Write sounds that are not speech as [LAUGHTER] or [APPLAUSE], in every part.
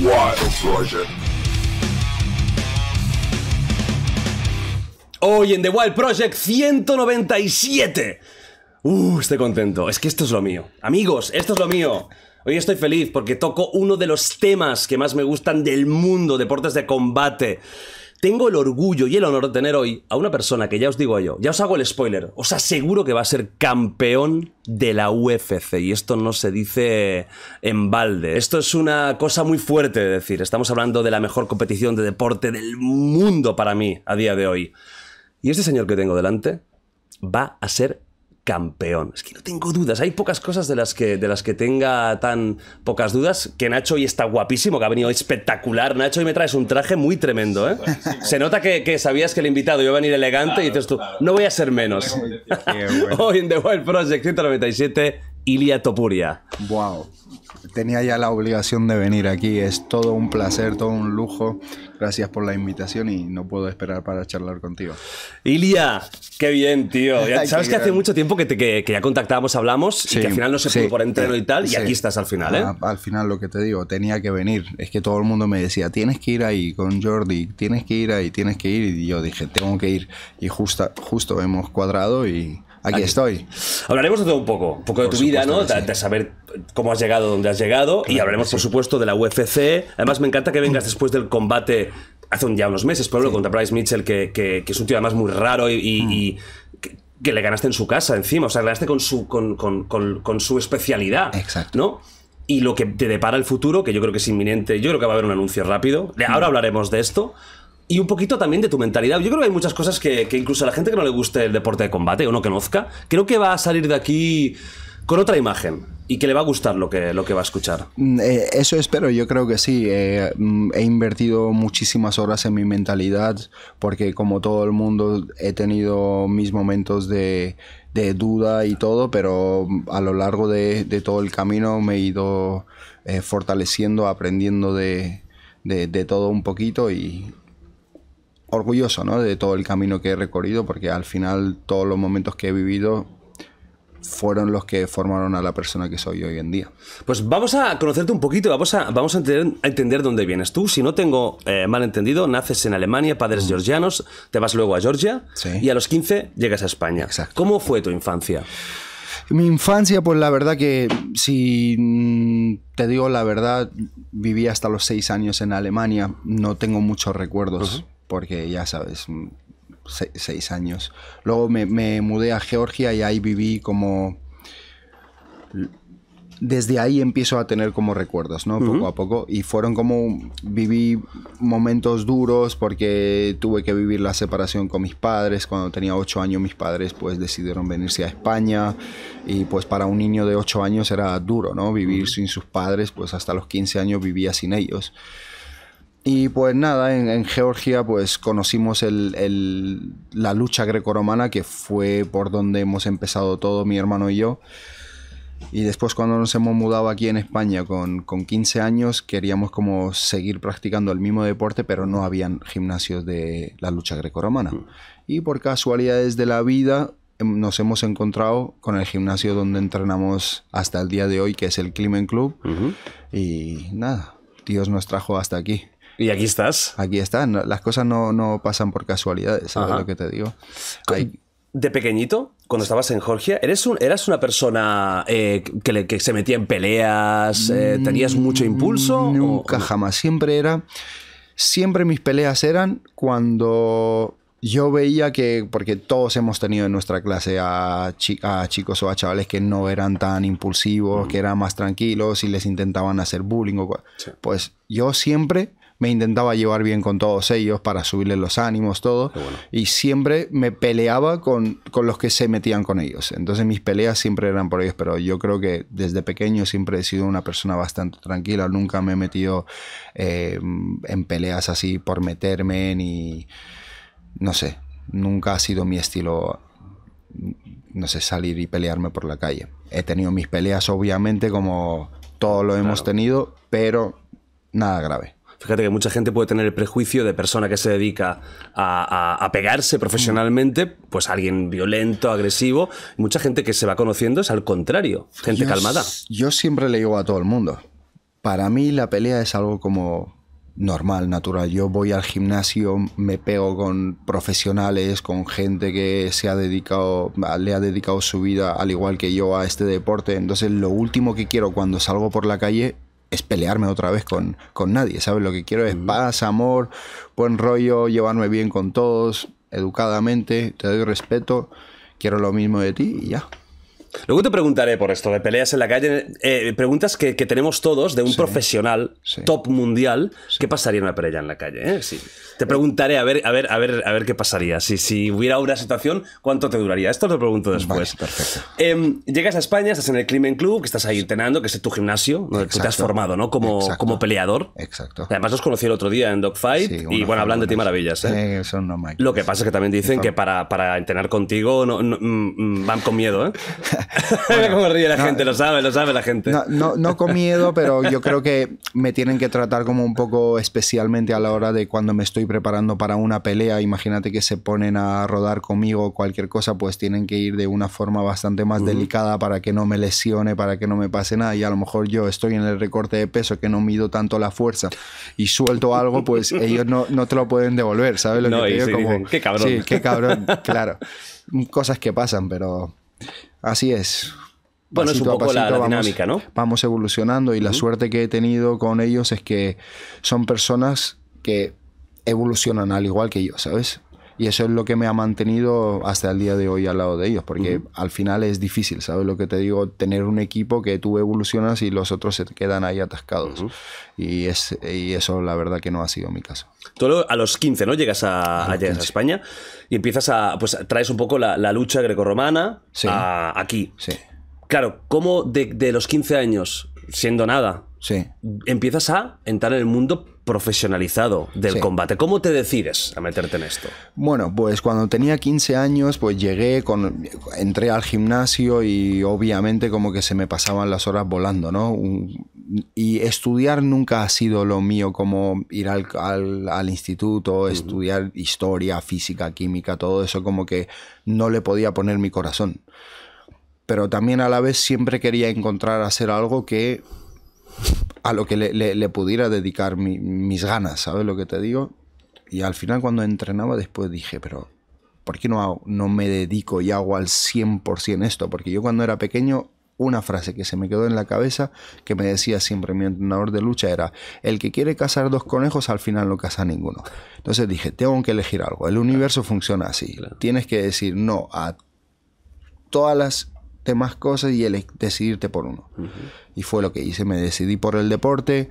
Wild Project. Hoy en The Wild Project 197. Uh, estoy contento. Es que esto es lo mío. Amigos, esto es lo mío. Hoy estoy feliz porque toco uno de los temas que más me gustan del mundo, deportes de combate. Tengo el orgullo y el honor de tener hoy a una persona que ya os digo yo, ya os hago el spoiler, os aseguro que va a ser campeón de la UFC y esto no se dice en balde. Esto es una cosa muy fuerte de decir. Estamos hablando de la mejor competición de deporte del mundo para mí a día de hoy. Y este señor que tengo delante va a ser campeón. Es que no tengo dudas. Hay pocas cosas de las que, de las que tenga tan pocas dudas. Que Nacho hoy está guapísimo, que ha venido espectacular. Nacho, hoy me traes un traje muy tremendo, ¿eh? Se nota que, sabías que el invitado iba a venir elegante y dices tú, no voy a ser menos. [LAUGHS] hoy en The Wild Project 197, Ilia Topuria. Wow tenía ya la obligación de venir aquí. Es todo un placer, todo un lujo. Gracias por la invitación y no puedo esperar para charlar contigo. Ilia, qué bien, tío. [LAUGHS] Sabes que hace mucho tiempo que, que, ya contactábamos, hablamos y que al final no se pudo por entreno y tal. Y aquí estás al final, ¿eh? Ah, al final lo que te digo, tenía que venir. Es que todo el mundo me decía, tienes que ir ahí con Jordi, tienes que ir ahí, tienes que ir. Y yo dije, tengo que ir. Y justo, justo hemos cuadrado y Aquí, estoy. Hablaremos de todo un poco, un poco de tu vida, ¿no? De, saber cómo has llegado, dónde has llegado. y hablaremos, por supuesto, de la UFC. Además, me encanta que vengas después del combate hace ya unos meses, por ejemplo, contra Bryce Mitchell, que, que, es un tío además muy raro y, mm. que, le ganaste en su casa encima. O sea, ganaste con su, con, con, con, su especialidad. Exacto. ¿No? y lo que te depara el futuro, que yo creo que es inminente, yo creo que va a haber un anuncio rápido. Ahora mm. hablaremos de esto y un poquito también de tu mentalidad. Yo creo que hay muchas cosas que, incluso a la gente que no le guste el deporte de combate o no conozca, creo que va a salir de aquí con otra imagen y que le va a gustar lo que, lo que va a escuchar. Mm, eh, eso espero, yo creo que sí. Eh, mm, he invertido muchísimas horas en mi mentalidad porque como todo el mundo he tenido mis momentos de, duda y todo, pero a lo largo de, todo el camino me he ido eh, fortaleciendo, aprendiendo de, de, todo un poquito y, orgulloso ¿no? de todo el camino que he recorrido, porque al final todos los momentos que he vivido fueron los que formaron a la persona que soy hoy en día. Pues vamos a conocerte un poquito, vamos a, vamos a, entender, a entender dónde vienes. Tú, si no tengo eh, mal entendido, naces en Alemania, padres georgianos, te vas luego a Georgia y a los 15 llegas a España. Exacto. ¿Cómo fue tu infancia? Mi infancia, pues la verdad que si mm, te digo la verdad, viví hasta los 6 años en Alemania, no tengo muchos recuerdos porque ya sabes, mm, seis, años. Luego me, mudé a Georgia y ahí viví como... Desde ahí empiezo a tener como recuerdos, ¿no? Poco a poco. Y fueron como... Viví momentos duros porque tuve que vivir la separación con mis padres. Cuando tenía ocho años mis padres pues decidieron venirse a España. Y pues para un niño de ocho años era duro, ¿no? Vivir sin sus padres, pues hasta los 15 años vivía sin ellos. Y pues nada, en, Georgia pues conocimos el, la lucha grecorromana que fue por donde hemos empezado todo mi hermano y yo. Y después cuando nos hemos mudado aquí en España con, con 15 años queríamos como seguir practicando el mismo deporte pero no habían gimnasios de la lucha grecorromana. Mm. Y por casualidades de la vida em, nos hemos encontrado con el gimnasio donde entrenamos hasta el día de hoy que es el Climen Club. Y nada, Dios nos trajo hasta aquí. Y aquí estás. Aquí están. Las cosas no, pasan por casualidades, ¿sabes lo que te digo? De pequeñito, cuando estabas en Georgia, ¿eres un, ¿eras una persona eh, que, se metía en peleas? Eh, ¿Tenías mucho impulso? Mm, nunca, jamás. Siempre era. Siempre mis peleas eran cuando yo veía que, porque todos hemos tenido en nuestra clase a, chicos o a chavales que no eran tan impulsivos, que eran más tranquilos y les intentaban hacer bullying. O, Pues yo siempre me intentaba llevar bien con todos ellos para subirles los ánimos, todo. Y siempre me peleaba con, los que se metían con ellos. Entonces mis peleas siempre eran por ellos, pero yo creo que desde pequeño siempre he sido una persona bastante tranquila. Nunca me he metido eh, en peleas así por meterme ni... No sé, nunca ha sido mi estilo no sé, salir y pelearme por la calle. He tenido mis peleas, obviamente, como todos lo hemos tenido, pero nada grave. Fíjate que mucha gente puede tener el prejuicio de persona que se dedica a, pegarse profesionalmente, pues alguien violento, agresivo. Mucha gente que se va conociendo es al contrario, gente calmada. Yo siempre le digo a todo el mundo, Para mí la pelea es algo como normal, natural. Yo voy al gimnasio, me pego con profesionales, con gente que se ha dedicado, le ha dedicado su vida al igual que yo a este deporte. Entonces lo último que quiero cuando salgo por la calle es pelearme otra vez con, con nadie, ¿sabes? Lo que quiero es paz, amor, buen rollo, llevarme bien con todos, educadamente, te doy respeto, quiero lo mismo de ti y ya. Luego te preguntaré por esto de peleas en la calle. Eh, preguntas que, tenemos todos de un profesional top mundial. ¿Qué pasaría en una pelea en la calle? Eh? Sí. Te preguntaré a ver, a ver, a ver, a ver qué pasaría. Si, si hubiera una situación, ¿cuánto te duraría? Esto te lo pregunto después. perfecto. Em, llegas a España, estás en el Crimen Club, que estás ahí entrenando, que es tu gimnasio, donde tú te has formado, ¿no? Como, como peleador. Exacto. Además, los conocí el otro día en Dogfight y bueno, hablan de ti maravillas. ¿eh? son no Lo que pasa es que también dicen que para, para entrenar contigo no, mm, mm, van con miedo, ¿eh? [LAUGHS] [LAUGHS] Mira cómo ríe la gente, lo sabe, lo sabe la gente. No, no, con miedo, pero yo creo que me tienen que tratar como un poco especialmente a la hora de cuando me estoy preparando para una pelea. Imagínate que se ponen a rodar conmigo cualquier cosa, pues tienen que ir de una forma bastante más delicada para que no me lesione, para que no me pase nada. Y a lo mejor yo estoy en el recorte de peso, que no mido tanto la fuerza y suelto algo, pues [LAUGHS] ellos no, no te lo pueden devolver, ¿sabes lo que te digo? Como, qué cabrón. Sí, qué cabrón, [LAUGHS] claro. Cosas que pasan, pero así es. Bueno, es un poco la, dinámica, ¿no? Vamos evolucionando y la suerte que he tenido con ellos es que son personas que evolucionan al igual que yo, ¿sabes? Y eso es lo que me ha mantenido hasta el día de hoy al lado de ellos, porque al final es difícil, ¿sabes lo que te digo? Tener un equipo que tú evolucionas y los otros se quedan ahí atascados. y, es, y eso la verdad que no ha sido mi caso. Tú a los 15, ¿no? Llegas a, a, España y empiezas a, pues traes un poco la, lucha grecorromana aquí. Sí. Claro, ¿cómo de, los 15 años, siendo nada, sí. empiezas a entrar en el mundo profesionalizado del combate. ¿Cómo te decides a meterte en esto? Bueno, pues cuando tenía 15 años, pues llegué, con, entré al gimnasio y obviamente como que se me pasaban las horas volando, ¿no? Y estudiar nunca ha sido lo mío, como ir al, al, instituto, estudiar historia, física, química, todo eso, como que no le podía poner mi corazón pero también a la vez siempre quería encontrar hacer algo que a lo que le, pudiera dedicar mis ganas, ¿sabes lo que te digo? Y al final cuando entrenaba después dije, pero ¿por qué no, no me dedico y hago al 100% esto? Porque yo cuando era pequeño, una frase que se me quedó en la cabeza que me decía siempre mi entrenador de lucha era, el que quiere cazar dos conejos al final no caza ninguno. Entonces dije, tengo que elegir algo. El universo funciona así. Tienes que decir no a todas las más cosas y el decidirte por uno. Y fue lo que hice, me decidí por el deporte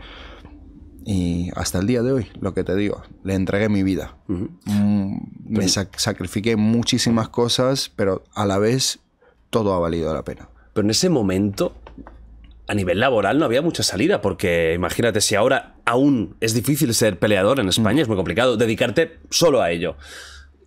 y hasta el día de hoy, lo que te digo, le entregué mi vida. Mm, me sacrifiqué muchísimas cosas, pero a la vez todo ha valido la pena. Pero en ese momento, a nivel laboral no había mucha salida, porque imagínate si ahora aún es difícil ser peleador en España, mm. es muy complicado, dedicarte solo a ello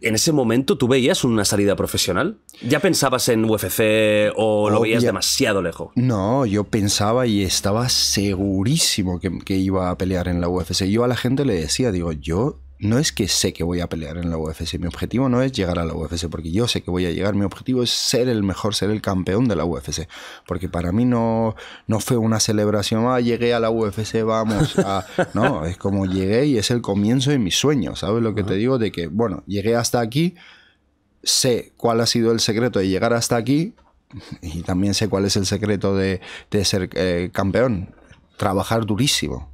en ese momento tú veías una salida profesional? ¿Ya pensabas en UFC o lo veías demasiado lejos? No, yo pensaba y estaba segurísimo que, que, iba a pelear en la UFC. Yo a la gente le decía, digo, yo no es que sé que voy a pelear en la UFC. Mi objetivo no es llegar a la UFC, porque yo sé que voy a llegar. Mi objetivo es ser el mejor, ser el campeón de la UFC. Porque para mí no, no fue una celebración, ah, llegué a la UFC, vamos. [LAUGHS] No, es como llegué y es el comienzo de mi sueño. ¿Sabes lo que te digo? De que, bueno, llegué hasta aquí, sé cuál ha sido el secreto de llegar hasta aquí y también sé cuál es el secreto de, ser eh, campeón. Trabajar durísimo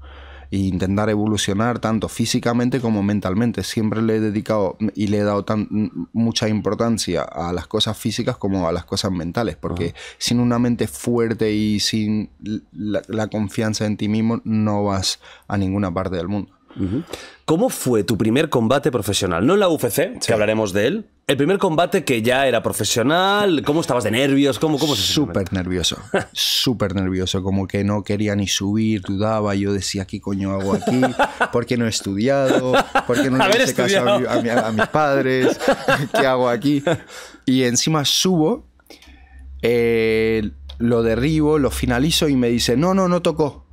e intentar evolucionar tanto físicamente como mentalmente. Siempre le he dedicado y le he dado tan, mucha importancia a las cosas físicas como a las cosas mentales, porque sin una mente fuerte y sin la, confianza en ti mismo no vas a ninguna parte del mundo. ¿Cómo fue tu primer combate profesional? No en la UFC, que hablaremos de él, el primer combate que ya era profesional, ¿cómo estabas de nervios? ¿Cómo, cómo Súper nervioso, súper nervioso, como que no quería ni subir, dudaba, yo decía, ¿qué coño hago aquí? ¿Por qué no he estudiado? ¿Por qué no le [LAUGHS] hice caso a, mis padres? [LAUGHS] ¿Qué hago aquí? Y encima subo, eh, lo derribo, lo finalizo y me dice, no, no, no tocó.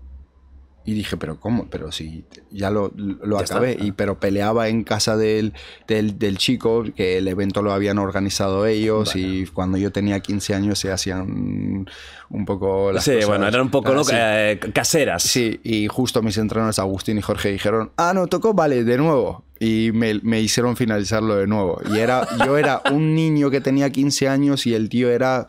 Y dije, pero ¿cómo? Pero si ya lo, lo Ya acabé. está. Y, pero peleaba en casa del, del, del chico, que el evento lo habían organizado ellos. Y cuando yo tenía 15 años se hacían un poco las sí, cosas bueno, eran un poco. Eh, caseras. Sí, y justo mis entrenadores Agustín y Jorge dijeron, ah, no, tocó, vale, de nuevo. Y me, me hicieron finalizarlo de nuevo. Y era, yo era un niño que tenía 15 años y el tío era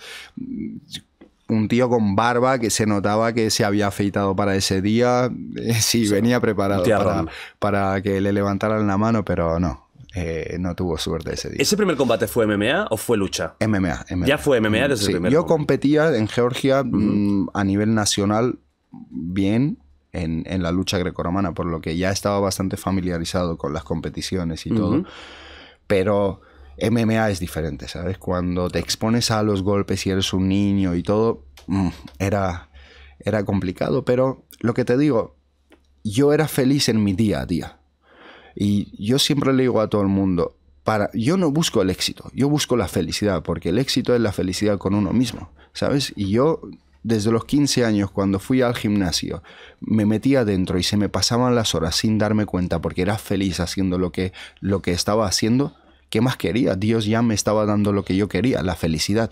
un tío con barba que se notaba que se había afeitado para ese día. Eh, [LAUGHS] sí, venía preparado para, que le levantaran la mano, pero no, eh, no tuvo suerte ese día. ¿Ese primer combate fue MMA o fue lucha? MMA, MMA. Ya fue MMA desde el Sí, primer Yo competía en Georgia mm, a nivel nacional bien en, en la lucha grecorromana, por lo que ya estaba bastante familiarizado con las competiciones y todo. Pero MMA es diferente, ¿sabes? Cuando te expones a los golpes y eres un niño y todo, mm, era, era complicado. Pero lo que te digo, yo era feliz en mi día a día. Y yo siempre le digo a todo el mundo, para, yo no busco el éxito, yo busco la felicidad, porque el éxito es la felicidad con uno mismo, ¿sabes? Y yo, desde los 15 años, cuando fui al gimnasio, me metí adentro y se me pasaban las horas sin darme cuenta porque era feliz haciendo lo que, lo que estaba haciendo. ¿Qué más quería? Dios ya me estaba dando lo que yo quería, la felicidad.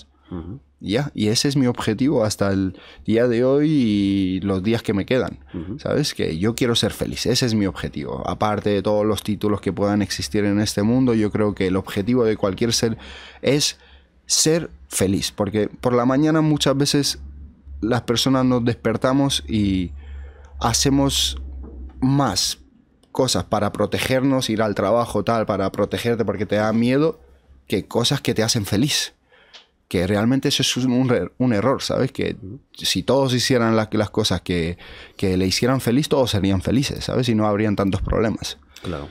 Ya, y ese es mi objetivo hasta el día de hoy y los días que me quedan. ¿Sabes? Que yo quiero ser feliz, ese es mi objetivo. Aparte de todos los títulos que puedan existir en este mundo, yo creo que el objetivo de cualquier ser es ser feliz. Porque por la mañana muchas veces las personas nos despertamos y hacemos más cosas para protegernos, ir al trabajo, tal, para protegerte porque te da miedo, que cosas que te hacen feliz que realmente eso es un, un error, ¿sabes? Que si todos hicieran la- las cosas que, que le hicieran feliz, todos serían felices, ¿sabes? Y no habrían tantos problemas. Claro.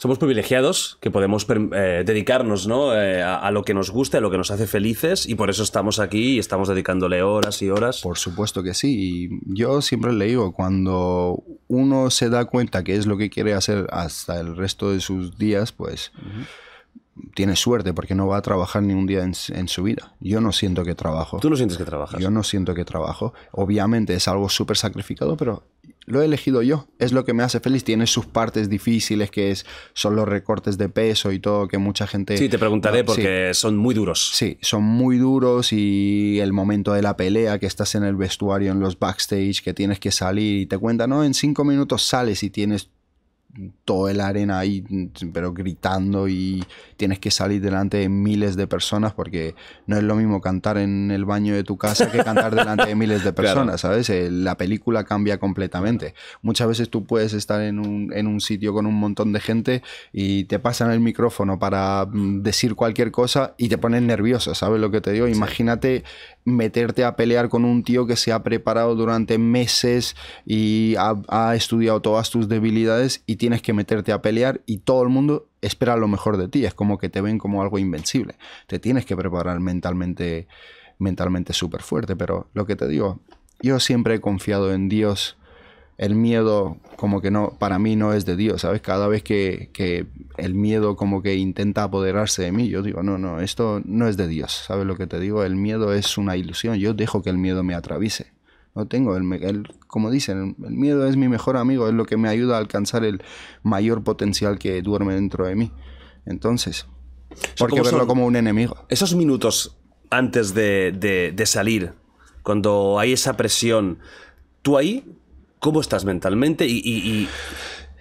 Somos privilegiados que podemos eh, dedicarnos ¿no? Eh, a, a lo que nos gusta, a lo que nos hace felices y por eso estamos aquí y estamos dedicándole horas y horas. Por supuesto que sí. Y yo siempre le digo, cuando uno se da cuenta que es lo que quiere hacer hasta el resto de sus días, pues tiene suerte porque no va a trabajar ni un día en, en su vida. Yo no siento que trabajo. Tú no sientes que trabajas. Yo no siento que trabajo. Obviamente es algo súper sacrificado, pero lo he elegido yo. Es lo que me hace feliz. Tiene sus partes difíciles, que es, son los recortes de peso y todo, que mucha gente... Sí, te preguntaré sí. porque son muy duros. Sí, son muy duros y el momento de la pelea, que estás en el vestuario, en los backstage, que tienes que salir y te cuentan, no, en cinco minutos sales y tienes toda la arena ahí, pero gritando y tienes que salir delante de miles de personas porque no es lo mismo cantar en el baño de tu casa que cantar delante de miles de [LAUGHS] personas, ¿sabes? Eh, La película cambia completamente. Muchas veces tú puedes estar en un, en un sitio con un montón de gente y te pasan el micrófono para mm, decir cualquier cosa y te pones nervioso, ¿sabes lo que te digo? Imagínate meterte a pelear con un tío que se ha preparado durante meses y ha, ha estudiado todas tus debilidades y tienes que meterte a pelear y todo el mundo espera lo mejor de ti. Es como que te ven como algo invencible. Te tienes que preparar mentalmente, mentalmente súper fuerte. Pero lo que te digo, yo siempre he confiado en Dios. El miedo como que no, para mí no es de Dios, ¿sabes? Cada vez que, que el miedo como que intenta apoderarse de mí, yo digo, no, no, esto no es de Dios, ¿sabes lo que te digo? El miedo es una ilusión, yo dejo que el miedo me atraviese. No tengo, el, me- el- como dicen, el, el miedo es mi mejor amigo, es lo que me ayuda a alcanzar el mayor potencial que duerme dentro de mí. Entonces, ¿por qué ¿cómo verlo como un enemigo? Esos minutos antes de, de- de salir, cuando hay esa presión, ¿tú ahí cómo estás mentalmente y, y- y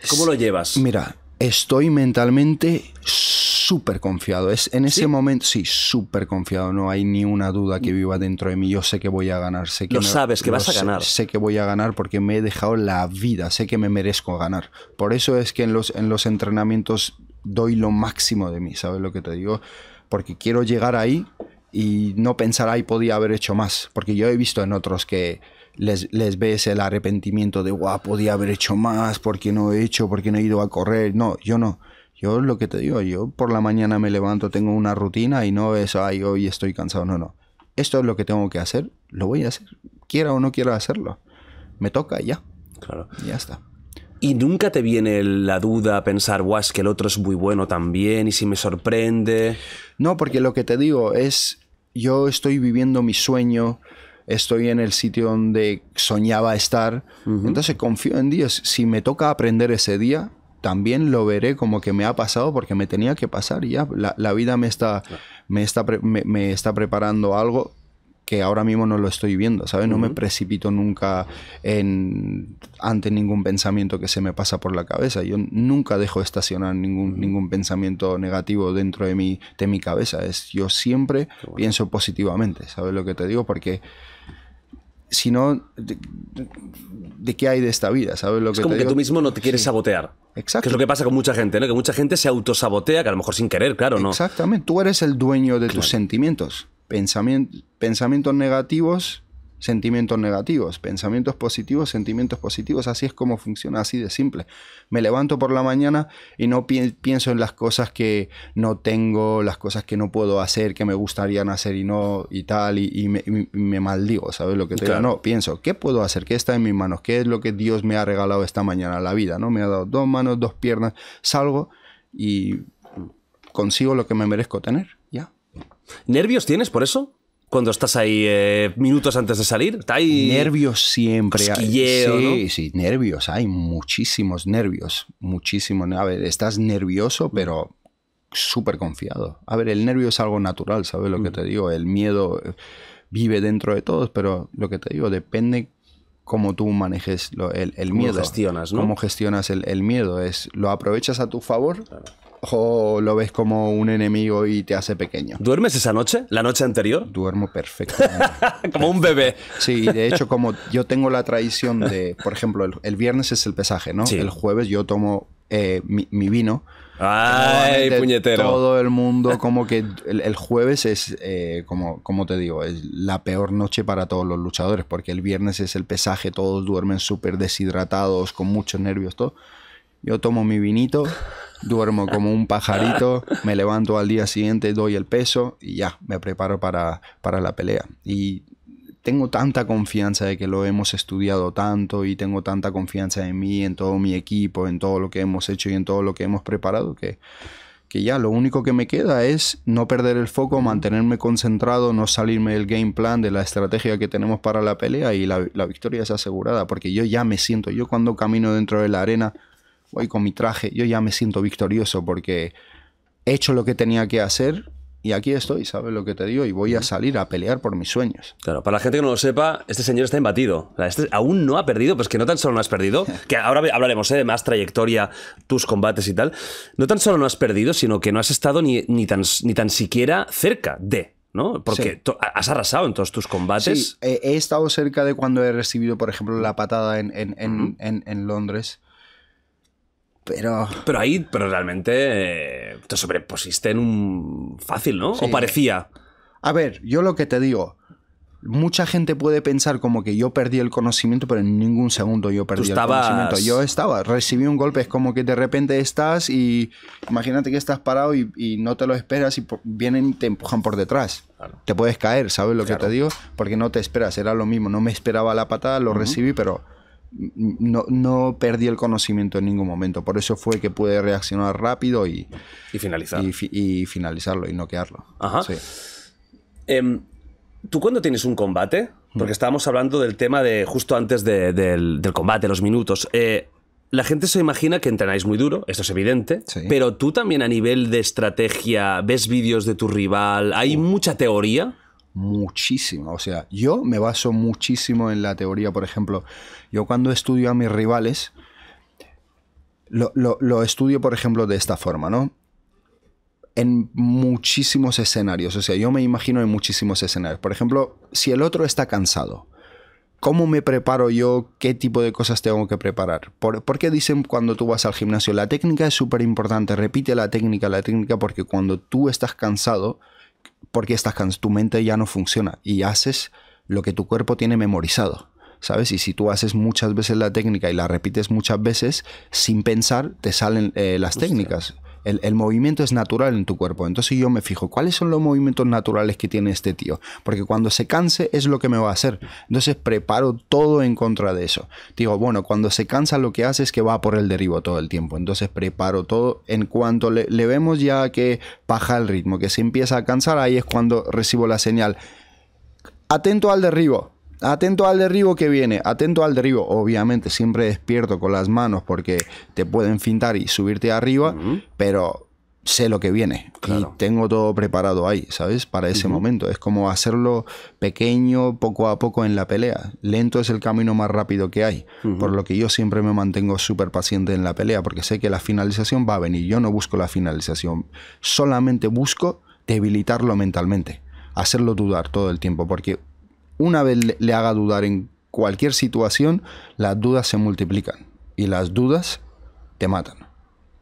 cómo lo llevas? Mira, estoy mentalmente súper confiado. Es, en ese ¿Sí? momento, sí, súper confiado. No hay ni una duda que viva dentro de mí. Yo sé que voy a ganar. Sé que Lo me- sabes, que lo vas a ganar. Sé que voy a ganar porque me he dejado la vida. Sé que me merezco ganar. Por eso es que en los, en los entrenamientos doy lo máximo de mí. ¿Sabes lo que te digo? Porque quiero llegar ahí y no pensar, ay, podía haber hecho más. Porque yo he visto en otros que les, les ves el arrepentimiento de, guau, podía haber hecho más, porque no he hecho, porque no he ido a correr. No, yo no. Yo lo que te digo, yo por la mañana me levanto, tengo una rutina y no es, ay, hoy estoy cansado. No, no. Esto es lo que tengo que hacer, lo voy a hacer. Quiera o no quiera hacerlo. Me toca ya. Claro. Ya está. Y nunca te viene la duda a pensar, guau, es que el otro es muy bueno también y si me sorprende. No, porque lo que te digo es, yo estoy viviendo mi sueño, estoy en el sitio donde soñaba estar. Entonces confío en Dios. Si me toca aprender ese día, también lo veré como que me ha pasado porque me tenía que pasar y ya. La, vida me está, me, está me, está preparando algo que ahora mismo no lo estoy viendo, ¿sabes? No me precipito nunca en, ante ningún pensamiento que se me pasa por la cabeza. Yo nunca dejo estacionar ningún, ningún pensamiento negativo dentro de mi, de mi cabeza. Es, yo siempre pienso positivamente, ¿sabes lo que te digo? Porque si no, de, qué hay de esta vida? ¿Sabes lo es que como que tú mismo no te quieres sabotear. Exacto. Que es lo que pasa con mucha gente, ¿no? Que mucha gente se autosabotea, que a lo mejor sin querer, claro, ¿no? Exactamente. Tú eres el dueño de tus sentimientos. Pensamientos negativos sentimientos negativos, pensamientos positivos, sentimientos positivos, así es como funciona, así de simple. Me levanto por la mañana y no pienso en las cosas que no tengo, las cosas que no puedo hacer, que me gustaría hacer y no, y tal, y, me, maldigo, ¿sabes lo que te digo? No, pienso, ¿qué puedo hacer? ¿Qué está en mis manos? ¿Qué es lo que Dios me ha regalado esta mañana? La vida, ¿no? Me ha dado dos manos, dos piernas, salgo y consigo lo que me merezco tener. ¿Nervios tienes por eso? cuando estás ahí eh, minutos antes de salir? ¿Está ahí nervios siempre. Sí, sí, nervios. Hay muchísimos nervios. Muchísimos. A ver, estás nervioso, pero súper confiado. A ver, el nervio es algo natural, ¿sabes lo que mm. te digo? El miedo eh, vive dentro de todos, pero lo que te digo, depende cómo tú manejes el, el miedo. ¿Cómo gestionas, ¿no? Cómo gestionas el, miedo. Es, ¿Lo aprovechas a tu favor? O lo ves como un enemigo y te hace pequeño. ¿Duermes esa noche? ¿La noche anterior? Duermo perfectamente. [LAUGHS] como un bebé. Sí, de hecho, como yo tengo la tradición de, por ejemplo, el, viernes es el pesaje, ¿no? El jueves yo tomo eh, mi, vino. ¡Ay, puñetero! Todo el mundo, [LAUGHS] como que el, jueves es, eh, como, como te digo, es la peor noche para todos los luchadores, porque el viernes es el pesaje, todos duermen súper deshidratados, con muchos nervios, todo. Yo tomo mi vinito, duermo como un pajarito, me levanto al día siguiente, doy el peso y ya, me preparo para, para la pelea. Y tengo tanta confianza de que lo hemos estudiado tanto y tengo tanta confianza en mí, en todo mi equipo, en todo lo que hemos hecho y en todo lo que hemos preparado que, que ya lo único que me queda es no perder el foco, mantenerme concentrado, no salirme del game plan, de la estrategia que tenemos para la pelea y la, la victoria es asegurada porque yo ya me siento, yo cuando camino dentro de la arena voy con mi traje, yo ya me siento victorioso porque he hecho lo que tenía que hacer y aquí estoy, ¿sabes lo que te digo? Y voy a salir a pelear por mis sueños. Claro, para la gente que no lo sepa, este señor está imbatido. este aún no ha perdido, pues que no tan solo no has perdido, [LAUGHS] que ahora hablaremos ¿eh? de más trayectoria, tus combates y tal. No tan solo no has perdido, sino que no has estado ni, ni, tan, ni tan siquiera cerca de. ¿no? Porque has arrasado en todos tus combates. Sí, he, estado cerca de cuando he recibido, por ejemplo, la patada en, en, en Londres. Pero... Pero ahí, pero realmente eh, te sobrepusiste en un fácil, ¿no? O parecía. A ver, yo lo que te digo, mucha gente puede pensar como que yo perdí el conocimiento, pero en ningún segundo yo perdí el conocimiento. Yo estaba, recibí un golpe, es como que de repente estás y imagínate que estás parado y, no te lo esperas y vienen y te empujan por detrás. Te puedes caer, ¿sabes lo que te digo? Porque no te esperas, era lo mismo, no me esperaba la patada, lo recibí, pero no, no, perdí el conocimiento en ningún momento. Por eso fue que pude reaccionar rápido y, y finalizar. Y, finalizarlo y noquearlo. Ajá. Em, ¿Tú cuando tienes un combate? Porque estábamos hablando del tema de justo antes del, combate, los minutos. Eh, la gente se imagina que entrenáis muy duro, esto es evidente, pero tú también a nivel de estrategia ves vídeos de tu rival, ¿hay mucha teoría? Muchísimo. O sea, yo me baso muchísimo en la teoría. Por ejemplo, yo cuando estudio a mis rivales, lo, estudio, por ejemplo, de esta forma, ¿no? En muchísimos escenarios. O sea, yo me imagino en muchísimos escenarios. Por ejemplo, si el otro está cansado, ¿cómo me preparo yo? ¿Qué tipo de cosas tengo que preparar? ¿Por, ¿por qué dicen cuando tú vas al gimnasio? La técnica es súper importante. Repite la técnica, la técnica, porque cuando tú estás cansado, porque estás tu mente ya no funciona y haces lo que tu cuerpo tiene memorizado. ¿Sabes? Y si tú haces muchas veces la técnica y la repites muchas veces, sin pensar, te salen eh, las técnicas. El, movimiento es natural en tu cuerpo. Entonces yo me fijo, ¿cuáles son los movimientos naturales que tiene este tío? Porque cuando se canse es lo que me va a hacer. Entonces preparo todo en contra de eso. Digo, bueno, cuando se cansa lo que hace es que va por el derribo todo el tiempo. Entonces preparo todo. En cuanto le, le vemos ya que baja el ritmo, que se empieza a cansar, ahí es cuando recibo la señal. Atento al derribo atento al derribo que viene, atento al derribo. Obviamente, siempre despierto con las manos porque te pueden fintar y subirte arriba, pero sé lo que viene y tengo todo preparado ahí, ¿sabes? Para ese momento. Es como hacerlo pequeño, poco a poco en la pelea. Lento es el camino más rápido que hay, por lo que yo siempre me mantengo súper paciente en la pelea, porque sé que la finalización va a venir. Yo no busco la finalización, solamente busco debilitarlo mentalmente, hacerlo dudar todo el tiempo, porque una vez le haga dudar en cualquier situación, las dudas se multiplican y las dudas te matan.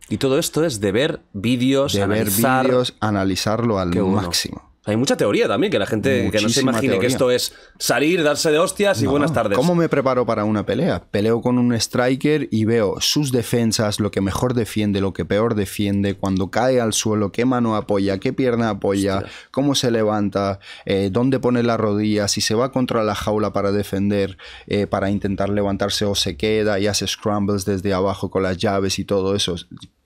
Y todo esto es de ver vídeos, de ver vídeos, analizarlo al máximo. Hay mucha teoría también, que la gente que no se imagine que esto es salir, darse de hostias y buenas tardes. ¿Cómo me preparo para una pelea? Peleo con un striker y veo sus defensas, lo que mejor defiende, lo que peor defiende, cuando cae al suelo, qué mano apoya, qué pierna apoya, cómo se levanta, eh, dónde pone la rodilla, si se va contra la jaula para defender, eh, para intentar levantarse o se queda y hace scrambles desde abajo con las llaves y todo eso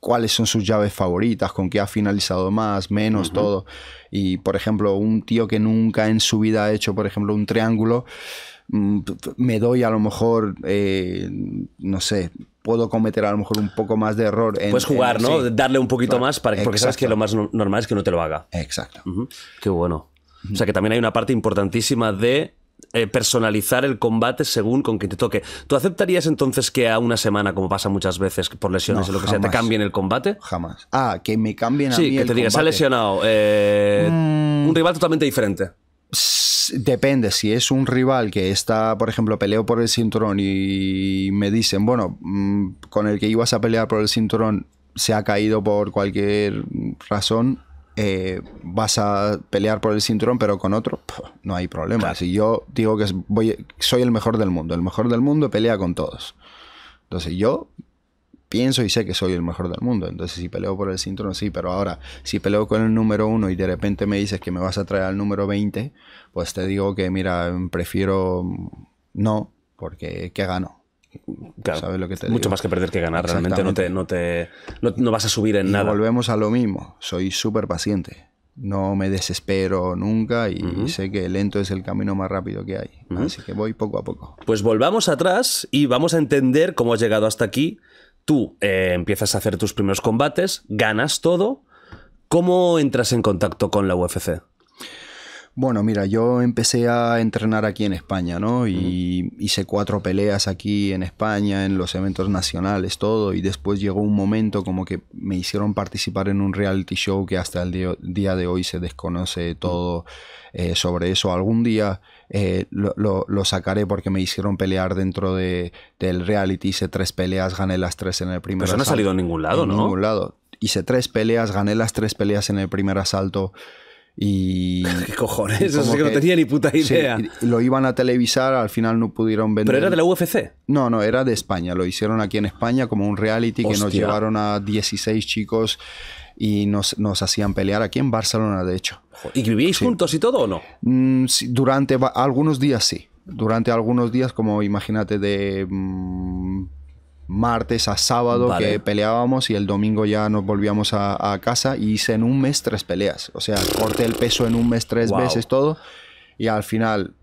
cuáles son sus llaves favoritas, con qué ha finalizado más, menos, todo. Y, por ejemplo, un tío que nunca en su vida ha hecho, por ejemplo, un triángulo, mm, me doy a lo mejor, eh, no sé, puedo cometer a lo mejor un poco más de error. En, Puedes jugar, ¿no? Darle un poquito más para, porque sabes que lo más normal es que no te lo haga. Exacto. Qué bueno. O sea que también hay una parte importantísima de eh, personalizar el combate según con quien te toque. ¿Tú aceptarías entonces que a una semana, como pasa muchas veces por lesiones o lo que sea, te cambien el combate? Jamás. Ah, que me cambien a sí, que te digas, ha lesionado. Eh, mm. Un rival totalmente diferente. Depende, si es un rival que está, por ejemplo, peleo por el cinturón y me dicen, bueno, mm, con el que ibas a pelear por el cinturón se ha caído por cualquier razón, eh, vas a pelear por el cinturón, pero con otro, no hay problema. Si yo digo que voy, soy el mejor del mundo, el mejor del mundo pelea con todos. Entonces yo pienso y sé que soy el mejor del mundo. Entonces si peleo por el cinturón, sí, pero ahora si peleo con el número uno y de repente me dices que me vas a traer al número 20, pues te digo que mira, prefiero no, porque ¿qué gano? Lo que Mucho más que perder que ganar. Realmente no, te, no, te, no, vas a subir en nada. Volvemos a lo mismo. Soy súper paciente. No me desespero nunca y sé que lento es el camino más rápido que hay. Así que voy poco a poco. Pues volvamos atrás y vamos a entender cómo has llegado hasta aquí. Tú eh, empiezas a hacer tus primeros combates, ganas todo. ¿Cómo entras en contacto con la UFC? Bueno, mira, yo empecé a entrenar aquí en España, ¿no? Y hice cuatro peleas aquí en España, en los eventos nacionales, todo. Y después llegó un momento como que me hicieron participar en un reality show que hasta el día de hoy se desconoce todo eh, sobre eso. Algún día eh, lo, sacaré porque me hicieron pelear dentro de, del reality. Hice tres peleas, gané las tres en el primer Pero eso no ha salido en ningún lado, ¿no? En ningún lado. Hice tres peleas, gané las tres peleas en el primer asalto. Y. [LAUGHS] ¿Qué cojones? Eso sí que, no tenía ni puta idea. lo iban a televisar, al final no pudieron vender. ¿Pero era de la UFC? No, no, era de España. Lo hicieron aquí en España como un reality que nos llevaron a 16 chicos y nos, hacían pelear aquí en Barcelona, de hecho. ¿Y vivíais juntos y todo o no? Mm, durante algunos días sí. Durante algunos días, como imagínate, de. Mm, martes a sábado que peleábamos y el domingo ya nos volvíamos a, casa y hice en un mes tres peleas. O sea, corté el peso en un mes tres veces todo y al final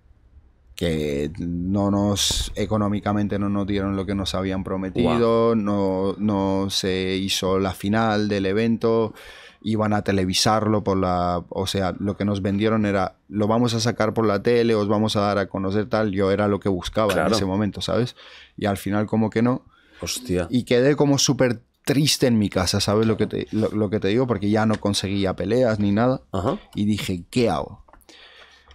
que no nos económicamente no nos dieron lo que nos habían prometido, no, no se hizo la final del evento, iban a televisarlo por la, o sea, lo que nos vendieron era lo vamos a sacar por la tele, os vamos a dar a conocer tal, yo era lo que buscaba en ese momento, ¿sabes? Y al final como que no, Hostia. Y quedé como súper triste en mi casa, ¿sabes lo, que te, lo, que te digo? Porque ya no conseguía peleas ni nada. Y dije, ¿qué hago?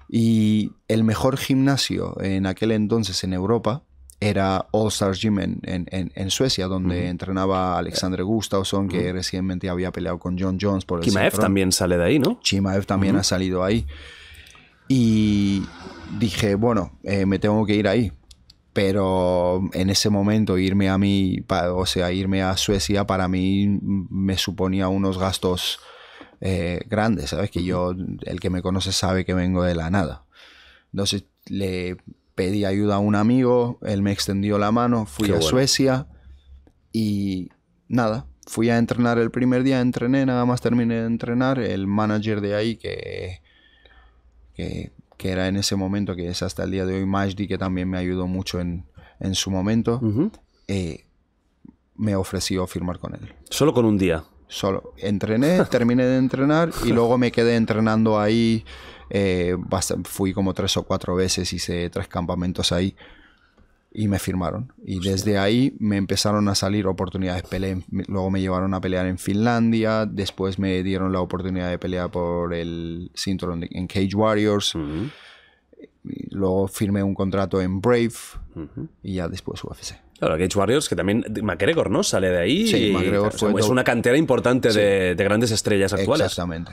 Y el mejor gimnasio en aquel entonces en Europa era All Stars Gym en, en, Suecia, donde entrenaba Alexander Gustafsson, que recientemente había peleado con John Jones por el Chimaev también sale de ahí, ¿no? Chimaev también ha salido ahí. Y dije, bueno, eh, me tengo que ir ahí pero en ese momento irme a mí, o sea, irme a Suecia para mí me suponía unos gastos eh, grandes, ¿sabes? Que yo, el que me conoce sabe que vengo de la nada. Entonces le pedí ayuda a un amigo, él me extendió la mano, fui a Suecia y nada, fui a entrenar el primer día, entrené, nada más terminé de entrenar, el manager de ahí que, que que era en ese momento, que es hasta el día de hoy Majdi, que también me ayudó mucho en, en su momento, eh, me ofreció firmar con él. Solo con un día. Solo entrené, [LAUGHS] terminé de entrenar y luego me quedé entrenando ahí. eh, fui como tres o cuatro veces, hice tres campamentos ahí y me firmaron. Y desde ahí me empezaron a salir oportunidades. Peleé, luego me llevaron a pelear en Finlandia, después me dieron la oportunidad de pelear por el cinturón en Cage Warriors. Y luego firmé un contrato en Brave y ya después UFC. Claro, Cage Warriors, que también McGregor, ¿no? Sale de ahí. Sí, y, McGregor o sea, fue es una cantera importante de, de grandes estrellas actuales. Exactamente.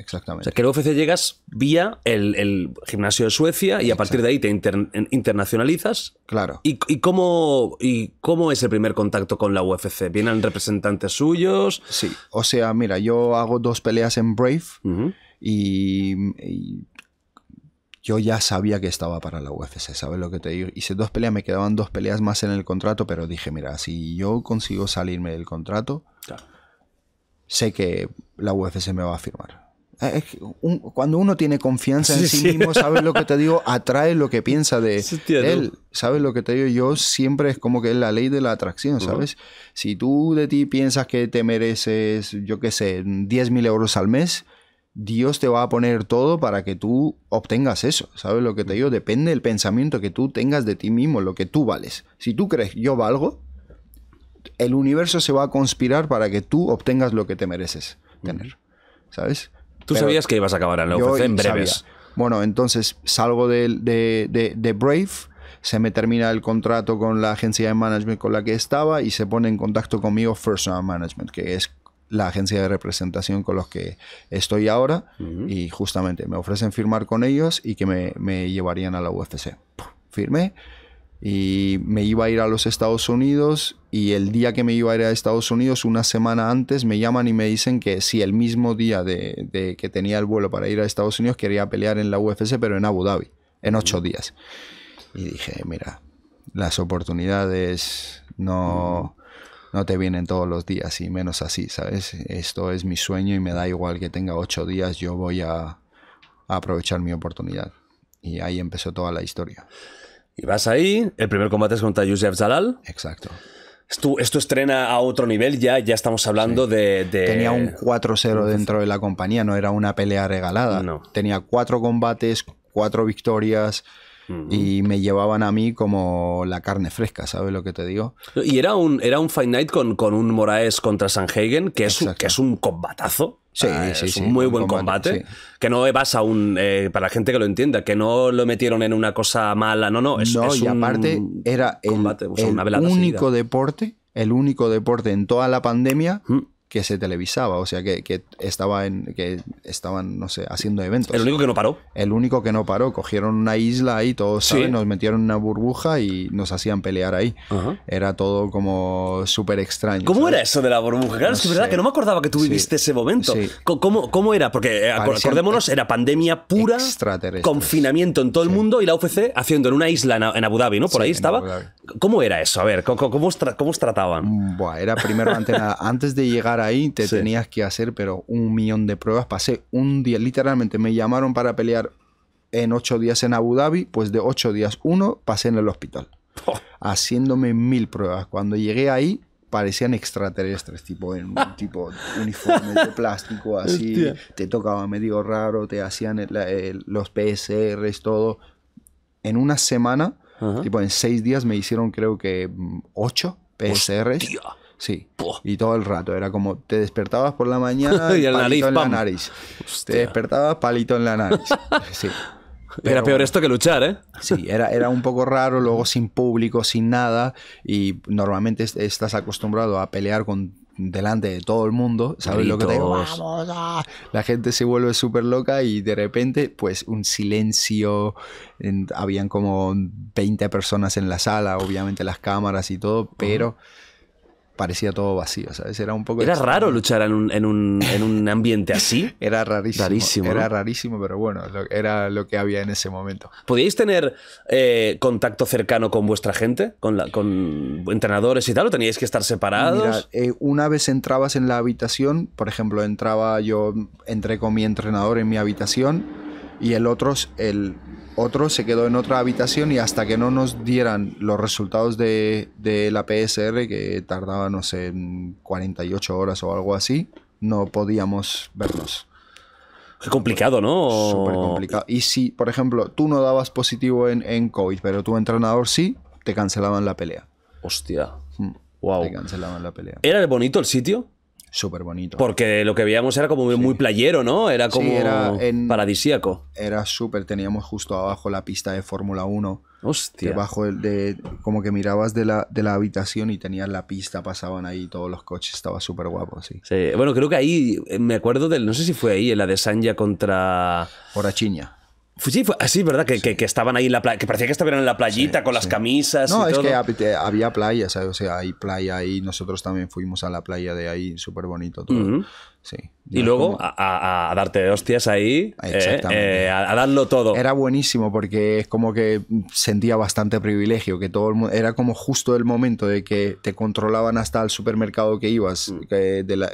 O Exactamente. sea, que el UFC llegas vía el, el gimnasio de Suecia y a partir de ahí te inter- internacionalizas. Claro. ¿Y, y cómo, ¿Y cómo es el primer contacto con la UFC? ¿Vienen representantes suyos? Sí, o sea, mira, yo hago dos peleas en Brave y, y yo ya sabía que estaba para la UFC, ¿sabes lo que te digo? Hice dos peleas, me quedaban dos peleas más en el contrato, pero dije, mira, si yo consigo salirme del contrato, Claro. sé que la UFC me va a firmar. Eh, es que un- cuando uno tiene confianza en Sí, sí, mismo, ¿sabes lo que te digo? [LAUGHS] Atrae lo que piensa de, Sí, de él. ¿Sabes lo que te digo? Yo siempre es como que es la ley de la atracción, ¿sabes? Si tú de ti piensas que te mereces, yo qué sé, 10 mil euros al mes, Dios te va a poner todo para que tú obtengas eso. ¿Sabes lo que te digo? Depende del pensamiento que tú tengas de ti mismo, lo que tú vales. Si tú crees yo valgo, el universo se va a conspirar para que tú obtengas lo que te mereces tener. ¿Sabes? Tú Pero sabías que ibas a acabar en la UFC en sabía. breves. Bueno, entonces salgo de, de- de- de Brave, se me termina el contrato con la agencia de management con la que estaba y se pone en contacto conmigo First Round Management, que es la agencia de representación con los que estoy ahora y justamente me ofrecen firmar con ellos y que me, me llevarían a la UFC. Firmé y me iba a ir a los Estados Unidos y el día que me iba a ir a Estados Unidos, una semana antes, me llaman y me dicen que si el mismo día de, de que tenía el vuelo para ir a Estados Unidos quería pelear en la UFC, pero en Abu Dhabi, en ocho días. Y dije, mira, las oportunidades no, no te vienen todos los días y menos así, ¿sabes? Esto es mi sueño y me da igual que tenga ocho días, yo voy a, a aprovechar mi oportunidad. Y ahí empezó toda la historia. Y vas ahí, el primer combate es contra Yusef Zalal. Exacto. Esto, esto estrena a otro nivel ya, ya estamos hablando de, de- Tenía un 4-0 dentro de la compañía, no era una pelea regalada. No. Tenía cuatro combates, cuatro victorias y me llevaban a mí como la carne fresca, ¿sabes lo que te digo? Y era un, era un Fight Night con, con un Moraes contra Sanhagen, que es, un, que es un combatazo. Sí, Ah, sí, es sí, un muy buen combate. Que no vas a un. eh, para la gente que lo entienda, que no lo metieron en una cosa mala. No, no. Es, no, es y un aparte era el, combate, o sea, el único seguida. deporte, el único deporte en toda la pandemia Mm. Que se televisaba, o sea, que, que estaba en, que estaban, no sé, haciendo eventos. El único que no paró. El único que no paró, cogieron una isla ahí, todos Sí. nos metieron en una burbuja y nos hacían pelear ahí. Era todo como súper extraño. ¿Cómo ¿sabes? era eso de la burbuja? Claro, No es que es verdad que no me acordaba que tú Sí. viviste ese momento. Sí. ¿Cómo, cómo era? Porque eh, Parecían acordémonos, era pandemia pura, confinamiento en todo el mundo y la UFC haciendo en una isla en, Abu Dhabi, ¿no? Por ahí estaba. ¿Cómo era eso? A ver, ¿cómo, cómo cómo os trataban? Buah, era primero. Antes de llegar ahí te Sí. tenías que hacer pero un millón de pruebas. Pasé un día, literalmente me llamaron para pelear en ocho días en Abu Dhabi, pues de ocho días uno pasé en el hospital. Oh. Haciéndome mil pruebas. Cuando llegué ahí parecían extraterrestres, tipo en [LAUGHS] tipo uniformes de plástico, así. Hostia. Te tocaba medio raro, te hacían el- el- los PSRs, todo. En una semana, Ajá. tipo en seis días me hicieron creo que mm, ocho PSRs. Hostia. Sí. Y todo el rato. Era como te despertabas por la mañana [LAUGHS] Y el palito nariz, en la nariz. Hostia. Te despertabas palito en la nariz. [LAUGHS] Sí. Era Pero peor esto que luchar, ¿eh? Sí, era, era un poco raro, luego sin público, sin nada, y normalmente est- estás acostumbrado a pelear con delante de todo el mundo, ¿sabes lo que te digo? Vamos, ah. La gente se vuelve súper loca y de repente, pues un silencio, en- habían como 20 personas en la sala, obviamente las cámaras y todo, pero parecía todo vacío, ¿sabes? Era un poco... Era extraño. raro luchar en un, en un, en un ambiente así. [LAUGHS] Era rarísimo. Rarísimo, Era rarísimo, pero bueno, lo- era lo que había en ese momento. ¿Podíais tener eh, contacto cercano con vuestra gente? ¿Con, la- ¿Con entrenadores y tal? ¿O teníais que estar separados? Mira, eh, una vez entrabas en la habitación, por ejemplo, entraba yo, entré con mi entrenador en mi habitación y el otro, el otro se quedó en otra habitación y hasta que no nos dieran los resultados de, de la PSR, que tardaba, no sé, en 48 horas o algo así, no podíamos vernos. Qué complicado, ¿no? Súper complicado. Y si, por ejemplo, tú no dabas positivo en, en COVID, pero tu entrenador sí, te cancelaban la pelea. Hostia. Mm. Wow. Te cancelaban la pelea. ¿Era bonito el sitio? Súper bonito. Porque lo que veíamos era como muy, muy playero, ¿no? Era como era en- paradisíaco. Era súper, teníamos justo abajo la pista de Fórmula 1. Hostia. Debajo de, como que mirabas de la, de la habitación y tenías la pista, pasaban ahí todos los coches, estaba súper guapo, sí. Sí. Bueno, creo que ahí eh, me acuerdo del. No sé si fue ahí, en la de Sanja contra. Orachiña. Sí, fue así, ¿verdad? Que, que- que estaban ahí en la playa. Que parecía que estuvieran en la playita con las camisas. No, y es todo. que te- había playa, ¿sabes? O sea, hay playa ahí. Nosotros también fuimos a la playa de ahí, súper bonito todo. Ujú. Sí. Y luego como- a, a- a darte hostias ahí. eh, Exactamente. eh, a, a darlo todo. Era buenísimo porque es como que sentía bastante privilegio, que todo el mundo, era como justo el momento de que te controlaban hasta el supermercado que ibas, Mm. que de la,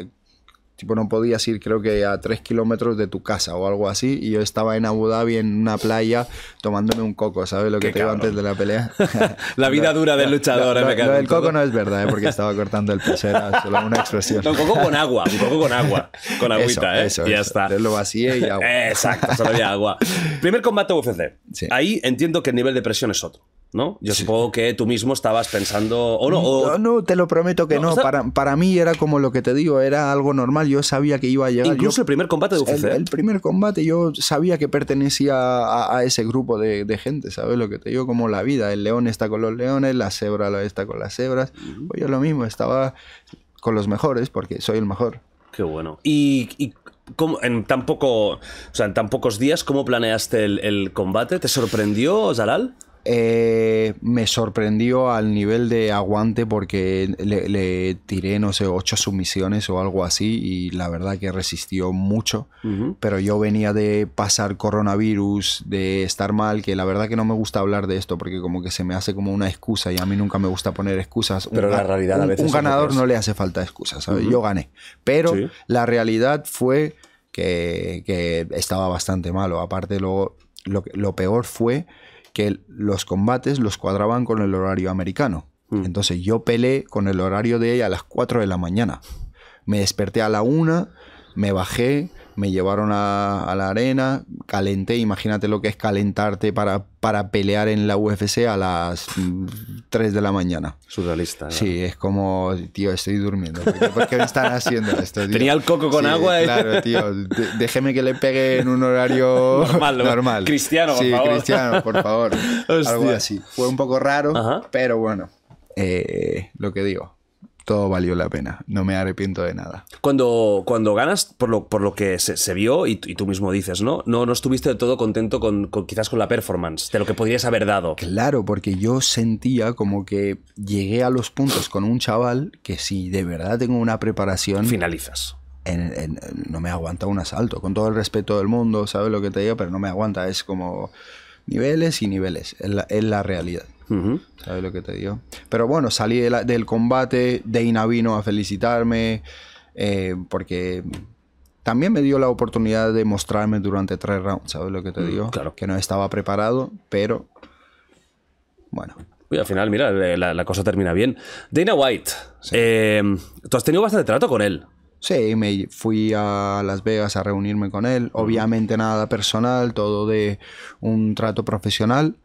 tipo no podías ir creo que a tres kilómetros de tu casa o algo así, y yo estaba en Abu Dhabi en una playa tomándome un coco, ¿sabes lo que Qué te digo antes de la pelea? [LAUGHS] [LAUGHS] La vida dura del luchador, eh, me lo del coco no es verdad, ¿eh? porque estaba cortando el peso, era solo una expresión. No, un coco con agua, un coco con agua. Con agüita, ¿eh? Eso, y ya eso. está. Lo vacié y agua. Exacto, solo había agua. Primer combate UFC. Sí. Ahí entiendo que el nivel de presión es otro, ¿no? Yo supongo que tú mismo estabas pensando, o no, o- No, no, te lo prometo que No, para, para mí era como lo que te digo, era algo normal. Yo sabía que iba a llegar. incluso Yo- el primer combate de UFC. el, el primer combate yo sabía que pertenecía a, a ese grupo de, de gente, ¿sabes lo que te digo? Como la vida. El león está con los leones, la cebra lo está con las cebras. Pues yo lo mismo, estaba con los mejores porque soy el mejor. Qué bueno. Y, y cómo- en tan poco, o sea, en tan pocos días, ¿cómo planeaste el, el combate? ¿Te sorprendió, Zalal? Eh, me sorprendió al nivel de aguante porque le, le tiré, no sé, ocho sumisiones o algo así y la verdad que resistió mucho. Pero yo venía de pasar coronavirus, de estar mal, que la verdad que no me gusta hablar de esto porque como que se me hace como una excusa y a mí nunca me gusta poner excusas. Pero Un la realidad a veces Un ganador no le hace falta excusas, ¿sabes? Yo gané. Pero Sí. la realidad fue que, que estaba bastante malo. Aparte, luego, lo peor fue que los combates los cuadraban con el horario americano. Entonces yo peleé con el horario de ella a las 4 de la mañana. Me desperté a la 1, me bajé, me llevaron a, a la arena, calenté, imagínate lo que es calentarte para, para pelear en la UFC a las 3 de la mañana. Surrealista. ¿no? Sí, es como, tío, estoy durmiendo. ¿Por qué, me están haciendo [LAUGHS] esto? tío? Tenía el coco con Sí, agua y- Claro, tío. déjeme que le pegue en un horario [LAUGHS] Normal, ¿no? normal. Cristiano, por sí, favor. cristiano, por favor. [LAUGHS] Algo así. Fue un poco raro, Ajá. pero bueno, eh, lo que digo, todo valió la pena. No me arrepiento de nada. Cuando, cuando ganas, por lo, por lo que se, se vio, y, y tú mismo dices, ¿no? ¿no? No estuviste del todo contento con, con- quizás con la performance, de lo que podrías haber dado. Claro, porque yo sentía como que llegué a los puntos con un chaval que si de verdad tengo una preparación... Finalizas. en- en- no me aguanta un asalto, con todo el respeto del mundo, ¿sabes lo que te digo? Pero no me aguanta, es como niveles y niveles, es la, es la realidad. Ujú. ¿Sabes lo que te digo? Pero bueno, salí de la- del combate, Dana vino a felicitarme, eh, porque también me dio la oportunidad de mostrarme durante tres rounds, ¿sabes lo que te digo? claro. Que no estaba preparado, pero bueno. Y al final, mira, la, la cosa termina bien. Dana White, eh, tú has tenido bastante trato con él. Sí, me fui a Las Vegas a reunirme con él. Obviamente nada personal, todo de un trato profesional,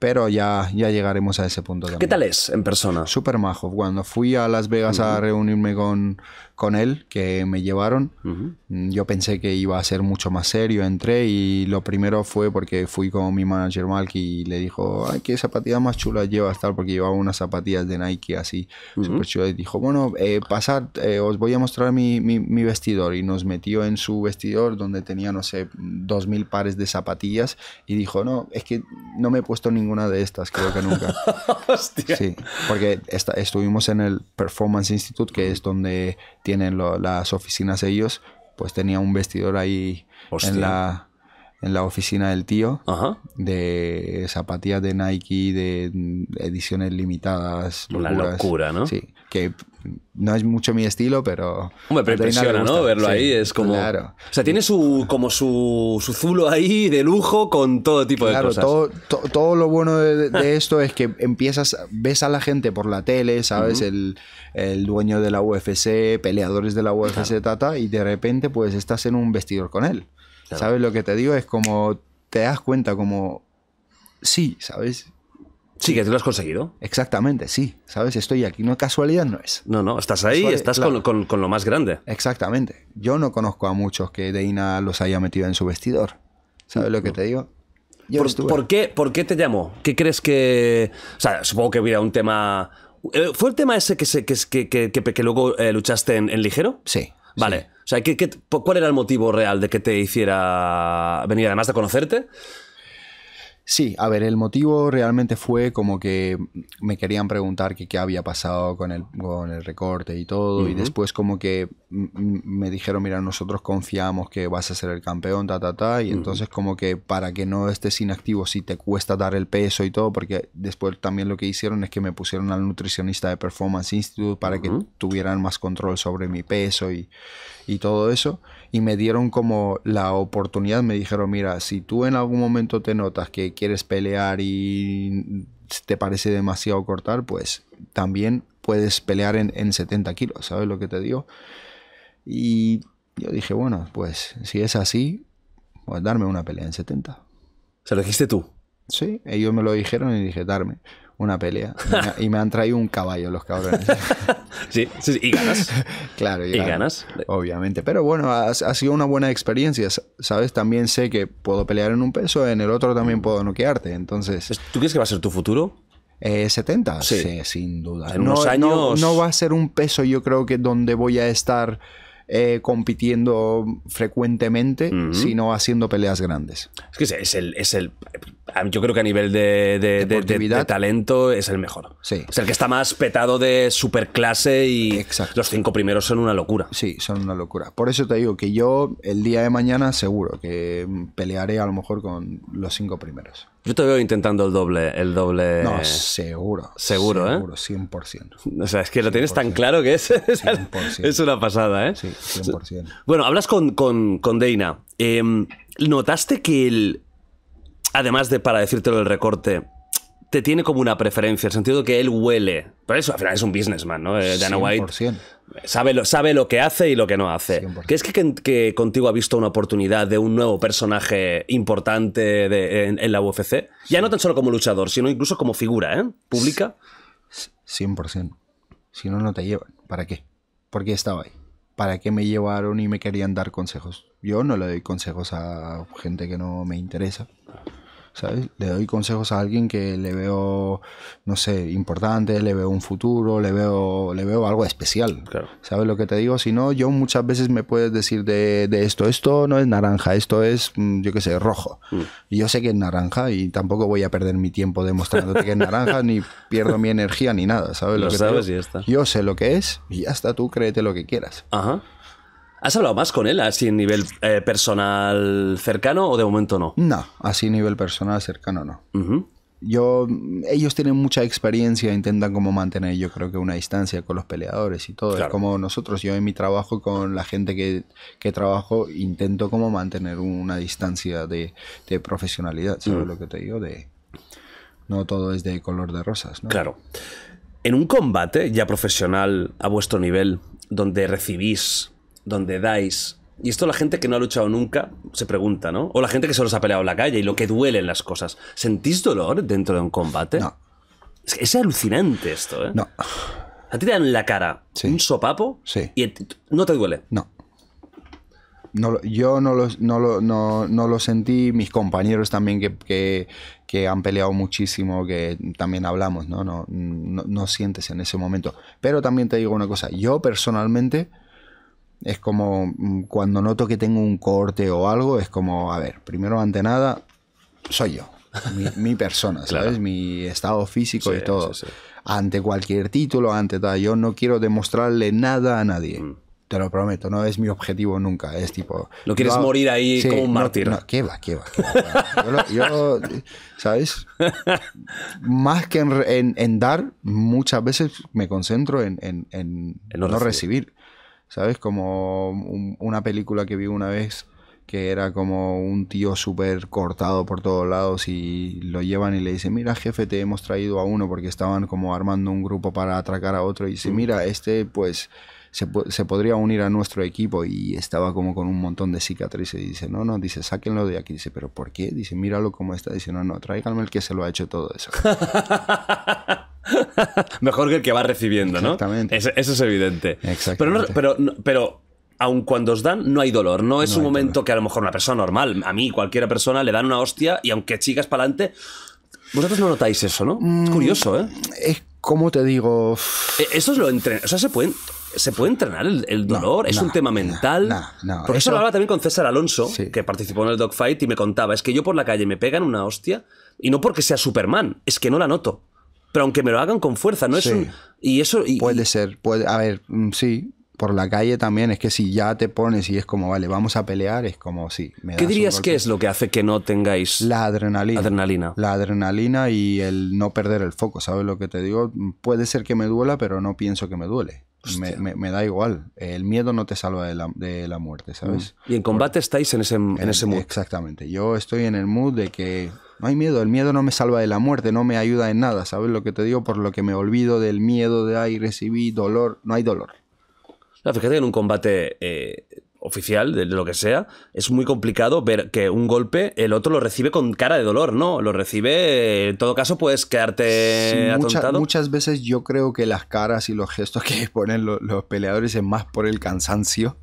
pero ya, ya llegaremos a ese punto también. ¿Qué tal es en persona? Súper majo. Cuando fui a Las Vegas a reunirme con, con él, que me llevaron, mm, yo pensé que iba a ser mucho más serio. Entré y lo primero fue porque fui con mi manager Malky y le dijo, ay, qué zapatillas más chulas llevas, tal, porque llevaba unas zapatillas de Nike así, súper chulas. Y dijo, bueno, eh, pasad, eh, os voy a mostrar mi, mi, mi vestidor. Y nos metió en su vestidor donde tenía, no sé, dos mil pares de zapatillas. Y dijo, no, es que no me he puesto ninguna de estas, creo que nunca. [LAUGHS] Hostia. Sí, porque esta- estuvimos en el Performance Institute, que es donde tienen lo- las oficinas ellos, pues tenía un vestidor ahí Hostia. en la, en la oficina del tío Ajá. de zapatillas de Nike, de mm, ediciones limitadas. Una locuras. locura, ¿no? Sí, que no es mucho mi estilo, pero... Hombre, pero impresiona, ¿no? Verlo Sí, ahí es como. Claro. O sea, tiene su como su, su zulo ahí de lujo con todo tipo de Claro, cosas. todo, to- todo lo bueno de, de esto es que empiezas, ves a la gente por la tele, ¿sabes? el, el dueño de la UFC, peleadores de la UFC, tata, y de repente pues estás en un vestidor con él. Claro. ¿Sabes lo que te digo? Es como, te das cuenta como, sí, ¿sabes? Sí, que tú lo has conseguido. Exactamente, sí, ¿sabes? Estoy aquí, no casualidad no es. No, no, estás ahí, Suave, estás claro. con, con- con lo más grande. Exactamente. Yo no conozco a muchos que Deina los haya metido en su vestidor. ¿Sabes lo que te digo? Yo ¿Por, por qué, ¿Por qué te llamó? ¿Qué crees que.? O sea, supongo que hubiera un tema. eh, ¿Fue el tema ese que, se- que, que, que, que- que luego eh, luchaste en, en ligero? Sí. Vale. sí. O sea, ¿qué- qué- ¿cuál era el motivo real de que te hiciera venir, además de conocerte? Sí, a ver, el motivo realmente fue como que me querían preguntar que qué había pasado con el, con el recorte y todo, y después como que me dijeron, mira, nosotros confiamos que vas a ser el campeón, ta, ta, ta, y entonces como que para que no estés inactivo, si te cuesta dar el peso y todo, porque después también lo que hicieron es que me pusieron al nutricionista de Performance Institute para que tuvieran más control sobre mi peso y, y todo eso. Y me dieron como la oportunidad, me dijeron, mira, si tú en algún momento te notas que quieres pelear y te parece demasiado cortar, pues también puedes pelear en, en 70 kilos, ¿sabes lo que te digo? Y yo dije, bueno, pues si es así, pues darme una pelea en 70. Se lo dijiste tú. Sí, ellos me lo dijeron y dije, darme una pelea. Y me, y han traído un caballo los cabrones. [LAUGHS] Sí, sí, sí, y ganas. [LAUGHS] Claro, Y ganas. Obviamente. Pero bueno, ha, ha sido una buena experiencia, ¿sabes? También sé que puedo pelear en un peso, en el otro también puedo noquearte. Entonces, ¿Tú crees que va a ser tu futuro? eh, 70, Sí. sí. sin duda. En no, unos no- años- No, va a ser un peso, yo creo que donde voy a estar eh, compitiendo frecuentemente, sino haciendo peleas grandes. Es que es- el, es el. Yo creo que a nivel de, de- de- de- talento es el mejor. Sí. Es el que está más petado de superclase y Exacto. los cinco primeros son una locura. Sí, son una locura. Por eso te digo que yo el día de mañana seguro que pelearé a lo mejor con los cinco primeros. Yo te veo intentando el doble. El doble. No, seguro. Seguro, ¿eh? Seguro, 100%. O sea, es que lo tienes tan claro que es, [LAUGHS] es, 100%. es una pasada, ¿eh? Sí, 100%. Bueno, hablas con, con, con Deina. Em, ¿Notaste que él, además de para decírtelo el recorte, te tiene como una preferencia, en el sentido de que él huele? Por eso al final es un businessman, ¿no? Eh, Dana White 100%. sabe lo, sabe lo que hace y lo que no hace. 100%. ¿Crees que, que contigo ha visto una oportunidad de un nuevo personaje importante de- en, en la UFC? Ya no tan solo como luchador, sino incluso como figura, ¿eh? Pública. 100%. Si no, no te llevan. ¿Para qué? ¿Por qué estaba ahí? ¿Para qué me llevaron y me querían dar consejos? Yo no le doy consejos a gente que no me interesa. ¿Sabes? Le doy consejos a alguien que le veo, no sé, importante, le veo un futuro, le veo, le veo algo especial. Claro. ¿Sabes lo que te digo? Si no, yo muchas veces me puedes decir de, de esto, esto no es naranja, esto es, mm, yo qué sé, rojo. Y yo sé que es naranja y tampoco voy a perder mi tiempo demostrándote que es naranja, ni pierdo mi energía, ni nada, ¿sabes Lo que sabes y ya está. Yo sé lo que es y ya está, tú créete lo que quieras. Ajá. ¿Has hablado más con él, así en nivel eh, personal cercano o de momento no? No, así a nivel personal cercano no. Yo, ellos tienen mucha experiencia, intentan como mantener yo creo que una distancia con los peleadores y todo. Claro. Es como nosotros, yo en mi trabajo con la gente que, que trabajo, intento como mantener una distancia de, de profesionalidad, Mm. ¿sabes lo que te digo? De, no todo es de color de rosas, ¿no? Claro. En un combate ya profesional a vuestro nivel, donde recibís, donde dais, y esto la gente que no ha luchado nunca se pregunta, ¿no? O la gente que solo se ha peleado en la calle y lo que duelen las cosas. ¿Sentís dolor dentro de un combate? No. Es, que es alucinante esto, ¿eh? No, A ti te dan la cara Sí. un sopapo Sí. y no te duele. no. No, yo no lo, no, lo, no, no lo sentí, mis compañeros también que, que, que han peleado muchísimo, que también hablamos, ¿no? No, no, no sientes en ese momento. Pero también te digo una cosa, yo personalmente es como mm, cuando noto que tengo un corte o algo, es como, a ver, primero ante nada, soy yo, mi, [LAUGHS] mi persona, ¿sabes? Claro. Mi estado físico Sí, y todo. sí, sí. Ante cualquier título, ante tal, yo no quiero demostrarle nada a nadie. Mm. te lo prometo, no es mi objetivo nunca. Es tipo. No quieres yo- morir ahí como un no- mártir. no, ¿Qué va, qué va? qué va? Yo, ¿sabes? [LAUGHS] Más que en, en- en dar, muchas veces me concentro en, en- no no, recibir. recibir. ¿Sabes? Como un- una película que vi una vez que era como un tío súper cortado por todos lados y lo llevan y le dicen, mira jefe, te hemos traído a uno porque estaban como armando un grupo para atracar a otro y dice, mira, este pues se, se podría unir a nuestro equipo y estaba como con un montón de cicatrices y dice, no, no, dice, sáquenlo de aquí. Dice, pero ¿por qué? Dice, míralo cómo está. Dice, no, no, tráiganme el que se lo ha hecho todo eso. [LAUGHS] Mejor que el que va recibiendo, ¿no? Exactamente. Eso, eso es evidente. Exactamente. Pero, no- pero, pero aun cuando os dan, no hay dolor. No es No un momento que a lo mejor una persona normal, a mí, cualquier persona, le dan una hostia y aunque chicas para adelante, vosotros no notáis eso, ¿no? Mm. Es curioso, ¿eh? Es como te digo... Eh, Eso es lo entrenar. O sea, se puede, se puede entrenar el, el dolor. es no, un tema mental. no, Porque eso lo hablaba también con César Alonso, Sí. que participó en el dogfight y me contaba: es que yo por la calle me pegan una hostia y no porque sea Superman, es que no la noto. Pero aunque me lo hagan con fuerza, no es un. Y eso. y- Puede ser, puede, a ver, mm, sí, por la calle también, es que si ya te pones y es como, vale, vamos a pelear, es como, sí. me ¿Qué dirías que es lo que hace que no tengáis La adrenalina. adrenalina? La adrenalina y el no perder el foco, ¿sabes lo que te digo? Puede ser que me duela, pero no pienso que me duele. Me, me- me da igual. El miedo no te salva de la, de la muerte, ¿sabes? Y en combate estáis en ese, en ese mood. Exactamente. Yo estoy en el mood de que no hay miedo. El miedo no me salva de la muerte, no me ayuda en nada, ¿sabes lo que te digo? Por lo que me olvido del miedo de, ay, recibí dolor. No hay dolor. No, fíjate que en un combate eh, oficial, de lo que sea, es muy complicado ver que un golpe el otro lo recibe con cara de dolor, ¿no? Lo recibe, en todo caso, puedes quedarte Sí, atontado. muchas veces yo creo que las caras y los gestos que [LAUGHS] ponen lo- los peleadores es más por el cansancio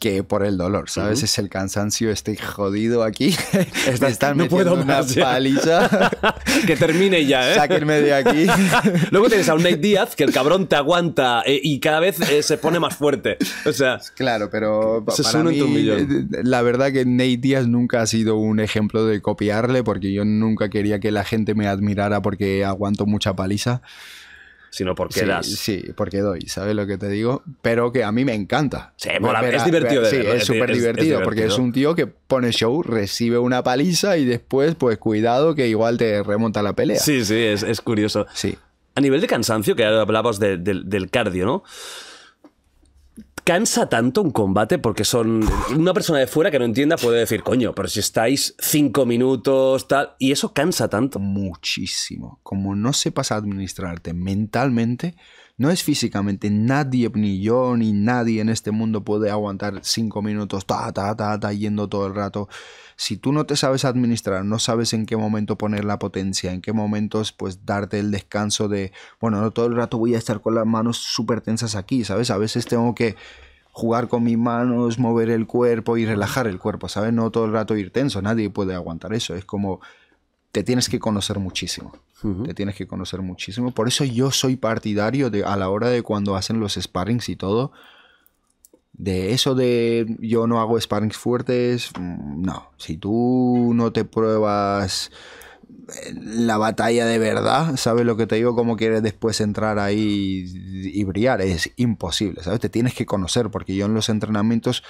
que por el dolor, ¿sabes? Es el cansancio, estoy jodido aquí. [LAUGHS] Me están no metiendo puedo una más ya. paliza. [LAUGHS] que termine ya, ¿eh? Sáquenme de aquí. [LAUGHS] Luego tienes a un Nate Díaz que el cabrón te aguanta eh, y cada vez eh, se pone más fuerte. O sea, Claro, pero es para mí, eh, la verdad que Nate Díaz nunca ha sido un ejemplo de copiarle porque yo nunca quería que la gente me admirara porque aguanto mucha paliza. Sino porque Sí, das. sí, porque doy, ¿sabes lo que te digo? Pero que a mí me encanta. Sí, mola, es divertido de Sí, es súper divertido porque es un tío que pone show, recibe una paliza y después, pues cuidado que igual te remonta la pelea. Sí, sí, es, es curioso. Sí. A nivel de cansancio, que hablabas de- del- del cardio, ¿no? ¿Cansa tanto un combate? Porque son. Una persona de fuera que no entienda puede decir, coño, pero si estáis cinco minutos, tal. Y eso cansa tanto. muchísimo. Como no sepas administrarte mentalmente, no es físicamente. Nadie, ni yo, ni nadie en este mundo puede aguantar cinco minutos, ta, ta, ta, ta, yendo todo el rato. Si tú no te sabes administrar, no sabes en qué momento poner la potencia, en qué momentos pues darte el descanso de, bueno, no todo el rato voy a estar con las manos súper tensas aquí, ¿sabes? A veces tengo que jugar con mis manos, mover el cuerpo y relajar el cuerpo, ¿sabes? No todo el rato ir tenso, nadie puede aguantar eso. Es como te tienes que conocer muchísimo. Te tienes que conocer muchísimo. Por eso yo soy partidario de a la hora de cuando hacen los sparrings y todo. De eso de yo no hago sparrings fuertes, mm, no. Si tú no te pruebas eh, la batalla de verdad, ¿sabes lo que te digo? ¿Cómo quieres después entrar ahí y, y brillar? Es imposible, ¿sabes? Te tienes que conocer, porque yo en los entrenamientos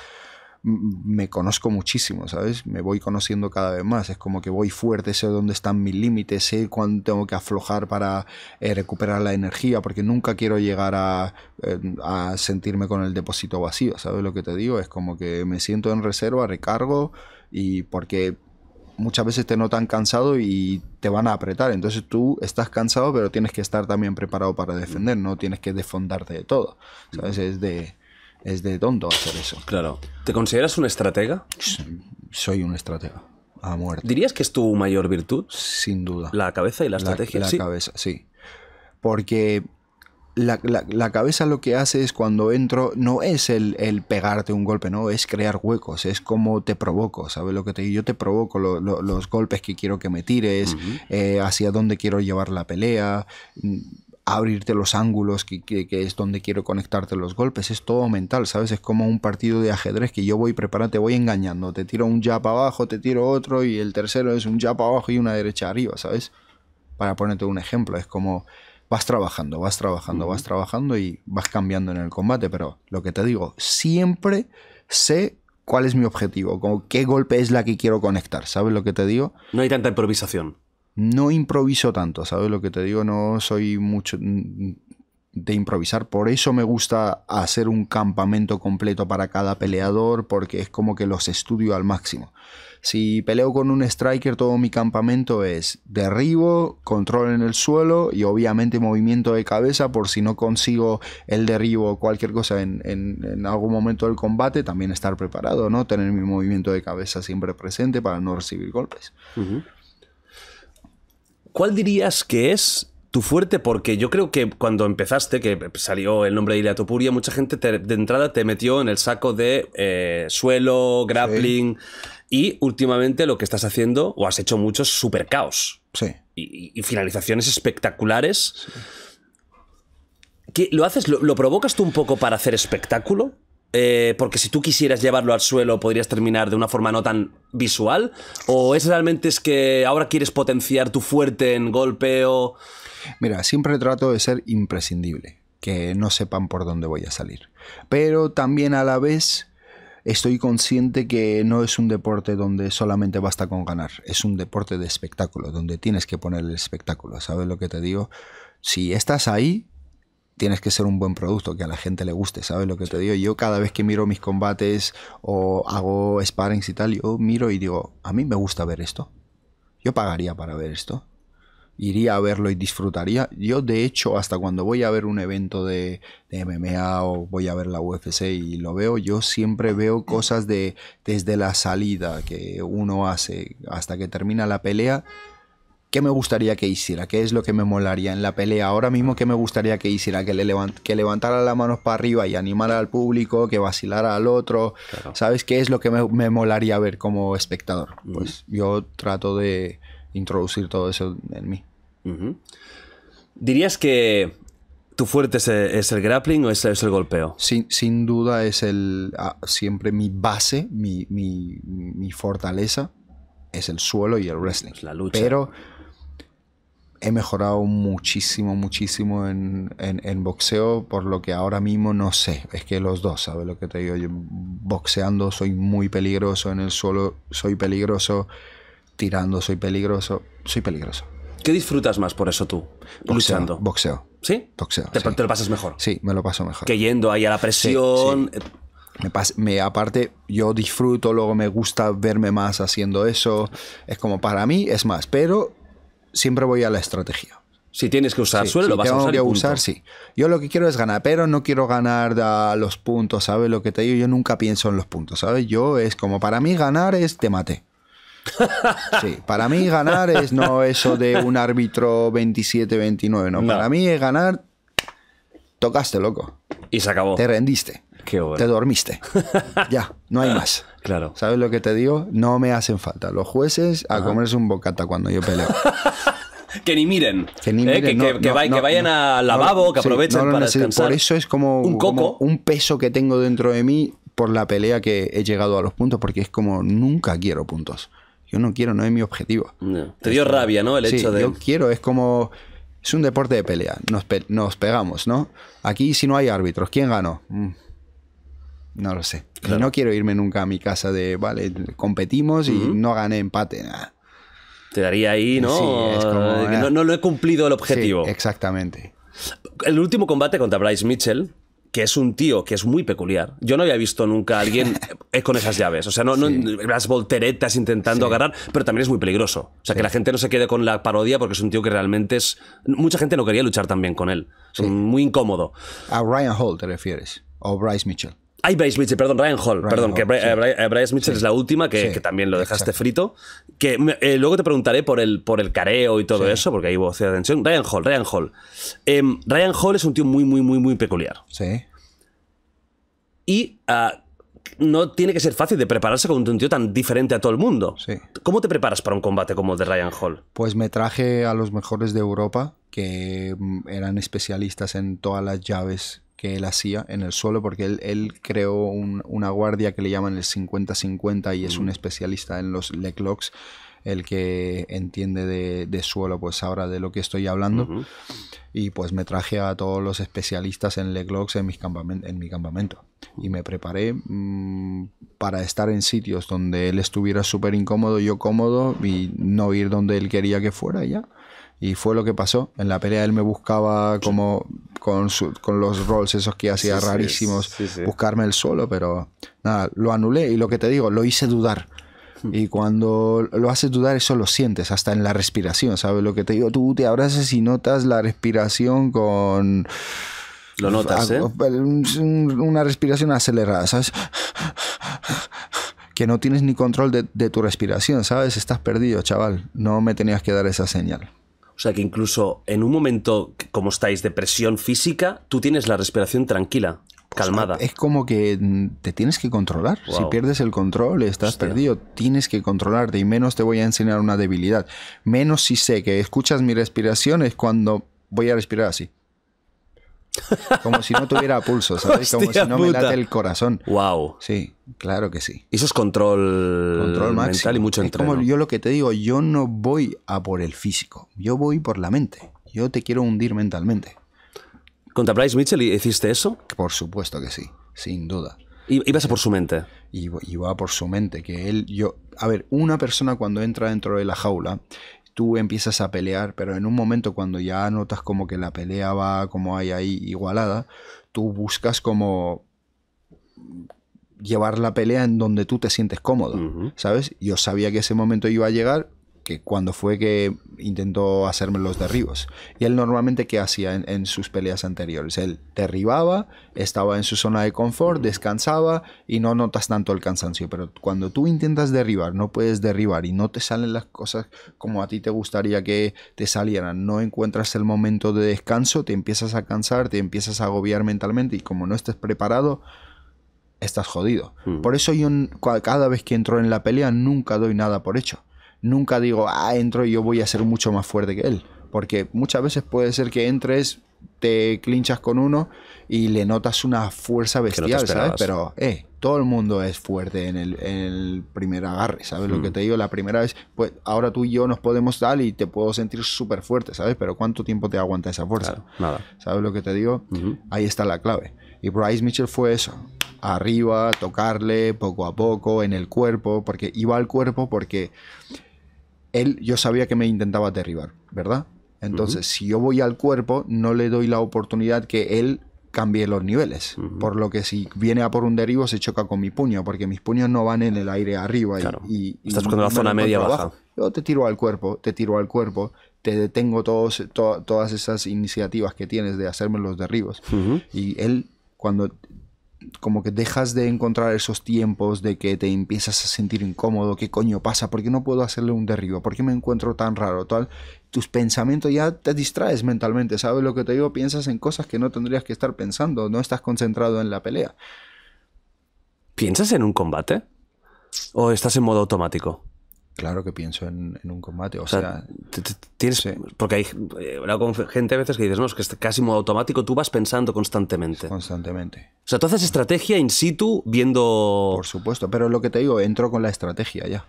me conozco muchísimo, ¿sabes? Me voy conociendo cada vez más. Es como que voy fuerte, sé dónde están mis límites, sé cuándo tengo que aflojar para eh, recuperar la energía, porque nunca quiero llegar a, eh, a sentirme con el depósito vacío, ¿sabes lo que te digo? Es como que me siento en reserva, recargo y porque muchas veces te notan cansado y te van a apretar. Entonces tú estás cansado, pero tienes que estar también preparado para defender, no tienes que desfondarte de todo. ¿Sabes? Es de, es de tonto hacer eso. Claro. ¿Te consideras un estratega? Soy un estratega a muerte, ¿Dirías que es tu mayor virtud? sin duda. La cabeza y la La- estrategia. La, sí. cabeza, sí. Porque la, la- la cabeza lo que hace es cuando entro, no es el, el pegarte un golpe, no, es crear huecos, es como te provoco, ¿sabes lo que te digo? Yo te provoco lo- lo- los golpes que quiero que me tires, eh, hacia dónde quiero llevar la pelea, mm, abrirte los ángulos, que, que- que es donde quiero conectarte los golpes, es todo mental, ¿sabes? Es como un partido de ajedrez que yo voy preparando, te voy engañando, te tiro un jab abajo, te tiro otro y el tercero es un jab abajo y una derecha arriba, ¿sabes? para ponerte un ejemplo. Es como vas trabajando, vas trabajando, vas trabajando y vas cambiando en el combate, pero lo que te digo, siempre sé cuál es mi objetivo, con qué golpe es la que quiero conectar, ¿sabes lo que te digo? No hay tanta improvisación. No improviso tanto, ¿sabes lo que te digo? No soy mucho de improvisar, por eso me gusta hacer un campamento completo para cada peleador, porque es como que los estudio al máximo. Si peleo con un striker, todo mi campamento es derribo, control en el suelo y obviamente movimiento de cabeza por si no consigo el derribo o cualquier cosa en, algún momento del combate, también estar preparado, ¿no? Tener mi movimiento de cabeza siempre presente para no recibir golpes. ¿Cuál dirías que es tu fuerte? Porque yo creo que cuando empezaste, que salió el nombre de Ilia Topuria, mucha gente de entrada te metió en el saco de eh, suelo, grappling. Y últimamente lo que estás haciendo, o has hecho mucho, es super caos. Sí. Y, finalizaciones espectaculares. ¿Lo haces, lo, provocas tú un poco para hacer espectáculo? Eh, porque si tú quisieras llevarlo al suelo, podrías terminar de una forma no tan visual. ¿O es realmente es que ahora quieres potenciar tu fuerte en golpeo? Mira, siempre trato de ser imprescindible, que no sepan por dónde voy a salir. Pero también a la vez estoy consciente que no es un deporte donde solamente basta con ganar, es un deporte de espectáculo, donde tienes que poner el espectáculo, ¿sabes lo que te digo? Si estás ahí, tienes que ser un buen producto, que a la gente le guste, ¿sabes lo que te digo? Yo cada vez que miro mis combates o hago sparrings y tal, yo miro y digo, a mí me gusta ver esto. Yo pagaría para ver esto iría a verlo y disfrutaría. Yo, de hecho, hasta cuando voy a ver un evento de, MMA o voy a ver la UFC y lo veo, yo siempre veo cosas de desde la salida que uno hace hasta que termina la pelea. ¿Qué me gustaría que hiciera? ¿Qué es lo que me molaría en la pelea? Ahora mismo, ¿qué me gustaría que hiciera? Que, le que levantara las manos para arriba y animara al público, que vacilara al otro. ¿Sabes qué es lo que me, molaría ver como espectador? Pues yo trato de introducir todo eso en mí. ¿Dirías que tu fuerte es el, grappling o es, el golpeo? Sin, sin, duda es el ah, siempre mi base, mi, fortaleza es el suelo y el wrestling. la lucha. Pero he mejorado muchísimo, muchísimo en, boxeo, por lo que ahora mismo no sé. Es que los dos, ¿sabes lo que te digo? Yo boxeando soy muy peligroso, en el suelo soy peligroso, tirando soy peligroso, soy peligroso. ¿Qué disfrutas más por eso tú? luchando. Boxeo. ¿Sí? Boxeo. ¿Te, lo pasas mejor? Sí, me lo paso mejor. Que yendo ahí a la presión. Me, me, aparte, yo disfruto, luego me gusta verme más haciendo eso. Es como para mí es más, pero siempre voy a la estrategia. Si tienes que usar suelo, lo vas a usar. que usar, sí. Yo lo que quiero es ganar, pero no quiero ganar a los puntos, ¿sabes? Lo que te digo, yo nunca pienso en los puntos, ¿sabes? Yo es como para mí ganar es te maté. [LAUGHS] Sí, para mí ganar es no eso de un árbitro 27-29, no. Para mí es ganar, tocaste, loco. Y se acabó. Te rendiste. Qué bueno. Te dormiste. [LAUGHS] ya, no hay más. Claro. ¿Sabes lo que te digo? No me hacen falta. Los jueces a comerse un bocata cuando yo peleo. [LAUGHS] que ni miren. Que, ni ¿eh? miren. que, vayan al lavabo, que aprovechen para descansar. Por eso es como un, como un peso que tengo dentro de mí por la pelea que he llegado a los puntos, porque es como nunca quiero puntos. Yo no quiero, no es mi objetivo. Te dio rabia, ¿no? El hecho de. Yo quiero, es como. Es un deporte de pelea. Nos, pegamos, ¿no? Aquí, si no hay árbitros, ¿quién ganó? Mm. No lo sé. no quiero irme nunca a mi casa de, vale, competimos y no gané empate. Te daría ahí, ¿no? Sí, es como, no, ah. no, lo he cumplido el objetivo. exactamente. El último combate contra Bryce Mitchell, que es un tío que es muy peculiar. Yo no había visto nunca a alguien [LAUGHS] con esas llaves. O sea, no, las volteretas intentando agarrar, pero también es muy peligroso. O sea, que la gente no se quede con la parodia porque es un tío que realmente es. Mucha gente no quería luchar también con él. Es muy incómodo. A Ryan Hall te refieres, o Bryce Mitchell. Ay, Bryce Mitchell, perdón, Ryan Hall, perdón, que eh, Bryce Mitchell es la última, que, también lo dejaste frito. Que eh, luego te preguntaré por el, por el careo y todo eso, porque ahí hubo cierta tensión. Ryan Hall, Ryan Hall. Em, Ryan Hall es un tío muy, muy, muy, muy peculiar. Sí. Y ah, no tiene que ser fácil de prepararse con un tío tan diferente a todo el mundo. Sí. ¿Cómo te preparas para un combate como el de Ryan Hall? Pues me traje a los mejores de Europa, que mm, eran especialistas en todas las llaves que él hacía en el suelo, porque él, creó una guardia que le llaman el 50-50 y es un mm. especialista en los leg locks. el que entiende de, de suelo, pues ahora de lo que estoy hablando. Y pues me traje a todos los especialistas en Leglox en, mis en mi campamento. Y me preparé mm, para estar en sitios donde él estuviera súper incómodo, yo cómodo, y no ir donde él quería que fuera y ya. Y fue lo que pasó. En la pelea él me buscaba como con, su- con los rolls esos que hacía Sí, rarísimos, sí, sí. buscarme el suelo, pero nada, lo anulé y lo que te digo, lo hice dudar. Hmm. Y cuando lo haces dudar, eso lo sientes, hasta en la respiración, ¿sabes? Lo que te digo, tú te abrazas y notas la respiración con... Lo notas, ¿eh? un- Una respiración acelerada, ¿sabes? Que no tienes ni control de, de tu respiración, ¿sabes? Estás perdido, chaval. No me tenías que dar esa señal. O sea que incluso en un momento como estáis de presión física, tú tienes la respiración tranquila, calmada. Es como que mm, te tienes que controlar. Si pierdes el control, estás Hostia. perdido. Tienes que controlarte y menos te voy a enseñar una debilidad. Menos si sé que escuchas mi respiración es cuando voy a respirar así. Como si no tuviera pulso, ¿sabes? Como si no me late el corazón. Wow. Sí, claro que sí. Eso es control, Control máximo. mental y mucho es entreno. como yo lo que te digo, yo no voy a por el físico, yo voy por la mente. Yo te quiero hundir mentalmente. ¿Contra Bryce Mitchell hiciste eso? Por supuesto que sí, sin duda. Ibas a por su mente. y, y va por su mente, que él, yo, a ver, una persona cuando entra dentro de la jaula, tú empiezas a pelear, pero en un momento cuando ya notas como que la pelea va como hay ahí igualada, tú buscas como llevar la pelea en donde tú te sientes cómodo. ¿sabes? Yo sabía que ese momento iba a llegar, que cuando fue que intentó hacerme los derribos. Y él normalmente, ¿qué hacía en, en sus peleas anteriores? Él derribaba, estaba en su zona de confort, descansaba y no notas tanto el cansancio. Pero cuando tú intentas derribar, no puedes derribar y no te salen las cosas como a ti te gustaría que te salieran, no encuentras el momento de descanso, te empiezas a cansar, te empiezas a agobiar mentalmente y como no estés preparado, estás jodido. Mm. Por eso yo cada vez que entro en la pelea nunca doy nada por hecho. Nunca digo, ah, entro y yo voy a ser mucho más fuerte que él. Porque muchas veces puede ser que entres, te clinchas con uno y le notas una fuerza no bestial, ¿sabes? Pero, eh, todo el mundo es fuerte en el, en el primer agarre, ¿sabes? Mm. Lo que te digo, la primera vez, pues ahora tú y yo nos podemos dar y te puedo sentir súper fuerte, ¿sabes? Pero ¿cuánto tiempo te aguanta esa fuerza? Claro, nada. ¿Sabes lo que te digo? Ahí está la clave. Y Bryce Mitchell fue eso. Arriba, tocarle poco a poco, en el cuerpo, porque iba al cuerpo porque él, yo sabía que me intentaba derribar, ¿verdad? Entonces, si yo voy al cuerpo, no le doy la oportunidad que él cambie los niveles. Por lo que si viene a por un derribo, se choca con mi puño, porque mis puños no van en el aire arriba. y- Claro. Y, y Estás buscando la zona media baja. abajo. Yo te tiro al cuerpo, te tiro al cuerpo, te detengo todos, to- todas esas iniciativas que tienes de hacerme los derribos. Y él, cuando como que dejas de encontrar esos tiempos de que te empiezas a sentir incómodo, ¿qué coño pasa? ¿Por qué no puedo hacerle un derribo? ¿Por qué me encuentro tan raro? Tal, tus pensamientos ya te distraes mentalmente, ¿sabes lo que te digo? Piensas en cosas que no tendrías que estar pensando, no estás concentrado en la pelea. ¿Piensas en un combate? ¿O estás en modo automático? Claro que pienso en, en un combate, o, O sea, tienes, sí. porque hay, he hablado con gente a veces que dices, no, es que es casi modo automático, tú vas pensando constantemente. O constantemente. sea, tú haces estrategia in situ viendo... Por supuesto, pero lo que te digo, entro con la estrategia ya.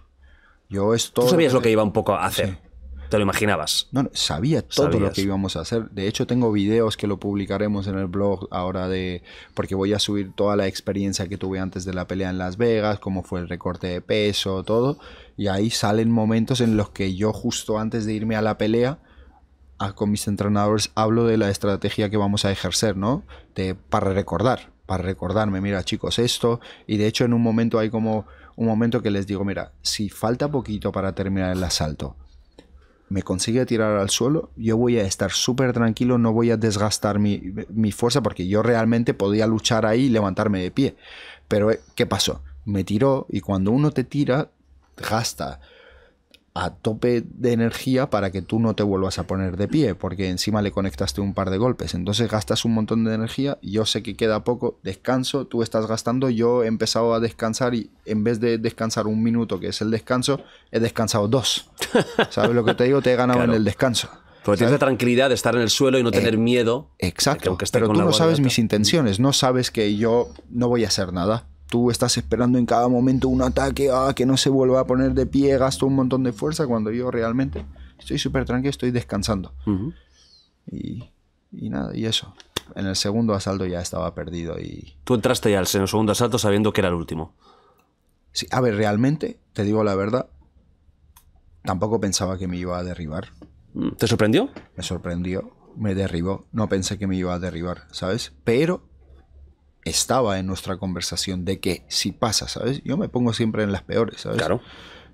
Yo es todo Tú sabías lo que que iba un poco a hacer. Te lo imaginabas. No, no, sabía todo lo que íbamos a hacer. De hecho, tengo videos que lo publicaremos en el blog ahora de. Porque voy a subir toda la experiencia que tuve antes de la pelea en Las Vegas, cómo fue el recorte de peso, todo. Y ahí salen momentos en los que yo, justo antes de irme a la pelea, a- con mis entrenadores, hablo de la estrategia que vamos a ejercer, ¿no? De, para recordar, para recordarme, mira, chicos, esto. Y de hecho, en un momento hay como un momento que les digo, mira, si falta poquito para terminar el asalto me consigue tirar al suelo, yo voy a estar súper tranquilo, no voy a desgastar mi, mi fuerza porque yo realmente podía luchar ahí y levantarme de pie. Pero, eh, ¿qué pasó? Me tiró y cuando uno te tira, gasta a tope de energía para que tú no te vuelvas a poner de pie, porque encima le conectaste un par de golpes. Entonces gastas un montón de energía, yo sé que queda poco, descanso, tú estás gastando, yo he empezado a descansar y en vez de descansar un minuto, que es el descanso, he descansado dos. [LAUGHS] ¿Sabes lo que te digo? Te he ganado Claro. en el descanso. Porque tienes la tranquilidad de estar en el suelo y no tener miedo. que Exacto. Pero tú no sabes mis intenciones, no sabes que yo no voy a hacer nada. Tú estás esperando en cada momento un ataque, ah, que no se vuelva a poner de pie, gasto un montón de fuerza, cuando yo realmente estoy súper tranquilo, estoy descansando. Y, y nada, y eso. En el segundo asalto ya estaba perdido y... Tú entraste ya al segundo asalto sabiendo que era el último. Sí, a ver, realmente, te digo la verdad, tampoco pensaba que me iba a derribar. ¿Te sorprendió? Me sorprendió, me derribó. No pensé que me iba a derribar, ¿sabes? Pero estaba en nuestra conversación de que si pasa, ¿sabes? Yo me pongo siempre en las peores, ¿sabes? Claro.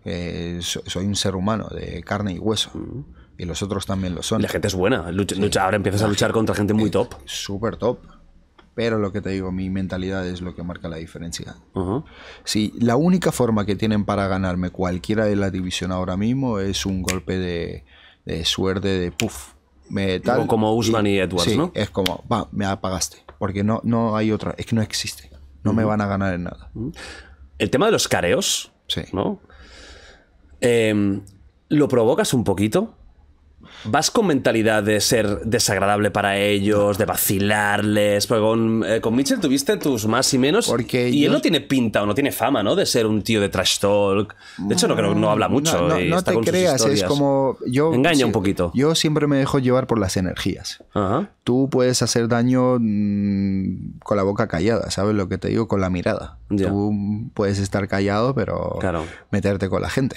Eh, so- soy un ser humano de carne y hueso. Y los otros también lo son. Y la gente es buena. Lucha- lucha- ahora empiezas a luchar contra gente muy top. Súper top. Pero lo que te digo, mi mentalidad es lo que marca la diferencia. Sí, la única forma que tienen para ganarme cualquiera de la división ahora mismo es un golpe de, de suerte de puff. Me tal, O como Usman y Edwards, sí, ¿no? Es como, va, me apagaste. Porque no, no hay otra, es que no existe. No me van a ganar en nada. El tema de los careos, Sí. ¿no? Em, ¿Lo provocas un poquito? ¿Vas con mentalidad de ser desagradable para ellos, de vacilarles? Porque con, eh, con Mitchell tuviste tus más y menos. Porque y él no tiene pinta o no tiene fama, ¿no? De ser un tío de trash talk. De hecho, no creo que no habla mucho. No, no, y no está te con sus creas, es como. Yo, Engaña sí, un poquito. Yo siempre me dejo llevar por las energías. Ajá. Tú puedes hacer daño mm, con la boca callada, ¿sabes lo que te digo? Con la mirada. Tú puedes estar callado, pero Claro. meterte con la gente.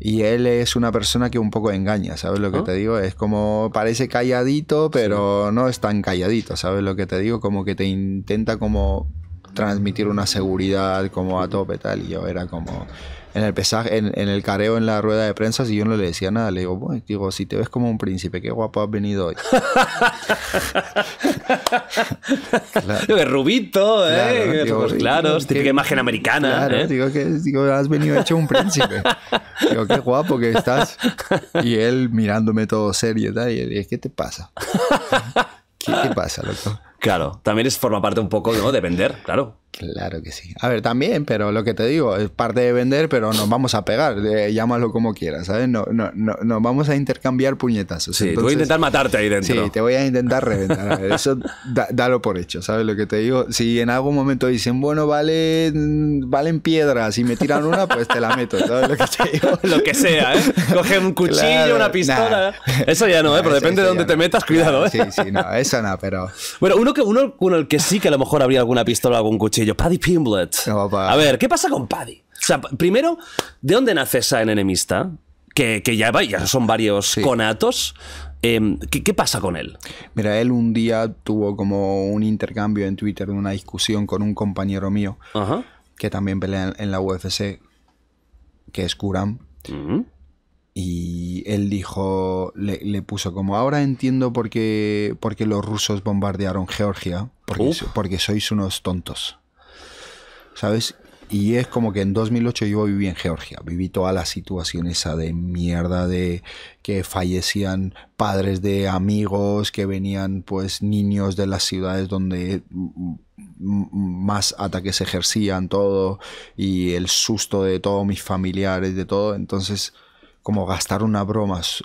Y él es una persona que un poco engaña, ¿sabes lo que ¿Ah? te digo? Es como, parece calladito, pero no es tan calladito, ¿sabes lo que te digo? Como que te intenta como transmitir una seguridad como a tope tal. Y yo era como, en el pesaje, en, en el careo en la rueda de prensa, si yo no le decía nada, le digo, bueno, digo, si te ves como un príncipe, qué guapo has venido hoy. [LAUGHS] Claro. Rubito, ¿eh? Claro, digo, claros, típica que- imagen americana. Claro, ¿eh? digo que digo, has venido hecho un príncipe. digo, qué guapo que estás. Y él mirándome todo serio y tal. Y dice, ¿qué te pasa? [LAUGHS] ¿Qué te pasa, loco? Claro, también es forma parte un poco ¿no? de vender, claro. Claro que sí. A ver, también, pero lo que te digo, es parte de vender, pero nos vamos a pegar. eh, llámalo como quieras, ¿sabes? No, no, no, nos vamos a intercambiar puñetazos. Sí, te voy a Entonces- intentar matarte ahí dentro. Sí, te voy a intentar reventar. A ver, Eso da- dalo por hecho, ¿sabes lo que te digo? Si en algún momento dicen, bueno, vale, mm, valen piedras y me tiran una, pues te la meto, ¿sabes lo que te digo? [LAUGHS] Lo que sea, ¿eh? Coge un cuchillo, Claro, una pistola. nah. Eso ya no, ¿eh? Pero depende de dónde ya te no. metas, cuidado, ¿eh? Sí, sí, no, eso no, pero... Bueno, uno, que, uno con el que sí que a lo mejor habría alguna pistola o algún cuchillo. Paddy Pimblett. No, A ver, ¿qué pasa con Paddy? O sea, primero, ¿de dónde nace esa enemista? Que, que ya, ya son varios conatos. Em, ¿qué, qué pasa con él? Mira, él un día tuvo como un intercambio en Twitter, una discusión con un compañero mío Ajá. que también pelea en, en la UFC, que es Kuram. Ujú. Y él dijo, le, le puso como, ahora entiendo por qué, por qué los rusos bombardearon Georgia, porque, so- porque sois unos tontos. ¿Sabes? Y es como que en 2008 yo viví en Georgia, viví toda la situación esa de mierda de que fallecían padres de amigos, que venían pues niños de las ciudades donde más ataques ejercían todo y el susto de todos mis familiares, de todo. Entonces, como gastar una broma so-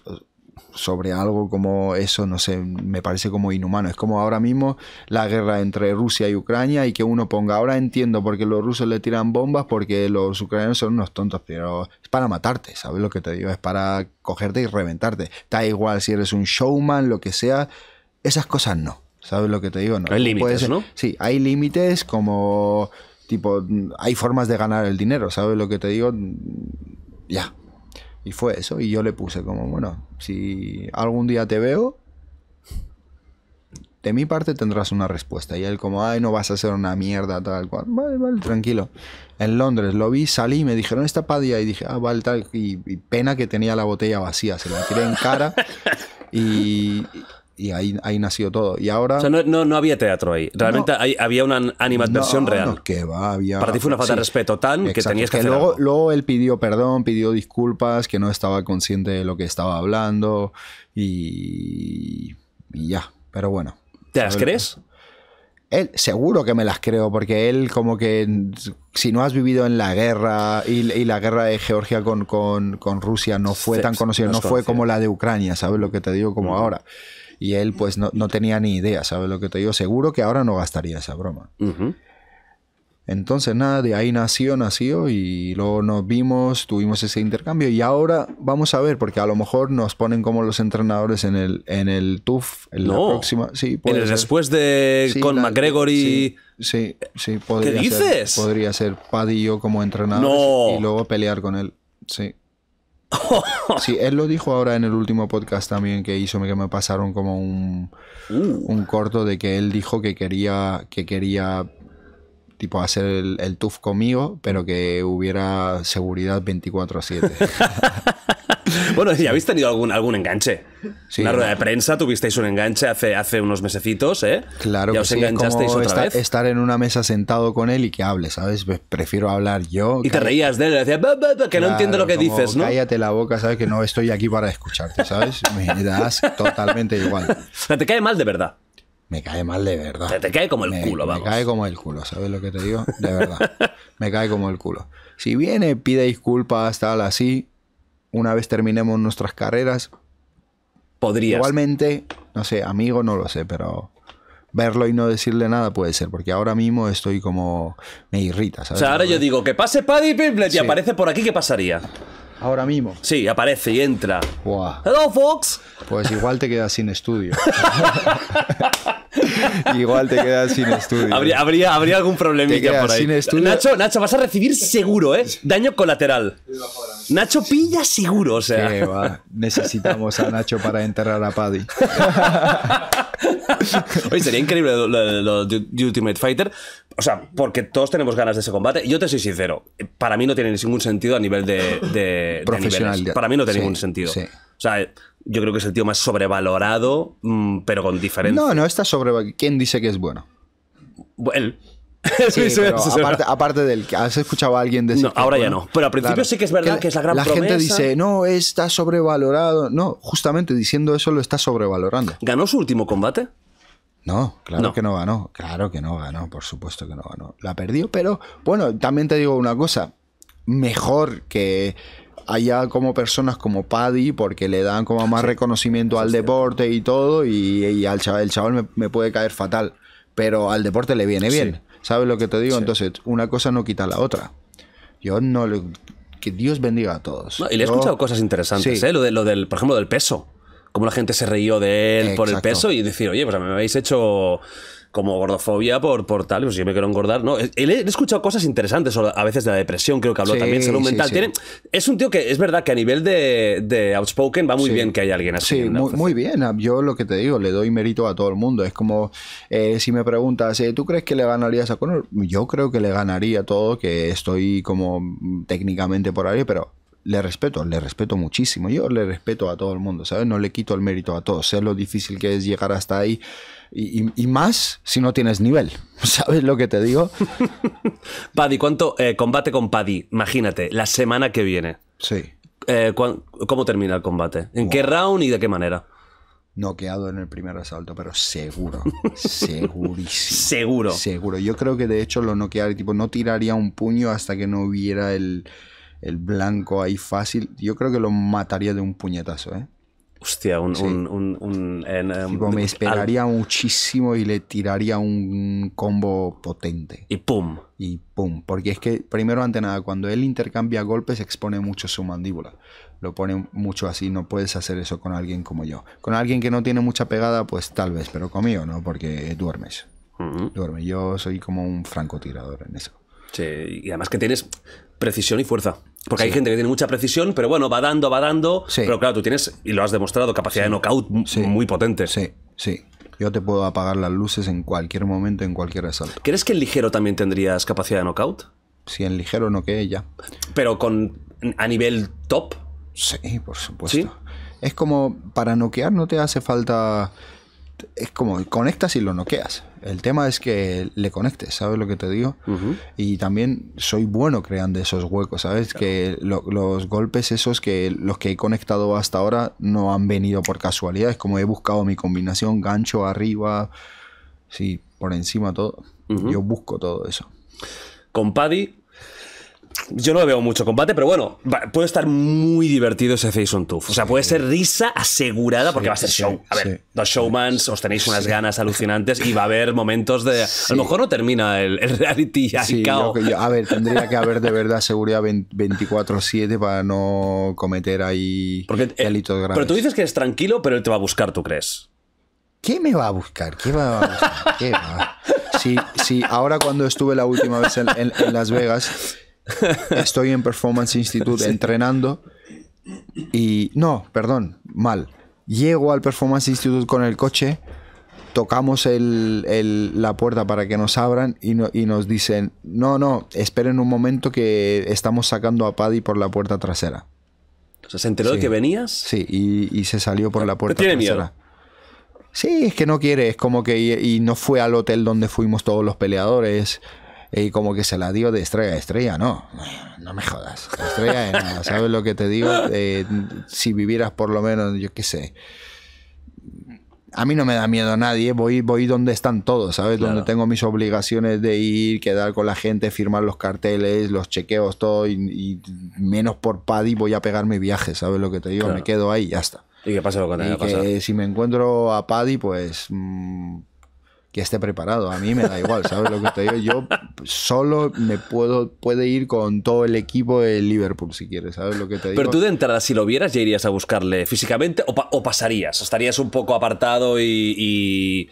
sobre algo como eso, no sé, me parece como inhumano. Es como ahora mismo la guerra entre Rusia y Ucrania y que uno ponga, ahora entiendo por qué los rusos le tiran bombas, porque los ucranianos son unos tontos, pero es para matarte, ¿sabes lo que te digo? Es para cogerte y reventarte. Da igual si eres un showman, lo que sea, esas cosas no. ¿Sabes lo que te digo? No. Hay límites, ¿no? Sí, hay límites como tipo, hay formas de ganar el dinero, ¿sabes lo que te digo? Ya. Y fue eso, y yo le puse como, bueno, si algún día te veo, de mi parte tendrás una respuesta. Y él como, ay, no vas a ser una mierda, tal cual. Vale, vale, tranquilo. En Londres lo vi, salí, me dijeron, esta padilla, y dije, ah, vale, tal. Y, y pena que tenía la botella vacía, se la tiré en cara [LAUGHS] y, y ahí, ahí nació todo. Y ahora... O sea, no, no, no había teatro ahí. Realmente hay- había una animadversión No, real. no, que va, había... Para ti fue una falta de respeto tan que tenías que hacer luego, algo. luego él pidió perdón, pidió disculpas, que no estaba consciente de lo que estaba hablando y, y ya. Pero bueno. ¿Te las crees? Él, seguro que me las creo, porque él como que si no has vivido en la guerra y, y la guerra de Georgia con, con- con Rusia no fue tan conocida, no no fue como la de Ucrania, ¿sabes lo que te digo? Como ahora. Y él pues no, no tenía ni idea, ¿sabes lo que te digo? Seguro que ahora no gastaría esa broma. Entonces, nada, de ahí nació, nació y luego nos vimos, tuvimos ese intercambio y ahora vamos a ver, porque a lo mejor nos ponen como los entrenadores en el, en el TUF, en la próxima. Sí, En el ser. después de Sí, con la- McGregor y. Sí, sí, sí, podría ¿Qué ser- podría ser Paddy y yo como entrenadores No. y luego pelear con él. Sí. [LAUGHS] Sí, él lo dijo ahora en el último podcast también que hizo, que me pasaron como un, Uh. un corto de que él dijo que quería, que quería tipo hacer el, el TUF conmigo, pero que hubiera seguridad 24/7. [LAUGHS] Bueno, ¿ya habéis tenido algún, algún enganche? Sí. Una rueda de prensa, tuvisteis un enganche hace, hace unos mesecitos, ¿eh? Claro Ya que os sí, enganchasteis como otra esta- vez. estar en una mesa sentado con él y que hable, ¿sabes? Pues Prefiero hablar yo. Y te reías de él, decías, "Ba, ba, ba", que no Claro, entiende lo que como, dices, ¿no? Cállate la boca, ¿sabes? Que no estoy aquí para escucharte, ¿sabes? Me das totalmente igual. [LAUGHS] O sea, te cae mal de verdad. Me cae mal de verdad. Te, te cae como el me, culo, me vamos. cae como el culo, ¿sabes lo que te digo? De verdad. [LAUGHS] me cae como el culo. Si viene, pide disculpas, tal, así. Una vez terminemos nuestras carreras, Podrías. igualmente, no sé, amigo, no lo sé, pero verlo y no decirle nada puede ser, porque ahora mismo estoy como. Me irrita, O ¿sabes? sea, ahora yo digo que pase Paddy y Sí. aparece por aquí, ¿qué pasaría? Ahora mismo. Sí, aparece y entra. Buah. Hello, folks. Pues igual te quedas sin estudio. [LAUGHS] igual te quedas sin estudio. Habría, habría, habría algún problemilla por ahí. sin. Nacho, Nacho, vas a recibir seguro, ¿eh? Daño colateral. Nacho pilla seguro, o sea. Va, Necesitamos a Nacho para enterrar a Paddy. [LAUGHS] [LAUGHS] Oye, sería increíble lo, lo- lo de Ultimate Fighter. O sea, porque todos tenemos ganas de ese combate. Yo te soy sincero, para mí no tiene ningún sentido a nivel de, de- de Profesionalidad. niveles. Para mí no tiene Sí, ningún sentido. sí. O sea, yo creo que es el tío más sobrevalorado, mm, pero con diferencia. No, no está sobre. ¿Quién dice que es bueno? Él. Sí, [LAUGHS] pero aparte, aparte del que has escuchado a alguien decir. No, que ahora ya no. Pero al principio sí que es verdad que es la gran La gente dice, no, está sobrevalorado. No, justamente diciendo eso lo está sobrevalorando. ¿Ganó su último combate? No, claro No. que no ganó. Claro que no ganó, por supuesto que no ganó. La perdió, pero bueno, también te digo una cosa. Mejor que haya como personas como Paddy, porque le dan como más reconocimiento al deporte y todo, y, y al chaval, el chaval me, me puede caer fatal, pero al deporte le viene bien. ¿Sabes lo que te digo? Entonces, una cosa no quita la otra. Yo no le... Que Dios bendiga a todos. No, y le he Yo- escuchado cosas interesantes. ¿eh? Lo, de, lo del, por ejemplo, del peso. Cómo la gente se reyó de él por el peso y decir, oye, pues me habéis hecho como gordofobia por, por tal, pues yo me quiero engordar. No, he, he escuchado cosas interesantes, a veces de la depresión, creo que habló Sí, también, salud sí, mental. sí. Tiene, es un tío que es verdad que a nivel de, de outspoken va muy bien que haya alguien así. Sí, muy, muy bien. Yo lo que te digo, le doy mérito a todo el mundo. Es como eh, si me preguntas, eh, ¿tú crees que le ganarías a Conor? Yo creo que le ganaría todo, que estoy como mm, técnicamente por ahí, pero le respeto, le respeto muchísimo. Yo le respeto a todo el mundo, ¿sabes? No le quito el mérito a todos. Sé lo difícil que es llegar hasta ahí. Y, y- y más si no tienes nivel. [LAUGHS] ¿Sabes lo que te digo? [LAUGHS] Paddy, ¿cuánto eh, combate con Paddy? Imagínate, la semana que viene. Sí. Eh, ¿Cómo termina el combate? ¿En qué round y de qué manera? Noqueado en el primer asalto, pero seguro. [LAUGHS] Segurísimo. Seguro. Seguro. Yo creo que de hecho lo noquearía, tipo, no tiraría un puño hasta que no hubiera el, el blanco ahí fácil. Yo creo que lo mataría de un puñetazo, ¿eh? Hostia, un... un, un- un- en, em, Tipo, me al- esperaría muchísimo y le tiraría un combo potente. Y pum. Y pum. Porque es que, primero, ante nada, cuando él intercambia golpes, expone mucho su mandíbula. Lo pone mucho así. No puedes hacer eso con alguien como yo. Con alguien que no tiene mucha pegada, pues tal vez, pero conmigo no, porque duermes. Ujú. Duerme. Yo soy como un francotirador en eso. Sí, y además que tienes precisión y fuerza. Porque hay gente que tiene mucha precisión, pero bueno, va dando, va dando. Sí. Pero claro, tú tienes, y lo has demostrado, capacidad de knockout muy potente. Sí, sí. Yo te puedo apagar las luces en cualquier momento, en cualquier asalto. ¿Crees que en ligero también tendrías capacidad de knockout? Si en ligero no que ya. Pero con a nivel top. Sí, por supuesto. Es como para noquear no te hace falta. Es como conectas y lo noqueas. El tema es que le conectes, ¿sabes lo que te digo? Y también soy bueno creando esos huecos, ¿sabes? Que lo- los golpes esos que los que he conectado hasta ahora no han venido por casualidad. Es como he buscado mi combinación, gancho arriba, sí, por encima todo. Yo busco todo eso. Con Paddy, yo no veo mucho combate, pero bueno, va- puede estar muy divertido ese Face on Tooth. O sea, puede ser risa asegurada porque va a ser show. A ver, los showmans os tenéis unas ganas alucinantes y va a haber momentos de. A lo mejor no termina el, el reality yo- yo- a ver, tendría que haber de verdad seguridad 20 24-7 para no cometer ahí Porque, eh, delitos graves. pero tú dices que es tranquilo, pero él te va a buscar, ¿tú crees? ¿Qué me va a buscar? ¿Qué va a buscar? ¿Qué va? Sí, sí, ahora cuando estuve la última vez en, en- en Las Vegas, estoy en Performance Institute entrenando y... No, perdón, mal. Llego al Performance Institute con el coche, tocamos el- el- la puerta para que nos abran y, no- y nos dicen, no, no, esperen un momento que estamos sacando a Paddy por la puerta trasera. O sea, ¿se enteró de que venías? Sí, y, y se salió por la puerta tiene trasera. miedo. Sí, es que no quiere, es como que y, y no fue al hotel donde fuimos todos los peleadores y como que se la dio de estrella a estrella, no, no me jodas, estrella de nada, ¿sabes lo que te digo? Eh, si vivieras por lo menos, yo qué sé. A mí no me da miedo a nadie, voy, voy donde están todos, ¿sabes? Claro. Donde tengo mis obligaciones de ir, quedar con la gente, firmar los carteles, los chequeos, todo, y, y menos por Paddy voy a pegar mi viaje, ¿sabes lo que te digo? Claro. Me quedo ahí y ya está. Y que pase lo que tenga Y que pasar. que si me encuentro a Paddy, pues mm, que esté preparado. A mí me da igual, ¿sabes lo que te digo? Yo solo me puedo puede ir con todo el equipo de Liverpool, si quieres, ¿sabes lo que te digo? Pero tú de entrada, si lo vieras, ya irías a buscarle físicamente o, pa- o pasarías. Estarías un poco apartado y. y-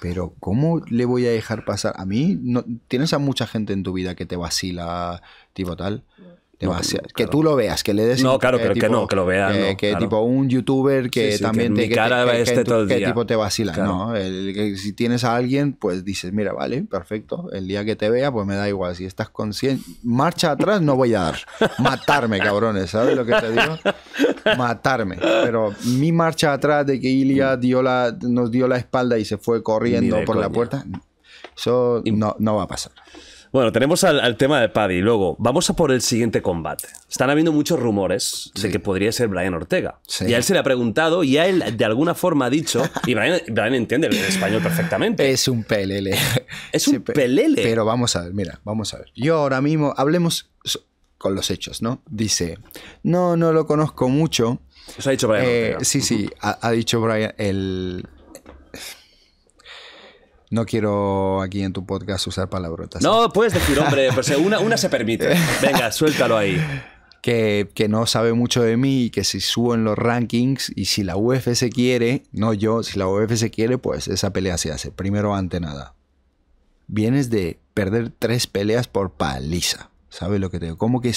Pero ¿cómo le voy a dejar pasar? A mí, no, tienes a mucha gente en tu vida que te vacila, tipo tal. No, Que tú lo veas, que le des... No, claro, eh, pero que no, que lo vea, Que, no, que claro. tipo un youtuber que Sí, sí, también que te... mi cara que, que- esté que todo el que día. tipo te vacila, Claro. ¿no? El- que si tienes a alguien, pues dices, mira, vale, perfecto. El día que te vea, pues me da igual. Si estás consciente... Marcha atrás no voy a dar. Matarme, cabrones, ¿sabes lo que te digo? Matarme. Pero mi marcha atrás de que Ilia dio la, nos dio la espalda y se fue corriendo por la puerta, eso no, no va a pasar. Bueno, tenemos al, al tema de Paddy. Luego, vamos a por el siguiente combate. Están habiendo muchos rumores de que podría ser Brian Ortega. Sí. Y a él se le ha preguntado y a él de alguna forma ha dicho. Y Brian, Brian entiende el español perfectamente. [LAUGHS] Es un pelele. Es un pe- pelele. Pero vamos a ver, mira, vamos a ver. Yo ahora mismo, hablemos con los hechos, ¿no? Dice, no, no lo conozco mucho. Os ha dicho Brian Eh, Ortega. sí, sí, ha, ha dicho Brian, el... No quiero aquí en tu podcast usar palabrotas. No, puedes decir, hombre, pues una, una se permite. [LAUGHS] Venga, suéltalo ahí. que, que no sabe mucho de mí y que si subo en los rankings y si la UFC quiere, no yo, si la UFC quiere, pues esa pelea se hace. Primero ante nada. Vienes de perder tres peleas por paliza. ¿Sabes lo que te digo? ¿Cómo que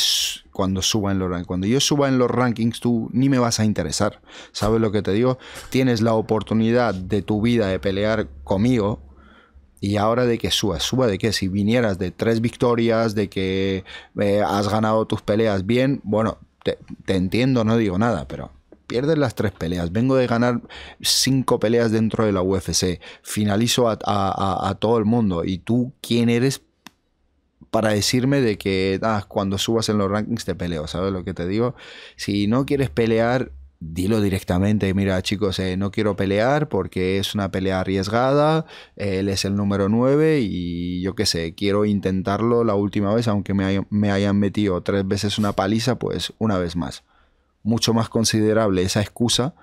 cuando suba en los rankings? Cuando yo suba en los rankings, tú ni me vas a interesar. ¿Sabes lo que te digo? Tienes la oportunidad de tu vida de pelear conmigo y ahora de que subas, suba de que si vinieras de tres victorias, de que eh, has ganado tus peleas bien, bueno, te, entiendo, no digo nada, pero pierdes las tres peleas. Vengo de ganar cinco peleas dentro de la UFC, finalizo a- a todo el mundo. ¿Y tú quién eres para decirme de que ah, cuando subas en los rankings te peleo? ¿Sabes lo que te digo? Si no quieres pelear, dilo directamente. Mira, chicos, eh, no quiero pelear porque es una pelea arriesgada. Él es el número 9 y yo qué sé, quiero intentarlo la última vez, aunque me, hay- me hayan metido tres veces una paliza, pues una vez más. Mucho más considerable esa excusa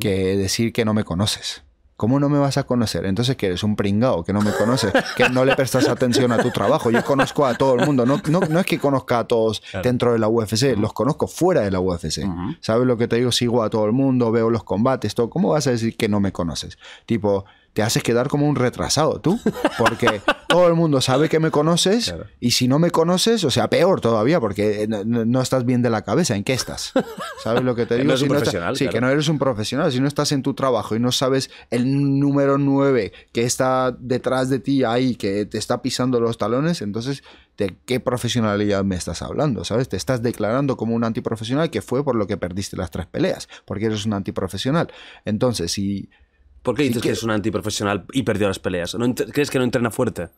que decir que no me conoces. ¿Cómo no me vas a conocer? Entonces que eres un pringao, que no me conoces, que no le prestas atención a tu trabajo. Yo conozco a todo el mundo. No, no, no es que conozca a todos dentro de la UFC, los conozco fuera de la UFC. ¿Sabes lo que te digo? Sigo a todo el mundo, veo los combates, todo. ¿Cómo vas a decir que no me conoces? Tipo, te haces quedar como un retrasado tú, porque todo el mundo sabe que me conoces y si no me conoces, o sea, peor todavía, porque no, no- no estás bien de la cabeza. ¿En qué estás? ¿Sabes lo que te [LAUGHS] digo? no eres Si estás- profesional, sí, que no eres un profesional. Si no estás en tu trabajo y no sabes el número 9 que está detrás de ti ahí, que te está pisando los talones, entonces, ¿de qué profesionalidad me estás hablando? ¿Sabes? Te estás declarando como un antiprofesional que fue por lo que perdiste las tres peleas, porque eres un antiprofesional. Entonces, si ¿Por qué Sí dices que- que es un antiprofesional y perdió las peleas? ¿No ¿Crees que no entrena fuerte?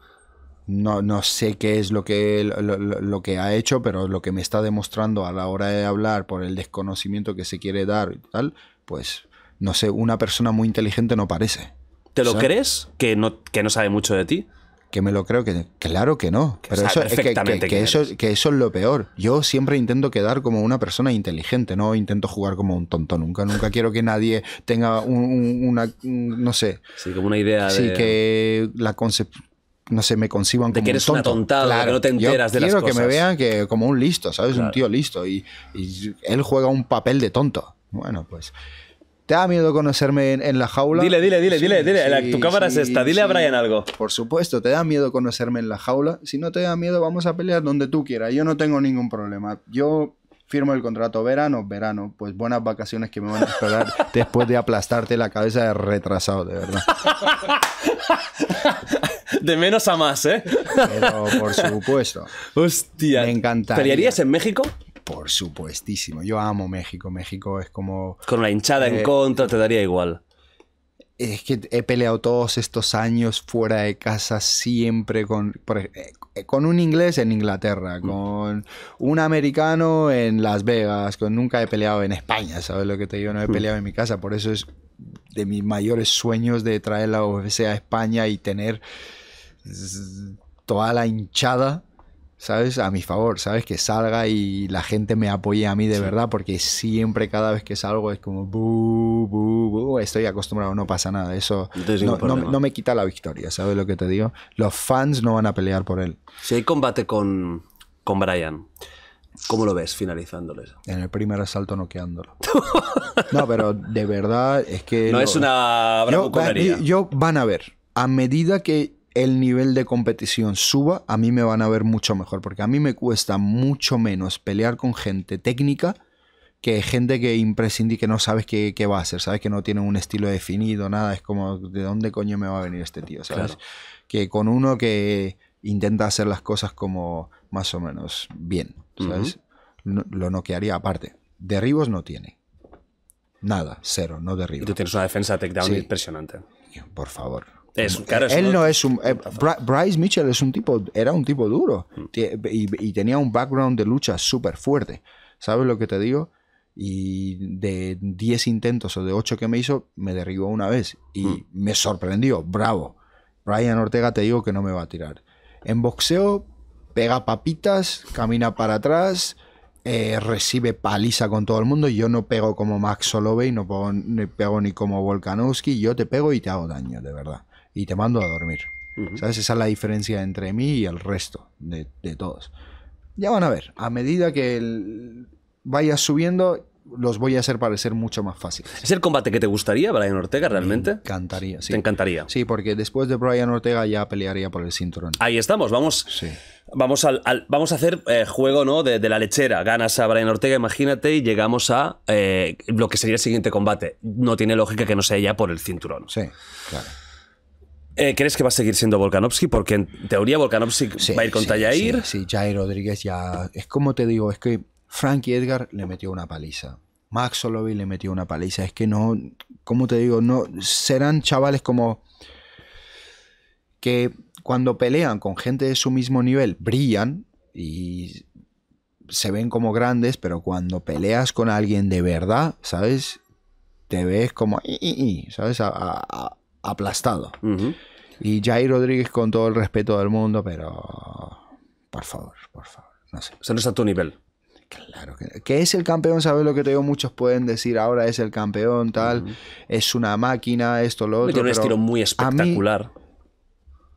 No, no sé qué es lo que, lo, lo- que ha hecho, pero lo que me está demostrando a la hora de hablar por el desconocimiento que se quiere dar y tal, pues no sé, una persona muy inteligente no parece. ¿Te lo crees que no, que no sabe mucho de ti? Que me lo creo que claro que no pero sabe eso es que, que- que eso que eso es lo peor yo siempre intento quedar como una persona inteligente no intento jugar como un tonto nunca nunca quiero que nadie tenga un- un- una un- no sé Sí, como una idea sí de... que la no sé, me conciban De como que un eres un tonto. atontado, de que no te yo enteras de las quiero que me cosas. vean que como un listo, ¿sabes? Claro. Un tío listo y, y él juega un papel de tonto. Bueno, pues ¿Te da miedo conocerme en, en la jaula? Dile, dile, dile, dile, dile. La- tu cámara es esta. Dile a Brian algo. Por supuesto, ¿te da miedo conocerme en la jaula? Si no te da miedo, vamos a pelear donde tú quieras. Yo no tengo ningún problema. Yo firmo el contrato verano, verano. Pues buenas vacaciones que me van a esperar [LAUGHS] después de aplastarte la cabeza de retrasado, de verdad. [LAUGHS] De menos a más, ¿eh? Pero por supuesto. [LAUGHS] Hostia. Me encantaría. ¿Pelearías en México? Por supuestísimo. Yo amo México. México es como... Con la hinchada en Eh, contra te daría igual. Es que he peleado todos estos años fuera de casa siempre con, por eh, con un inglés en Inglaterra, con un americano en Las Vegas, con nunca he peleado en España, ¿sabes lo que te digo? No he peleado en mi casa, por eso es de mis mayores sueños de traer la UFC a España y tener toda la hinchada, ¿sabes? A mi favor, ¿sabes? Que salga y la gente me apoye a mí de verdad, porque siempre cada vez que salgo es como, bu, bu, bu, estoy acostumbrado, no pasa nada, eso No no, no- me quita la victoria, ¿sabes lo que te digo? Los fans no van a pelear por él. Si hay combate con, con Brian, ¿cómo lo ves finalizándoles? En el primer asalto noqueándolo. [LAUGHS] No, pero de verdad es que... No lo- es una yo, yo- van a ver, a medida que el nivel de competición suba, a mí me van a ver mucho mejor, porque a mí me cuesta mucho menos pelear con gente técnica que gente que imprescindí que no sabes qué, qué va a hacer, sabes que no tiene un estilo definido, nada, es como, ¿de dónde coño me va a venir este tío? ¿sabes? Claro. Que con uno que intenta hacer las cosas como más o menos bien, ¿sabes? No- lo noquearía aparte. Derribos no tiene. Nada, cero, no Y derribos. tú tienes una defensa takedown Sí. impresionante. Por favor. Es- claro, eso Él no- no es un. eh, Bryce Mitchell es un tipo. Era un tipo duro. Mm. Y, y tenía un background de lucha súper fuerte. ¿Sabes lo que te digo? Y de 10 intentos o de 8 que me hizo, me derribó una vez. Y Mm. me sorprendió. Bravo. Brian Ortega te digo que no me va a tirar. En boxeo, pega papitas, camina para atrás. eh, recibe paliza con todo el mundo. Yo no pego como Max Holloway, no pego, ni pego ni como Volkanovski. Yo te pego y te hago daño, de verdad. Y te mando a dormir. ¿Sabes? Esa es la diferencia entre mí y el resto de, de todos. Ya van a ver. A medida que el- vaya subiendo, los voy a hacer parecer mucho más fáciles. ¿Es el combate que te gustaría, Brian Ortega, Me realmente? encantaría, sí. Te encantaría. Sí, porque después de Brian Ortega ya pelearía por el cinturón. Ahí estamos, vamos. Sí. Vamos, al, al- vamos a hacer eh, juego ¿no? de, de la lechera. Ganas a Brian Ortega, imagínate, y llegamos a eh, lo que sería el siguiente combate. No tiene lógica que no sea ya por el cinturón. Sí, claro. Eh, ¿Crees que va a seguir siendo Volkanovski? Porque en teoría Volkanovski Sí, va a ir contra sí, Jair. Sí, sí, Jair Rodríguez ya. Es como te digo, es que Frankie Edgar le metió una paliza. Max Holloway le metió una paliza. Es que no. Como te digo, no. Serán chavales como. Que cuando pelean con gente de su mismo nivel, brillan y se ven como grandes, pero cuando peleas con alguien de verdad, ¿sabes? Te ves como. ¿Sabes? A- a- aplastado. Y Jair Rodríguez con todo el respeto del mundo, pero por favor, por favor, no sé. O sea, no está a tu nivel. Claro que, que es el campeón, ¿sabes lo que te digo? Muchos pueden decir ahora es el campeón, tal, es una máquina, esto, lo otro. Tiene un estilo muy a mí, espectacular.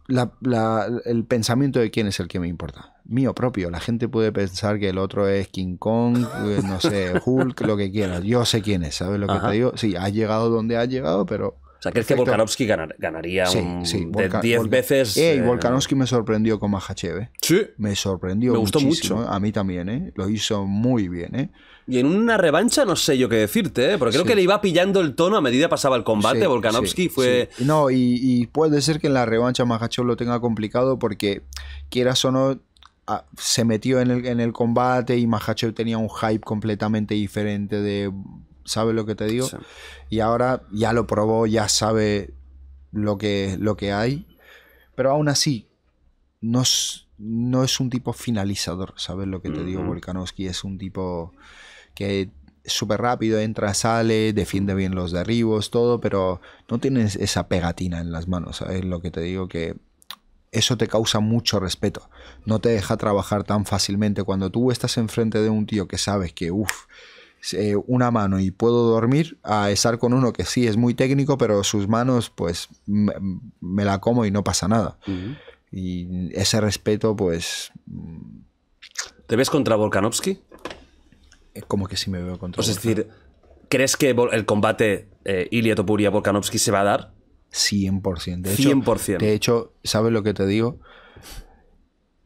la- la- el pensamiento de quién es el que me importa. Mío propio. La gente puede pensar que el otro es King Kong, eh, no sé, [LAUGHS] Hulk, lo que quieras. Yo sé quién es, ¿sabes lo que Ajá. te digo? Sí, ha llegado donde ha llegado, pero O sea, ¿crees que. Volkanovski ganar- ganaría Sí, un- sí. de Volka- 10 Volka- veces? Ey, eh, Volkanovski me sorprendió con Mahachev, ¿eh? Sí. Me sorprendió Me gustó muchísimo, mucho. ¿eh? A mí también, ¿eh? Lo hizo muy bien, ¿eh? Y en una revancha no sé yo qué decirte, ¿eh? porque creo Sí. que le iba pillando el tono a medida pasaba el combate. Sí, Volkanovski sí, fue... No, y, y puede ser que en la revancha Mahachev lo tenga complicado porque, quieras o no, se metió en el, en el combate y Mahachev tenía un hype completamente diferente de... ¿Sabes lo que te digo? Sí. Y ahora ya lo probó, ya sabe lo que, lo que hay. Pero aún así, no es, no es un tipo finalizador, ¿sabes lo que te digo? Volkanovski es un tipo que es súper rápido, entra, sale, defiende bien los derribos, todo, pero no tiene esa pegatina en las manos, ¿sabes lo que te digo? Que eso te causa mucho respeto. No te deja trabajar tan fácilmente. Cuando tú estás enfrente de un tío que sabes que, uff, eh, una mano y puedo dormir, a estar con uno que sí es muy técnico, pero sus manos, pues me, me la como y no pasa nada. Y ese respeto, pues. ¿Te ves contra Volkanovski? Es como que sí me veo contra Es decir, ¿crees que el combate eh, Ilia Topuria-Volkanovski se va a dar? 100%. De hecho, 100%. De hecho, ¿sabes lo que te digo?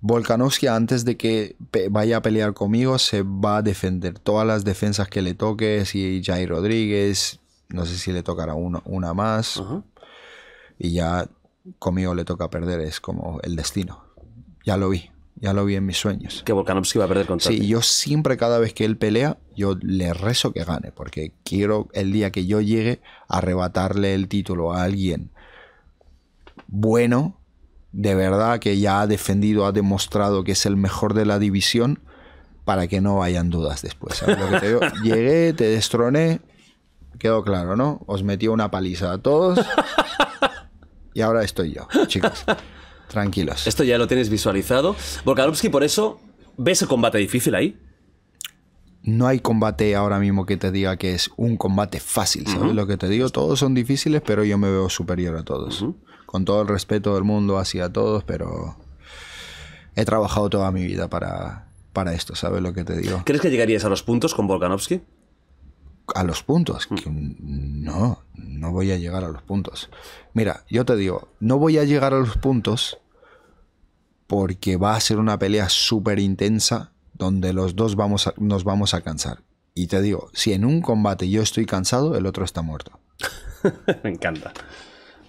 Volkanovski antes de que vaya a pelear conmigo se va a defender todas las defensas que le toque, si Jai Rodríguez, no sé si le tocará una, una más, y ya conmigo le toca perder, es como el destino. Ya lo vi, ya lo vi en mis sueños. Que Volkanovski va a perder contra Sí, yo siempre cada vez que él pelea, yo le rezo que gane, porque quiero el día que yo llegue a arrebatarle el título a alguien bueno, de verdad que ya ha defendido, ha demostrado que es el mejor de la división, para que no vayan dudas después. ¿sabes lo que te digo? [LAUGHS] Llegué, te destroné, quedó claro, ¿no? Os metí una paliza a todos. Y ahora estoy yo, chicos. Tranquilos. Esto ya lo tienes visualizado. Volkanovski, por eso, ¿ves el combate difícil ahí? No hay combate ahora mismo que te diga que es un combate fácil, ¿sabes lo que te digo? Todos son difíciles, pero yo me veo superior a todos. Con todo el respeto del mundo hacia todos, pero he trabajado toda mi vida para, para esto, ¿sabes lo que te digo? ¿Crees que llegarías a los puntos con Volkanovski? a los puntos. No, no voy a llegar a los puntos. Mira, yo te digo, no voy a llegar a los puntos porque va a ser una pelea súper intensa donde los dos vamos nos vamos a cansar. Y te digo, si en un combate yo estoy cansado, el otro está muerto. [LAUGHS] Me encanta.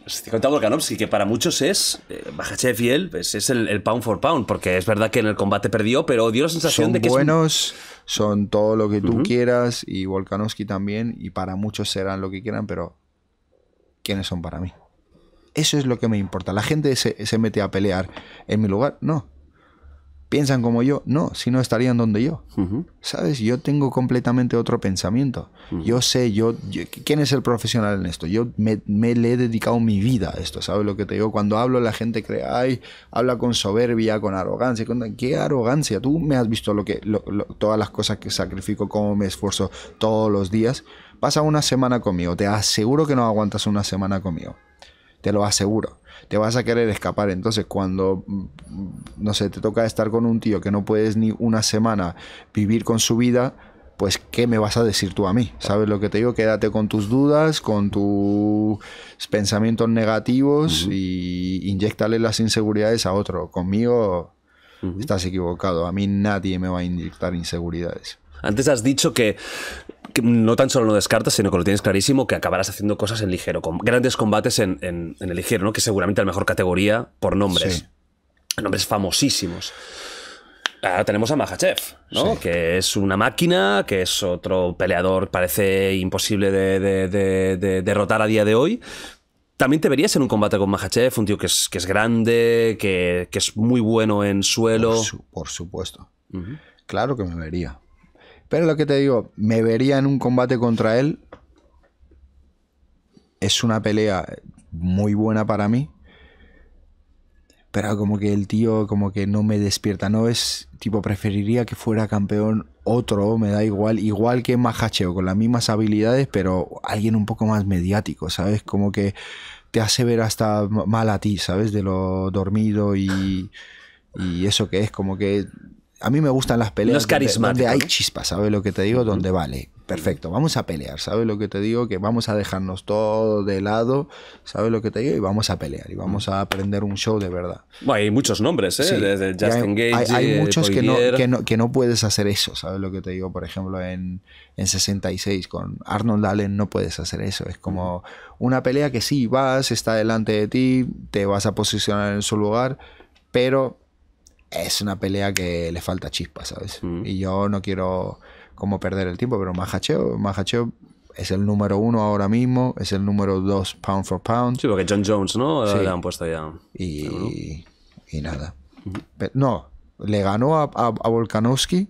Estoy contando Volkanovski, que para muchos es, eh, Bajachev y él, pues, es el, pound for pound, porque es verdad que en el combate perdió, pero dio la sensación de que buenos, son todo lo que tú quieras, y Volkanovski también, y para muchos serán lo que quieran, pero ¿quiénes son para mí? Eso es lo que me importa. La gente se, se mete a pelear en mi lugar, no piensan como yo. No, si no estarían donde yo. ¿Sabes? Yo tengo completamente otro pensamiento. Yo sé, yo, ¿quién es el profesional en esto? Yo me, le he dedicado mi vida a esto. ¿Sabes lo que te digo? Cuando hablo, la gente cree, ay, habla con soberbia, con arrogancia. ¿Qué arrogancia? Tú me has visto lo que, todas las cosas que sacrifico, cómo me esfuerzo todos los días. Pasa una semana conmigo. Te aseguro que no aguantas una semana conmigo. Te lo aseguro te vas a querer escapar. Entonces, cuando, mm, no sé, te toca estar con un tío que no puedes ni una semana vivir con su vida, pues ¿qué me vas a decir tú a mí? ¿Sabes lo que te digo? Quédate con tus dudas, con tus pensamientos negativos y inyectale las inseguridades a otro. Conmigo estás equivocado. A mí nadie me va a inyectar inseguridades. Antes has dicho que, no tan solo lo descartas, sino que lo tienes clarísimo, que acabarás haciendo cosas en ligero, con grandes combates en, el ligero, ¿no? que seguramente la mejor categoría por nombres. Nombres famosísimos. Ahora tenemos a Mahachev, ¿no? Que es una máquina, que es otro peleador, parece imposible de, derrotar a día de hoy. También te verías en un combate con Mahachev, un tío que es, que es grande, que, es muy bueno en suelo. Por, supuesto. Claro que me vería. Pero lo que te digo, me vería en un combate contra él. Es una pelea muy buena para mí. Pero como que el tío como que no me despierta. No es tipo, preferiría que fuera campeón otro, me da igual. Igual que Mahacheo, con las mismas habilidades, pero alguien un poco más mediático, ¿sabes? Como que te hace ver hasta mal a ti, ¿sabes? De lo dormido y, y eso que es como que a mí me gustan las peleas donde, hay chispas, ¿sabes lo que te digo? Donde vale, perfecto, vamos a pelear, ¿sabes lo que te digo? Que vamos a dejarnos todo de lado, ¿sabes lo que te digo? Y vamos a pelear y vamos a aprender un show de verdad. Bueno, hay muchos nombres, ¿eh? Desde Justin Gage. Hay, muchos que no, que no, puedes hacer eso, ¿sabes lo que te digo? Por ejemplo, en, en 66 con Arnold Allen no puedes hacer eso. Es como una pelea que sí, vas, está delante de ti, te vas a posicionar en su lugar, pero es una pelea que le falta chispa, ¿sabes? Mm. Y yo no quiero como perder el tiempo, pero Mahacheo, Mahacheo es el número uno ahora mismo, es el número dos pound for pound. Sí, porque John Jones, ¿no? Sí. Le han puesto ya. Y, y nada. no, le ganó a, a, Volkanovski,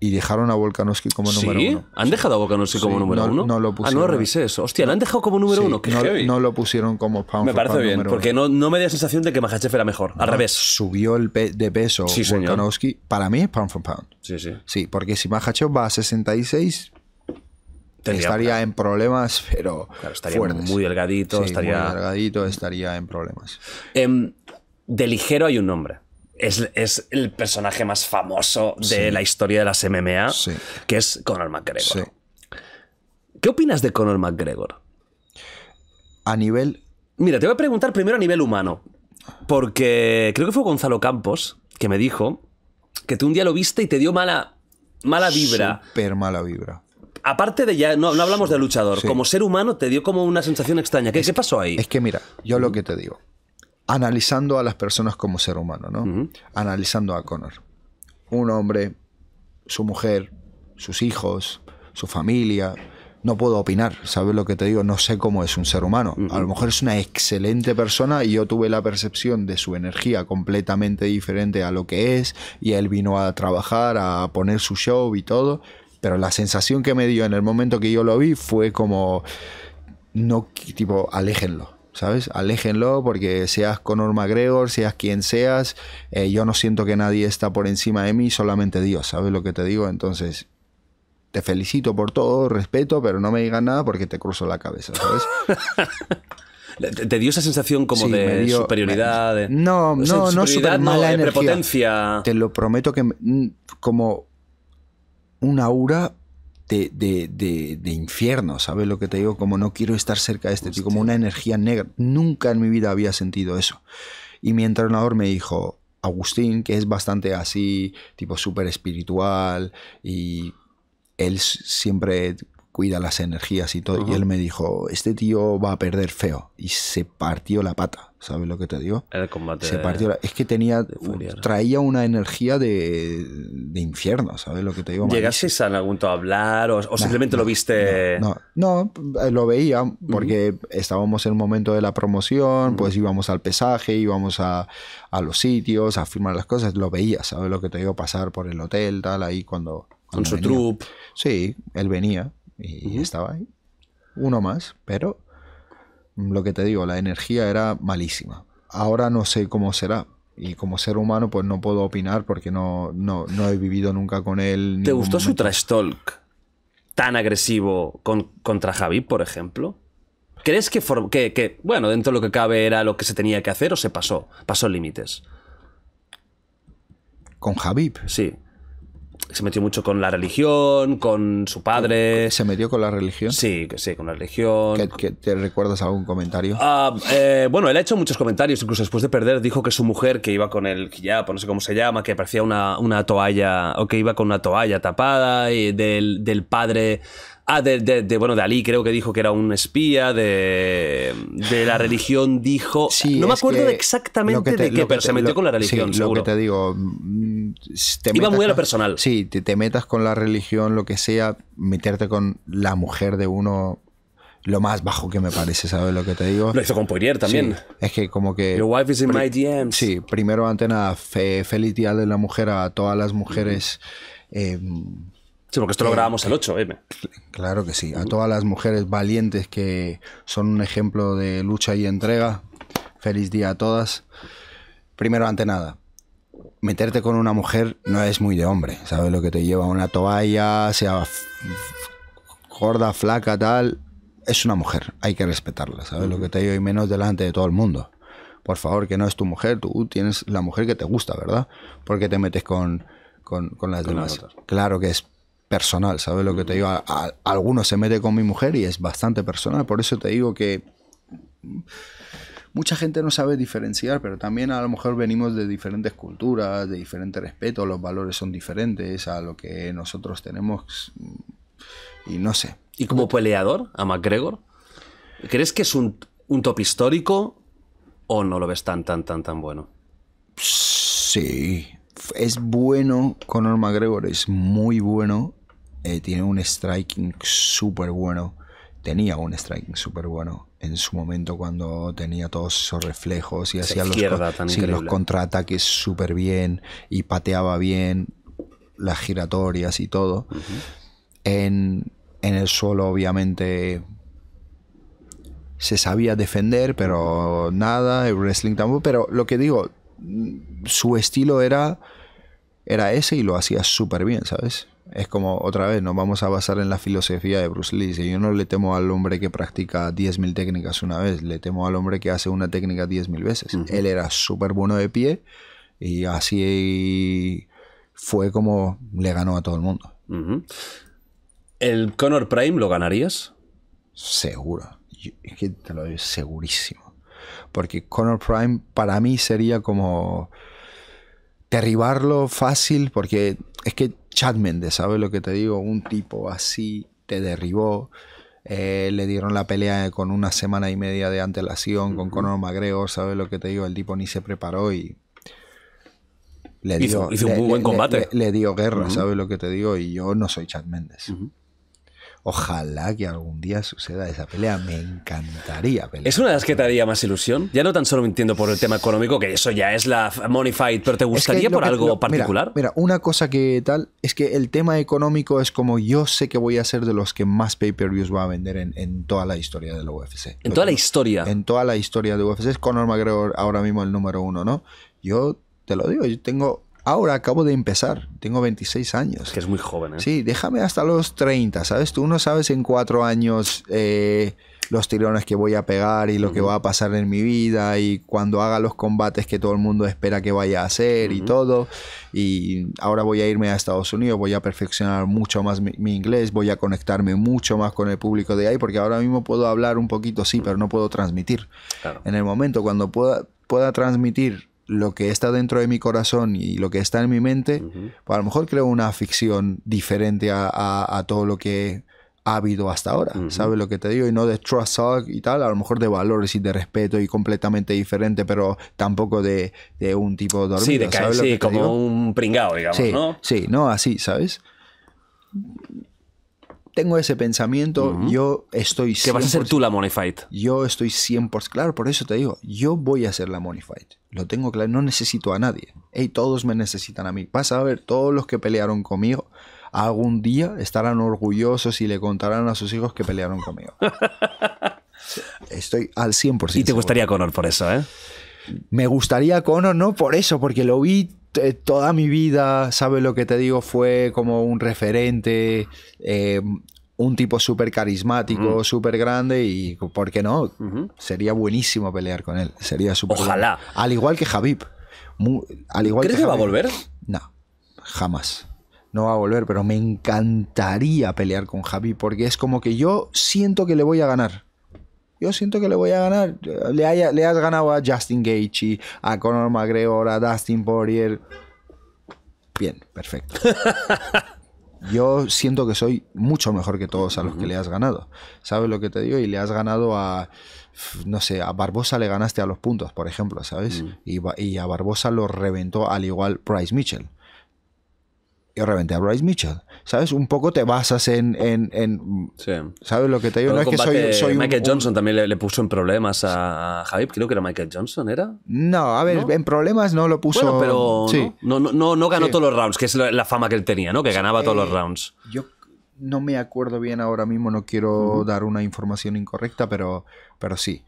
y dejaron a Volkanovski como número ¿Sí? uno. ¿Han dejado a Volkanovski como número no- uno? no lo Ah, no pusieron. revisé eso. Hostia, ¿lo han dejado como número Sí, uno? Qué no, heavy. no lo pusieron como pound Me parece pound bien, porque no, no me dio sensación de que Mahachev era mejor. Al revés. Subió el pe- de peso señor. Volkanovski. Para mí es pound for pound. Sí, sí. Sí, porque si Mahachev va a 66, Tendría- estaría en problemas, pero Claro, estaría fuertes. muy delgadito, estaría- muy delgadito, estaría en problemas. Em, de ligero hay un nombre. Es, es el personaje más famoso de la historia de las MMA, Sí. que es Conor McGregor. Sí. ¿Qué opinas de Conor McGregor? A nivel Mira, te voy a preguntar primero a nivel humano. Porque creo que fue Gonzalo Campos que me dijo que tú un día lo viste y te dio mala, mala vibra. super mala vibra. Aparte de ya, no, no hablamos de luchador, como ser humano te dio como una sensación extraña. ¿Qué, qué pasó ahí? Es que mira, yo lo que te digo, analizando a las personas como ser humano, ¿no? Analizando a Connor. Un hombre, su mujer, sus hijos, su familia. No puedo opinar, ¿sabes lo que te digo? No sé cómo es un ser humano. A lo mejor es una excelente persona y yo tuve la percepción de su energía completamente diferente a lo que es y él vino a trabajar, a poner su show y todo. Pero la sensación que me dio en el momento que yo lo vi fue como no, tipo, aléjenlo, ¿sabes? Aléjenlo porque seas Conor McGregor, seas quien seas, eh, yo no siento que nadie está por encima de mí, solamente Dios, ¿sabes lo que te digo? Entonces, te felicito por todo, respeto, pero no me digas nada porque te cruzo la cabeza, ¿sabes? [LAUGHS] ¿Te, dio esa sensación como Sí, de dio- superioridad? de- No, no, no, super mala energía. prepotencia. Te lo prometo que como un aura de, de- de- de infierno, ¿sabes lo que te digo? Como no quiero estar cerca de este tío, como una energía negra. Nunca en mi vida había sentido eso. Y mi entrenador me dijo, Agustín, que es bastante así, tipo súper espiritual, y él siempre cuida las energías y todo, y él me dijo, este tío va a perder feo, y se partió la pata, ¿sabes lo que te digo? El combate. Se partió la- Es que tenía. Traía una energía de, de infierno, ¿sabes lo que te digo? ¿Llegasteis en algún a hablar o, o simplemente lo viste? No, no, eh, lo veía porque estábamos en el momento de la promoción, pues íbamos al pesaje, íbamos a, a los sitios, a firmar las cosas, lo veía, ¿sabes lo que te digo? Pasar por el hotel, tal, ahí cuando. con su venía. troupe. Sí, él venía y estaba ahí. Uno más, pero lo que te digo, la energía era malísima. Ahora no sé cómo será. Y como ser humano, pues no puedo opinar porque no, no, no he vivido nunca con él. ¿Te gustó su trash talk tan agresivo con- contra Javi, por ejemplo? ¿Crees que, que, que, bueno, dentro de lo que cabe era lo que se tenía que hacer o se pasó? Pasó límites. Con Javib. Sí. Se metió mucho con la religión, con su padre. ¿Se metió con la religión? Sí, sí, con la religión. ¿Que, que te recuerdas algún comentario? Ah, eh, bueno, él ha hecho muchos comentarios, incluso después de perder, dijo que su mujer, que iba con el hijab, no sé cómo se llama, que parecía una, una toalla, o que iba con una toalla tapada, y del, del padre. Ah, de, de- de- bueno, de Ali creo que dijo que era un espía, de, de la religión dijo... Sí, no me acuerdo exactamente te- de qué, pero te- se metió lo- con la religión, sí, seguro. Lo que te digo, te Iba muy a lo personal. Sí, te, te metas con la religión, lo que sea, meterte con la mujer de uno, lo más bajo que me parece, ¿sabes lo que te digo? Lo hizo con Poirier también. Sí, es que como que... Your wife is in my DMs. Sí, primero ante nada, fe- feliz día de la mujer a todas las mujeres. eh, Sí, porque esto lo grabamos el 8, M. claro que sí, a todas las mujeres valientes que son un ejemplo de lucha y entrega. Feliz día a todas. Primero ante nada, meterte con una mujer no es muy de hombre, ¿sabes lo que te lleva? Una toalla, sea gorda, flaca, tal. Es una mujer, hay que respetarla, ¿sabes lo que te digo? Y menos delante de todo el mundo. Por favor, que no es tu mujer, tú tienes la mujer que te gusta, ¿verdad? Porque te metes con, con, con las Con demás. Claro que es personal, ¿sabes lo que te digo? A, a- algunos se mete con mi mujer y es bastante personal, por eso te digo que mucha gente no sabe diferenciar, pero también a lo mejor venimos de diferentes culturas, de diferente respeto, los valores son diferentes a lo que nosotros tenemos y no sé. ¿Y como peleador a McGregor? ¿Crees que es un, un top histórico o no lo ves tan, tan, tan, tan bueno? Sí, es bueno, Conor McGregor es muy bueno, eh, tiene un striking súper bueno, tenía un striking súper bueno en su momento cuando tenía todos esos reflejos y hacía los, con- sí, los contraataques súper bien y pateaba bien. las giratorias y todo. en, en el suelo, obviamente, se sabía defender, pero nada, el wrestling tampoco. Pero lo que digo, su estilo era, era ese y lo hacía súper bien, ¿sabes? Es como, otra vez, nos vamos a basar en la filosofía de Bruce Lee. Si yo no le temo al hombre que practica 10.000 técnicas una vez, le temo al hombre que hace una técnica 10.000 veces. Él era súper bueno de pie y así fue como le ganó a todo el mundo. ¿El Conor Prime lo ganarías? Seguro. es que te lo digo segurísimo. Porque Conor Prime para mí sería como derribarlo fácil porque es que Chad Mendes, ¿sabes lo que te digo? Un tipo así te derribó. Eh, le dieron la pelea con una semana y media de antelación con Conor McGregor, ¿sabes lo que te digo? El tipo ni se preparó y le dio, hizo, un muy buen combate. Le, dio guerra, ¿sabes lo que te digo? Y yo no soy Chad Mendes. Ojalá que algún día suceda esa pelea. Me encantaría pelear. ¿Es una de las que te haría más ilusión? Ya no tan solo me entiendo por el tema económico, que eso ya es la money fight, pero ¿te gustaría por algo particular? Mira, una cosa que tal es que el tema económico es como yo sé que voy a ser de los que más pay-per-views va a vender en, toda la historia de la UFC. ¿En toda la historia? En toda la historia de UFC. Es Conor McGregor ahora mismo el número uno, ¿no? Yo te lo digo, yo tengo ahora acabo de empezar, tengo 26 años. Que es muy joven, ¿eh? Sí, déjame hasta los 30, ¿sabes? Tú no sabes en cuatro años eh, los tirones que voy a pegar y lo que va a pasar en mi vida y cuando haga los combates que todo el mundo espera que vaya a hacer y todo. Y ahora voy a irme a Estados Unidos, voy a perfeccionar mucho más mi, inglés, voy a conectarme mucho más con el público de ahí porque ahora mismo puedo hablar un poquito, sí, pero no puedo transmitir. En el momento cuando pueda, pueda transmitir lo que está dentro de mi corazón y lo que está en mi mente, pues a lo mejor creo una ficción diferente a, todo lo que ha habido hasta ahora. ¿Sabes lo que te digo? Y no de trust talk y tal, a lo mejor de valores y de respeto y completamente diferente, pero tampoco de, un tipo dormido. Sí, de ¿sabes sí, como un pringao, digamos, sí, ¿no? Sí, no, así, ¿sabes? Tengo ese pensamiento, yo estoy... Que vas a ser tú la Money Fight. Yo estoy 100%, claro, por eso te digo, yo voy a ser la Money Fight. Lo tengo claro, no necesito a nadie. Hey, todos me necesitan a mí. Vas a ver, todos los que pelearon conmigo, algún día estarán orgullosos y le contarán a sus hijos que pelearon conmigo. [LAUGHS] Estoy al 100%. Y te gustaría Conor por eso, ¿eh? Me gustaría Conor, no por eso, porque lo vi toda mi vida, ¿sabes lo que te digo? Fue como un referente, eh, un tipo súper carismático, súper grande y, ¿por qué no? Sería buenísimo pelear con él. Sería súper Ojalá. Al igual que Javib. al igual ¿Crees que, va a volver? No, jamás. No va a volver, pero me encantaría pelear con Javib porque es como que yo siento que le voy a ganar. Yo siento que le voy a ganar. Le, le has ganado a Justin Gaethje, a Conor McGregor, a Dustin Poirier. Bien, perfecto. [LAUGHS] Yo siento que soy mucho mejor que todos a los que le has ganado. ¿Sabes lo que te digo? Y le has ganado a, no sé, a Barbosa le ganaste a los puntos, por ejemplo, ¿sabes? Y, y, a Barbosa lo reventó al igual Price Mitchell y reventé a Bryce Mitchell. ¿Sabes? Un poco te basas en. en, ¿Sabes lo que te digo? no es que soy, Michael Johnson también le, puso en problemas a Javi. Creo que era Michael Johnson, ¿era? No, a ver, en problemas no lo puso. Bueno, pero sí. no, no, no, ganó todos los rounds, que es la fama que él tenía, ¿no? Que ganaba todos los rounds. Yo no me acuerdo bien ahora mismo, no quiero dar una información incorrecta, pero, pero sí.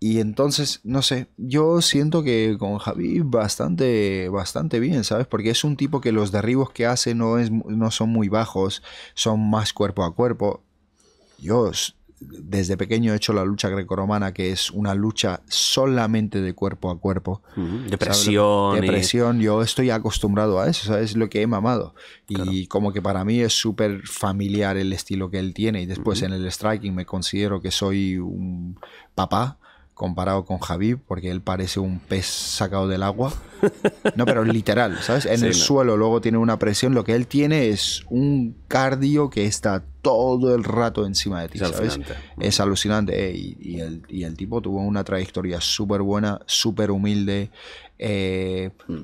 Y entonces, no sé, yo siento que con Javi bastante, bastante bien, ¿sabes? Porque es un tipo que los derribos que hace no, es, no son muy bajos, son más cuerpo a cuerpo. Yo desde pequeño he hecho la lucha grecorromana, que es una lucha solamente de cuerpo a cuerpo. De presión. De presión, yo estoy acostumbrado a eso, ¿sabes? Es lo que he mamado. Y como que para mí es súper familiar el estilo que él tiene. Y después en el striking me considero que soy un papá comparado con Javi, porque él parece un pez sacado del agua. No, pero literal, ¿sabes? En el suelo luego tiene una presión. Lo que él tiene es un cardio que está todo el rato encima de ti, es ¿sabes? Alucinante. Es alucinante. Eh, y, el, y, el, tipo tuvo una trayectoria súper buena, súper humilde. Eh, mm.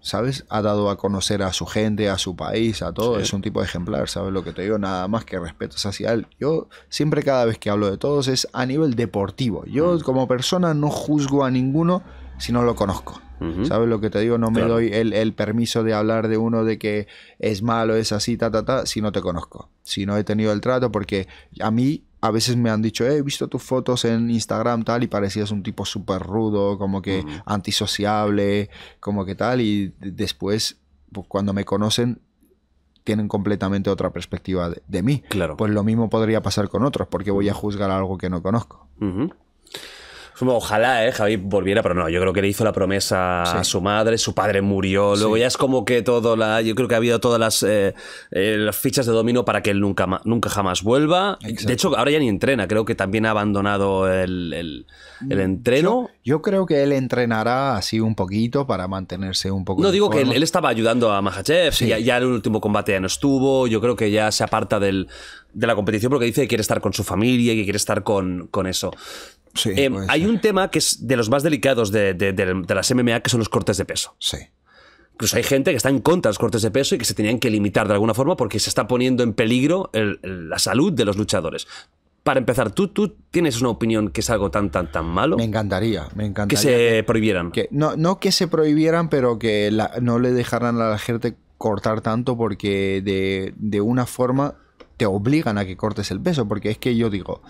¿Sabes? Ha dado a conocer a su gente, a su país, a todo. Es un tipo de ejemplar, ¿sabes lo que te digo? Nada más que respetos hacia él. Yo siempre cada vez que hablo de todos es a nivel deportivo. Yo mm. como persona no juzgo a ninguno si no lo conozco. ¿Sabes lo que te digo? No me doy el, el, permiso de hablar de uno de que es malo, es así, ta, ta, ta, si no te conozco. Si no he tenido el trato, porque a mí a veces me han dicho, eh, he visto tus fotos en Instagram tal y parecías un tipo súper rudo, como que antisociable, como que tal, y después, pues, cuando me conocen, tienen completamente otra perspectiva de, mí. Claro. Pues lo mismo podría pasar con otros, porque voy a juzgar algo que no conozco. Ojalá, eh, Javi volviera, pero no, yo creo que le hizo la promesa a su madre, su padre murió, luego ya es como que todo la, yo creo que ha habido todas las, eh, eh, las fichas de dominio para que él nunca, nunca jamás vuelva. De hecho, ahora ya ni entrena, creo que también ha abandonado el, el, mm, entreno. Yo, creo que él entrenará así un poquito para mantenerse un poco. No, digo que él, estaba ayudando a Mahachev, ya, el último combate ya no estuvo, yo creo que ya se aparta del, de la competición porque dice que quiere estar con su familia y que quiere estar con, con eso. Eh, hay un tema que es de los más delicados de, las MMA, que son los cortes de peso. Sí. Incluso hay gente que está en contra de los cortes de peso y que se tenían que limitar de alguna forma porque se está poniendo en peligro la salud de los luchadores. Para empezar, ¿tú, ¿tú tienes una opinión que es algo tan, tan, tan malo? Me encantaría, me encantaría. Que se prohibieran. Que, no, no que se prohibieran, pero que no le dejaran a la gente cortar tanto porque de, de una forma te obligan a que cortes el peso. Porque es que yo digo,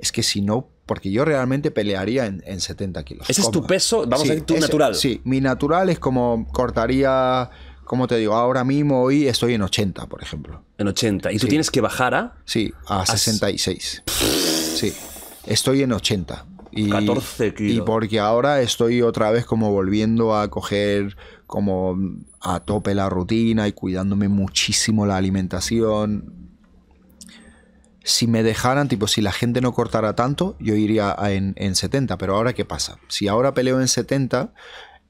es que si no porque yo realmente pelearía en, 70 kilos. ¿Ese es tu peso? Vamos a decir tu natural. Sí, mi natural es como cortaría, como te digo, ahora mismo hoy estoy en 80, por ejemplo. En 80. ¿Y tú tienes que bajar a? Sí, a, 66. Sí, estoy en 80. Y, 14 kilos. Y porque ahora estoy otra vez como volviendo a coger como a tope la rutina y cuidándome muchísimo la alimentación si me dejaran, tipo, si la gente no cortara tanto, yo iría en, 70. Pero ahora, ¿qué pasa? Si ahora peleo en 70,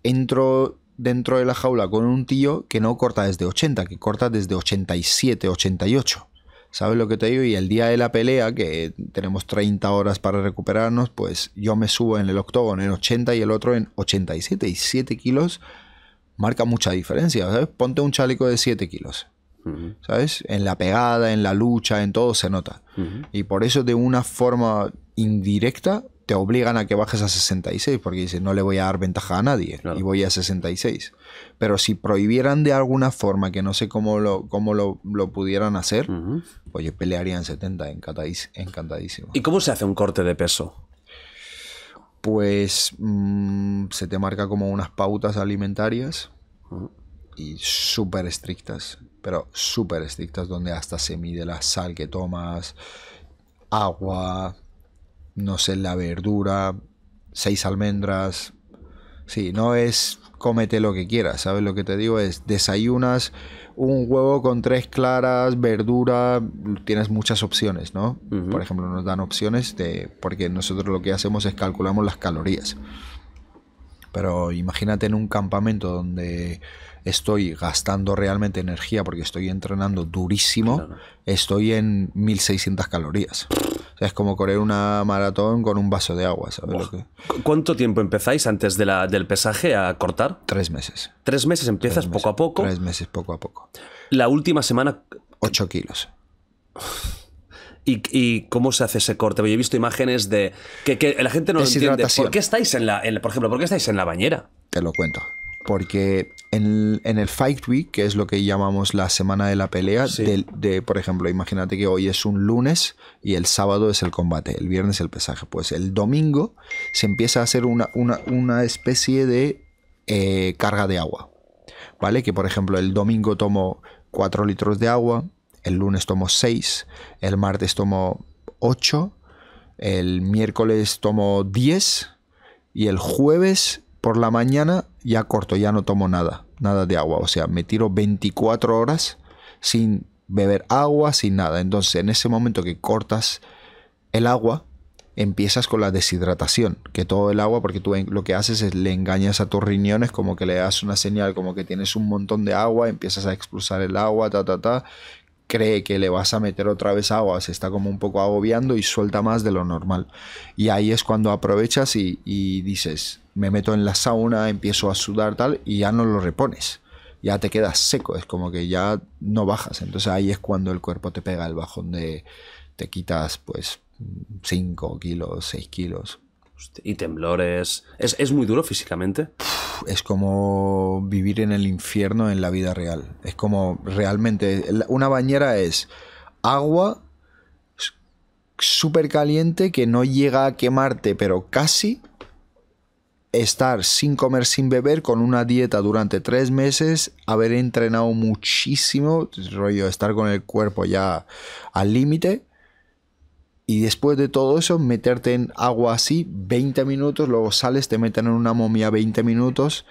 entro dentro de la jaula con un tío que no corta desde 80, que corta desde 87, 88. ¿Sabes lo que te digo? Y el día de la pelea, que tenemos 30 horas para recuperarnos, pues yo me subo en el octógono en 80 y el otro en 87. Y 7 kilos marca mucha diferencia, ¿sabes? Ponte un chaleco de 7 kilos. ¿Sabes? En la pegada, en la lucha, en todo se nota. Y por eso de una forma indirecta te obligan a que bajes a 66, porque dices, no le voy a dar ventaja a nadie y voy a 66. Pero si prohibieran de alguna forma, que no sé cómo lo, cómo lo, pudieran hacer, pues yo pelearía en 70, encantadísimo. ¿Y cómo se hace un corte de peso? Pues mm, se te marca como unas pautas alimentarias y súper estrictas pero súper estrictas donde hasta se mide la sal que tomas, agua, no sé, la verdura, seis almendras. Sí, no es cómete lo que quieras, ¿sabes lo que te digo? Es desayunas un huevo con tres claras, verdura, tienes muchas opciones, ¿no? Por ejemplo, nos dan opciones de, porque nosotros lo que hacemos es calculamos las calorías. Pero imagínate en un campamento donde estoy gastando realmente energía porque estoy entrenando durísimo, estoy en 1600 calorías. es como correr una maratón con un vaso de agua, ¿sabes ¿Cuánto tiempo empezáis antes de la, del pesaje a cortar? Tres meses. Tres meses empiezas poco a poco. Tres meses poco a poco. La última semana... Ocho kilos. ¿Y, cómo se hace ese corte? Yo he visto imágenes de que, la gente no lo entiende. ¿Por qué estáis en la, por ejemplo, por qué estáis en la bañera? Te lo cuento porque en, el Fight Week, que es lo que llamamos la semana de la pelea, de, por ejemplo, imagínate que hoy es un lunes y el sábado es el combate, el viernes el pesaje, pues el domingo se empieza a hacer una, una, especie de eh, carga de agua, ¿vale? Que por ejemplo el domingo tomo 4 litros de agua, el lunes tomo 6, el martes tomo 8, el miércoles tomo 10 y el jueves por la mañana ya corto, ya no tomo nada, nada de agua. O sea, me tiro 24 horas sin beber agua, sin nada. Entonces, en ese momento que cortas el agua, empiezas con la deshidratación, que todo el agua, porque tú lo que haces es le engañas a tus riñones, como que le das una señal, como que tienes un montón de agua, empiezas a expulsar el agua, ta, ta, ta, cree que le vas a meter otra vez agua, se está como un poco agobiando y suelta más de lo normal. Y ahí es cuando aprovechas y, y dices, me meto en la sauna, empiezo a sudar tal y ya no lo repones. Ya te quedas seco, es como que ya no bajas. Entonces ahí es cuando el cuerpo te pega el bajón de te quitas pues 5 kilos, 6 kilos. Y temblores. ¿Es, es muy duro físicamente? es como vivir en el infierno en la vida real. Es como realmente, una bañera es agua súper caliente que no llega a quemarte, pero casi. Estar sin comer, sin beber, con una dieta durante tres meses, haber entrenado muchísimo, rollo, estar con el cuerpo ya al límite. Y después de todo eso, meterte en agua así 20 minutos, luego sales, te meten en una momia 20 minutos.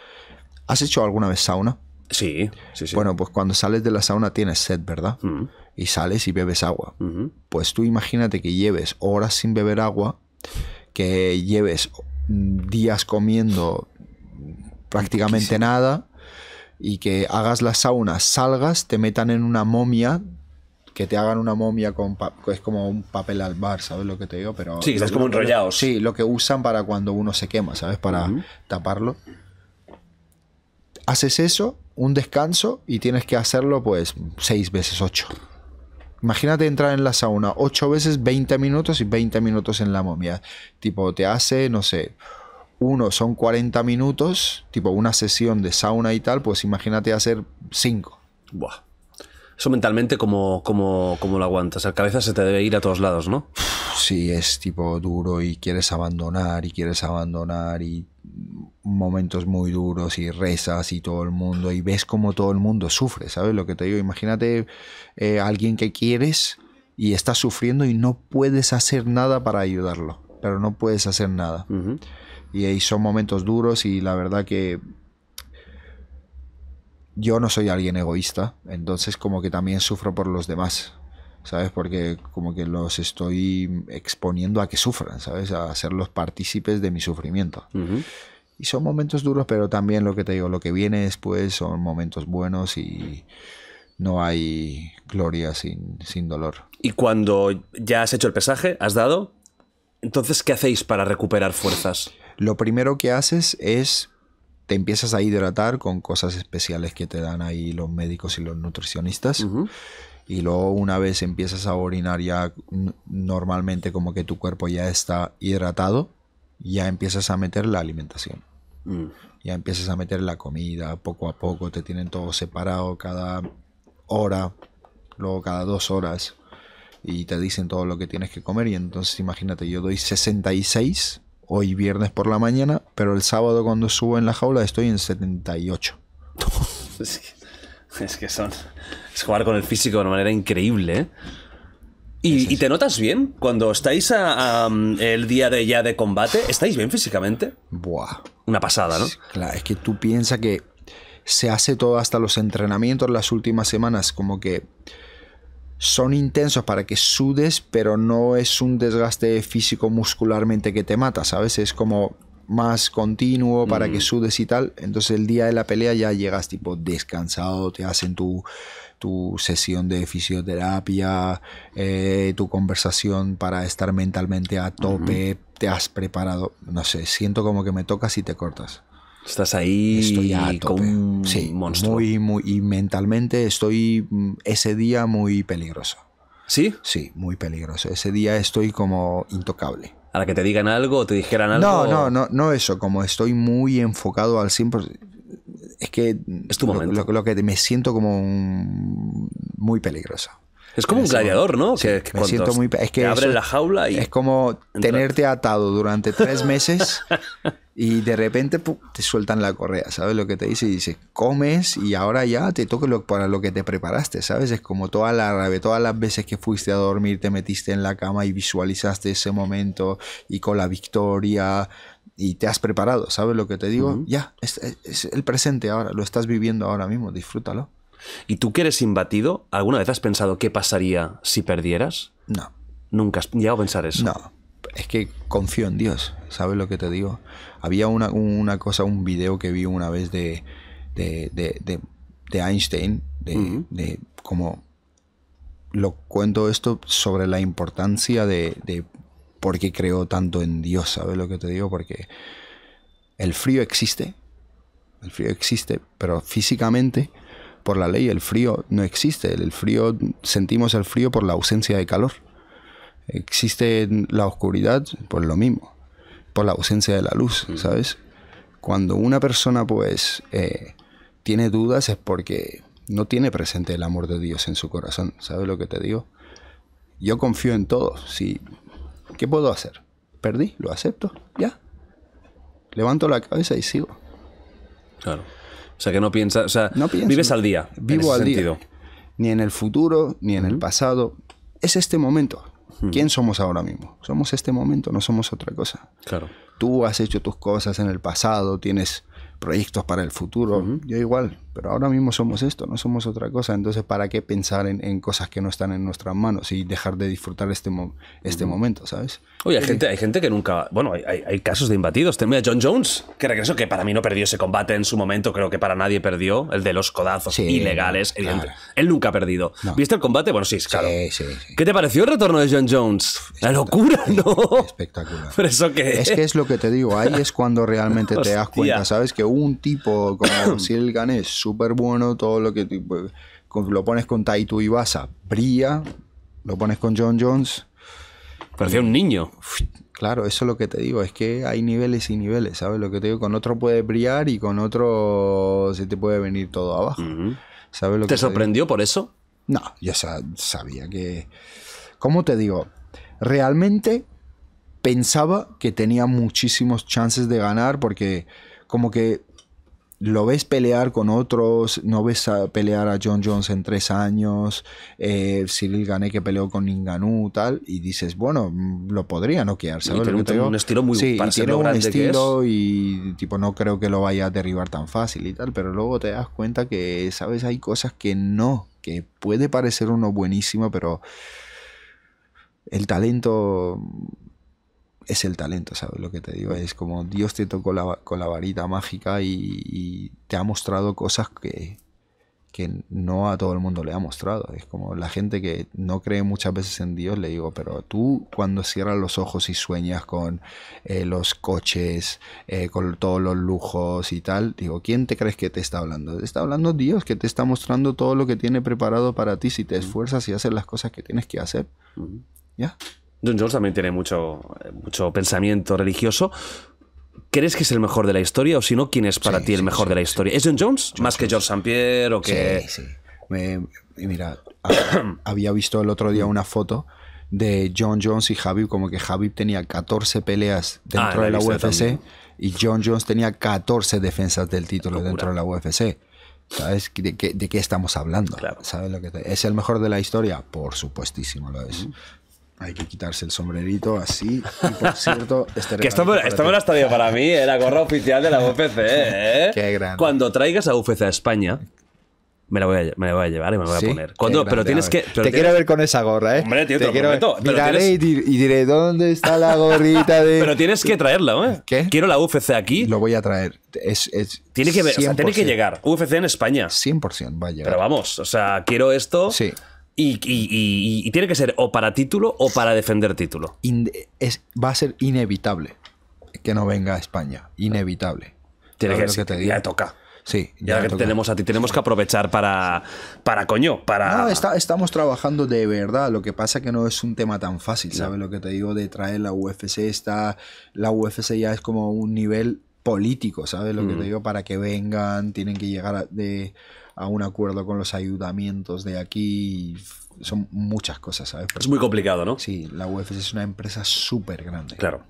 ¿Has hecho alguna vez sauna? Sí, sí, sí. Bueno, pues cuando sales de la sauna tienes sed, ¿verdad? Mm. Y sales y bebes agua. Ujú. Pues tú imagínate que lleves horas sin beber agua, que lleves días comiendo prácticamente nada y que hagas la sauna, salgas, te metan en una momia, que te hagan una momia con es como un papel al bar, ¿sabes lo que te digo? Pero Sí, lo- como enrollados. Sí, lo que usan para cuando uno se quema, ¿sabes? Para taparlo. Haces eso, un descanso y tienes que hacerlo pues seis veces ocho. Imagínate entrar en la sauna 8 veces 20 minutos y 20 minutos en la momia. Tipo, te hace, no sé, uno son 40 minutos, tipo una sesión de sauna y tal, pues imagínate hacer 5. Buah. Eso mentalmente, como como cómo lo aguantas? La cabeza se te debe ir a todos lados, ¿no? Sí, es tipo duro y quieres abandonar y quieres abandonar y momentos muy duros y rezas y todo el mundo y ves como todo el mundo sufre, ¿sabes lo que te digo? Imagínate eh, alguien que quieres y está sufriendo y no puedes hacer nada para ayudarlo, pero no puedes hacer nada. Y ahí son momentos duros y la verdad que yo no soy alguien egoísta, entonces como que también sufro por los demás, ¿sabes? Porque como que los estoy exponiendo a que sufran, ¿sabes? A hacerlos partícipes de mi sufrimiento. Y son momentos duros, pero también lo que te digo, lo que viene después son momentos buenos y no hay gloria sin, sin dolor. Y cuando ya has hecho el pesaje, has dado, entonces, ¿qué hacéis para recuperar fuerzas? Lo primero que haces es te empiezas a hidratar con cosas especiales que te dan ahí los médicos y los nutricionistas. Y luego una vez empiezas a orinar ya normalmente como que tu cuerpo ya está hidratado, ya empiezas a meter la alimentación. Mm. Ya empiezas a meter la comida poco a poco, te tienen todo separado cada hora, luego cada dos horas y te dicen todo lo que tienes que comer y entonces imagínate, yo doy 66 hoy viernes por la mañana, pero el sábado cuando subo en la jaula estoy en 78. [LAUGHS] Es que, es que son. Es jugar con el físico de una manera increíble, ¿eh? ¿Y, y te notas bien? Cuando estáis a- a, um, el día de ya de combate, ¿estáis bien físicamente? Buah. Una pasada, ¿no? Claro, es que tú piensas que se hace todo hasta los entrenamientos las últimas semanas, como que son intensos para que sudes, pero no es un desgaste físico muscularmente que te mata, ¿sabes? Es como más continuo para que sudes y tal. Entonces el día de la pelea ya llegas tipo descansado, te hacen tu, tu sesión de fisioterapia, eh, tu conversación para estar mentalmente a tope, te has preparado, no sé, siento como que me tocas y te cortas. Estás ahí Estoy a con tope. un sí, monstruo. Muy, muy, y mentalmente estoy mm, ese día muy peligroso. ¿Sí? Sí, muy peligroso. Ese día estoy como intocable. A la que te digan algo o te dijeran algo. No, no, no, no eso, como estoy muy enfocado al 100%. Es que Es tu lo- momento. Lo, lo que me siento como un- muy peligroso. Es como un gladiador, ¿no? Sí, que, que me siento muy... Es que abren la jaula y. Es como tenerte atado durante tres meses [LAUGHS] y de repente te sueltan la correa, ¿sabes lo que te dice? Y dices, comes y ahora ya te toca lo, para lo que te preparaste, ¿sabes? Es como toda la rabia, todas las veces que fuiste a dormir, te metiste en la cama y visualizaste ese momento y con la victoria y te has preparado, ¿sabes lo que te digo? Ya, es, es- es el presente ahora, lo estás viviendo ahora mismo, disfrútalo. ¿Y tú que eres imbatido, alguna vez has pensado qué pasaría si perdieras? No. Nunca has llegado a pensar eso. No, es que confío en Dios, ¿sabes lo que te digo? Había una, una cosa, un video que vi una vez de, de, de, de- Einstein, de, Ujú. de cómo lo cuento esto sobre la importancia de, de por qué creo tanto en Dios, ¿sabes lo que te digo? Porque el frío existe, el frío existe, pero físicamente, por la ley, el frío no existe. El frío, sentimos el frío por la ausencia de calor existe la oscuridad, pues lo mismo. por la ausencia de la luz, ¿sabes? Cuando una persona pues eh, tiene dudas es porque no tiene presente el amor de Dios en su corazón, ¿sabes lo que te digo? Yo confío en todo, si, ¿qué puedo hacer? Perdí, lo acepto, ya. Levanto la cabeza y sigo. Claro. O sea, que no piensas, o sea, No pienso. vives al día. en Vivo ese al sentido. día. Ni en el futuro, ni en el pasado. Es este momento. ¿Quién somos ahora mismo? Somos este momento, no somos otra cosa. Claro. Tú has hecho tus cosas en el pasado, tienes proyectos para el futuro. Yo igual, pero ahora mismo somos esto, no somos otra cosa. Entonces, ¿para qué pensar en, en cosas que no están en nuestras manos y dejar de disfrutar este, mo- este momento, ¿sabes? Oye, hay gente, hay gente que nunca. Bueno, hay, hay- casos de imbatidos. Mira, John Jones, que regresó, que para mí no perdió ese combate en su momento, creo que para nadie perdió, el de los codazos Sí, ilegales. claro. Él nunca ha perdido. No. ¿Viste el combate? Bueno, sí, claro. Sí, sí, sí. ¿Qué te pareció el retorno de John Jones? La locura, ¿no? Espectacular. ¿Pero eso qué Es que es lo que te digo, ahí es cuando realmente te das cuenta, ¿sabes? Que un tipo como Cyril Gané es súper bueno, todo lo que tipo, con- lo pones con Taito Ibasa, brilla, lo pones con John Jones, Parecía un niño. claro, eso es lo que te digo, es que hay niveles y niveles, ¿sabes? Lo que te digo, con otro puedes brillar y con otro se te puede venir todo abajo, ¿sabes lo que ¿Te digo? sorprendió por eso? No, yo sa- sabía que... ¿Cómo te digo? Realmente pensaba que tenía muchísimos chances de ganar porque como que lo ves pelear con otros, no ves a pelear a John Jones en tres años, eh, Cyril Gané que peleó con Ngannou tal, y dices, bueno, mm, lo podría noquear, ¿sabes? tiene lo un- que te digo? un estilo muy- sí, y tiene un estilo y tipo no creo que lo vaya a derribar tan fácil y tal, pero luego te das cuenta que, ¿sabes? Hay cosas que no, que puede parecer uno buenísimo, pero el talento es el talento, ¿sabes lo que te digo? Es como Dios te tocó la, con la varita mágica y, y te ha mostrado cosas que, que no a todo el mundo le ha mostrado. Es como la gente que no cree muchas veces en Dios, le digo, pero tú cuando cierras los ojos y sueñas con eh, los coches, eh, con todos los lujos y tal, digo, ¿quién te crees que te está hablando? Te está hablando Dios, que te está mostrando todo lo que tiene preparado para ti si te esfuerzas y haces las cosas que tienes que hacer. ¿Ya? John Jones también tiene mucho, eh, mucho pensamiento religioso. ¿Crees que es el mejor de la historia o si no, quién es para Sí, ti el sí, mejor sí, de la historia? ¿Es John Jones? ¿Más que George St. Pierre o que...? Sí, sí. Me- mira, ha- [CLEARS THROAT] había visto el otro día una foto de John Jones y Habib, como que Habib tenía 14 peleas Ah, dentro la de la UFC también. y John Jones tenía 14 defensas del título dentro de la UFC. ¿Sabes de qué, de qué estamos hablando? Claro. ¿Sabes lo que te- ¿Es el mejor de la historia? Por supuestísimo lo es. Hay que quitarse el sombrerito así. Y por cierto, [LAUGHS] este Que esto, me- esto me lo has traído para mí, ¿eh? la gorra oficial de la UFC. [LAUGHS] ¿eh? Qué grande. Cuando traigas a UFC a España, me la voy a, me la voy a llevar y me la voy a poner. pero tienes que. pero te tienes- quiero ver con esa gorra, ¿eh? Hombre, tío, te quiero prometo, Miraré tienes- y, dir- y diré, ¿dónde está la gorrita de...? Pero tienes que traerla, ¿eh? ¿Qué? Quiero la UFC aquí. Lo voy a traer. Es, es Tiene que, ver, o sea, tiene que 100%. llegar. UFC en España. 100% va a llegar. Pero vamos, o sea, quiero esto. Sí. Y, y- y- y tiene que ser o para título o para defender título. In- es, va a ser inevitable que no venga a España. Inevitable. Tiene que, ¿Sabes lo sí, te digo? ya toca. Sí, Ya, que toca. tenemos a ti, tenemos que aprovechar para. Para coño, para. No, está- estamos trabajando de verdad. Lo que pasa que no es un tema tan fácil, ¿sabes? Lo que te digo de traer la UFC está. La UFC ya es como un nivel político, ¿sabes? Lo que Mm. te digo, para que vengan, tienen que llegar a, de- a un acuerdo con los ayuntamientos de aquí. Son muchas cosas, ¿sabes? Es muy complicado, ¿no? Sí, la UFC es una empresa súper grande. Claro.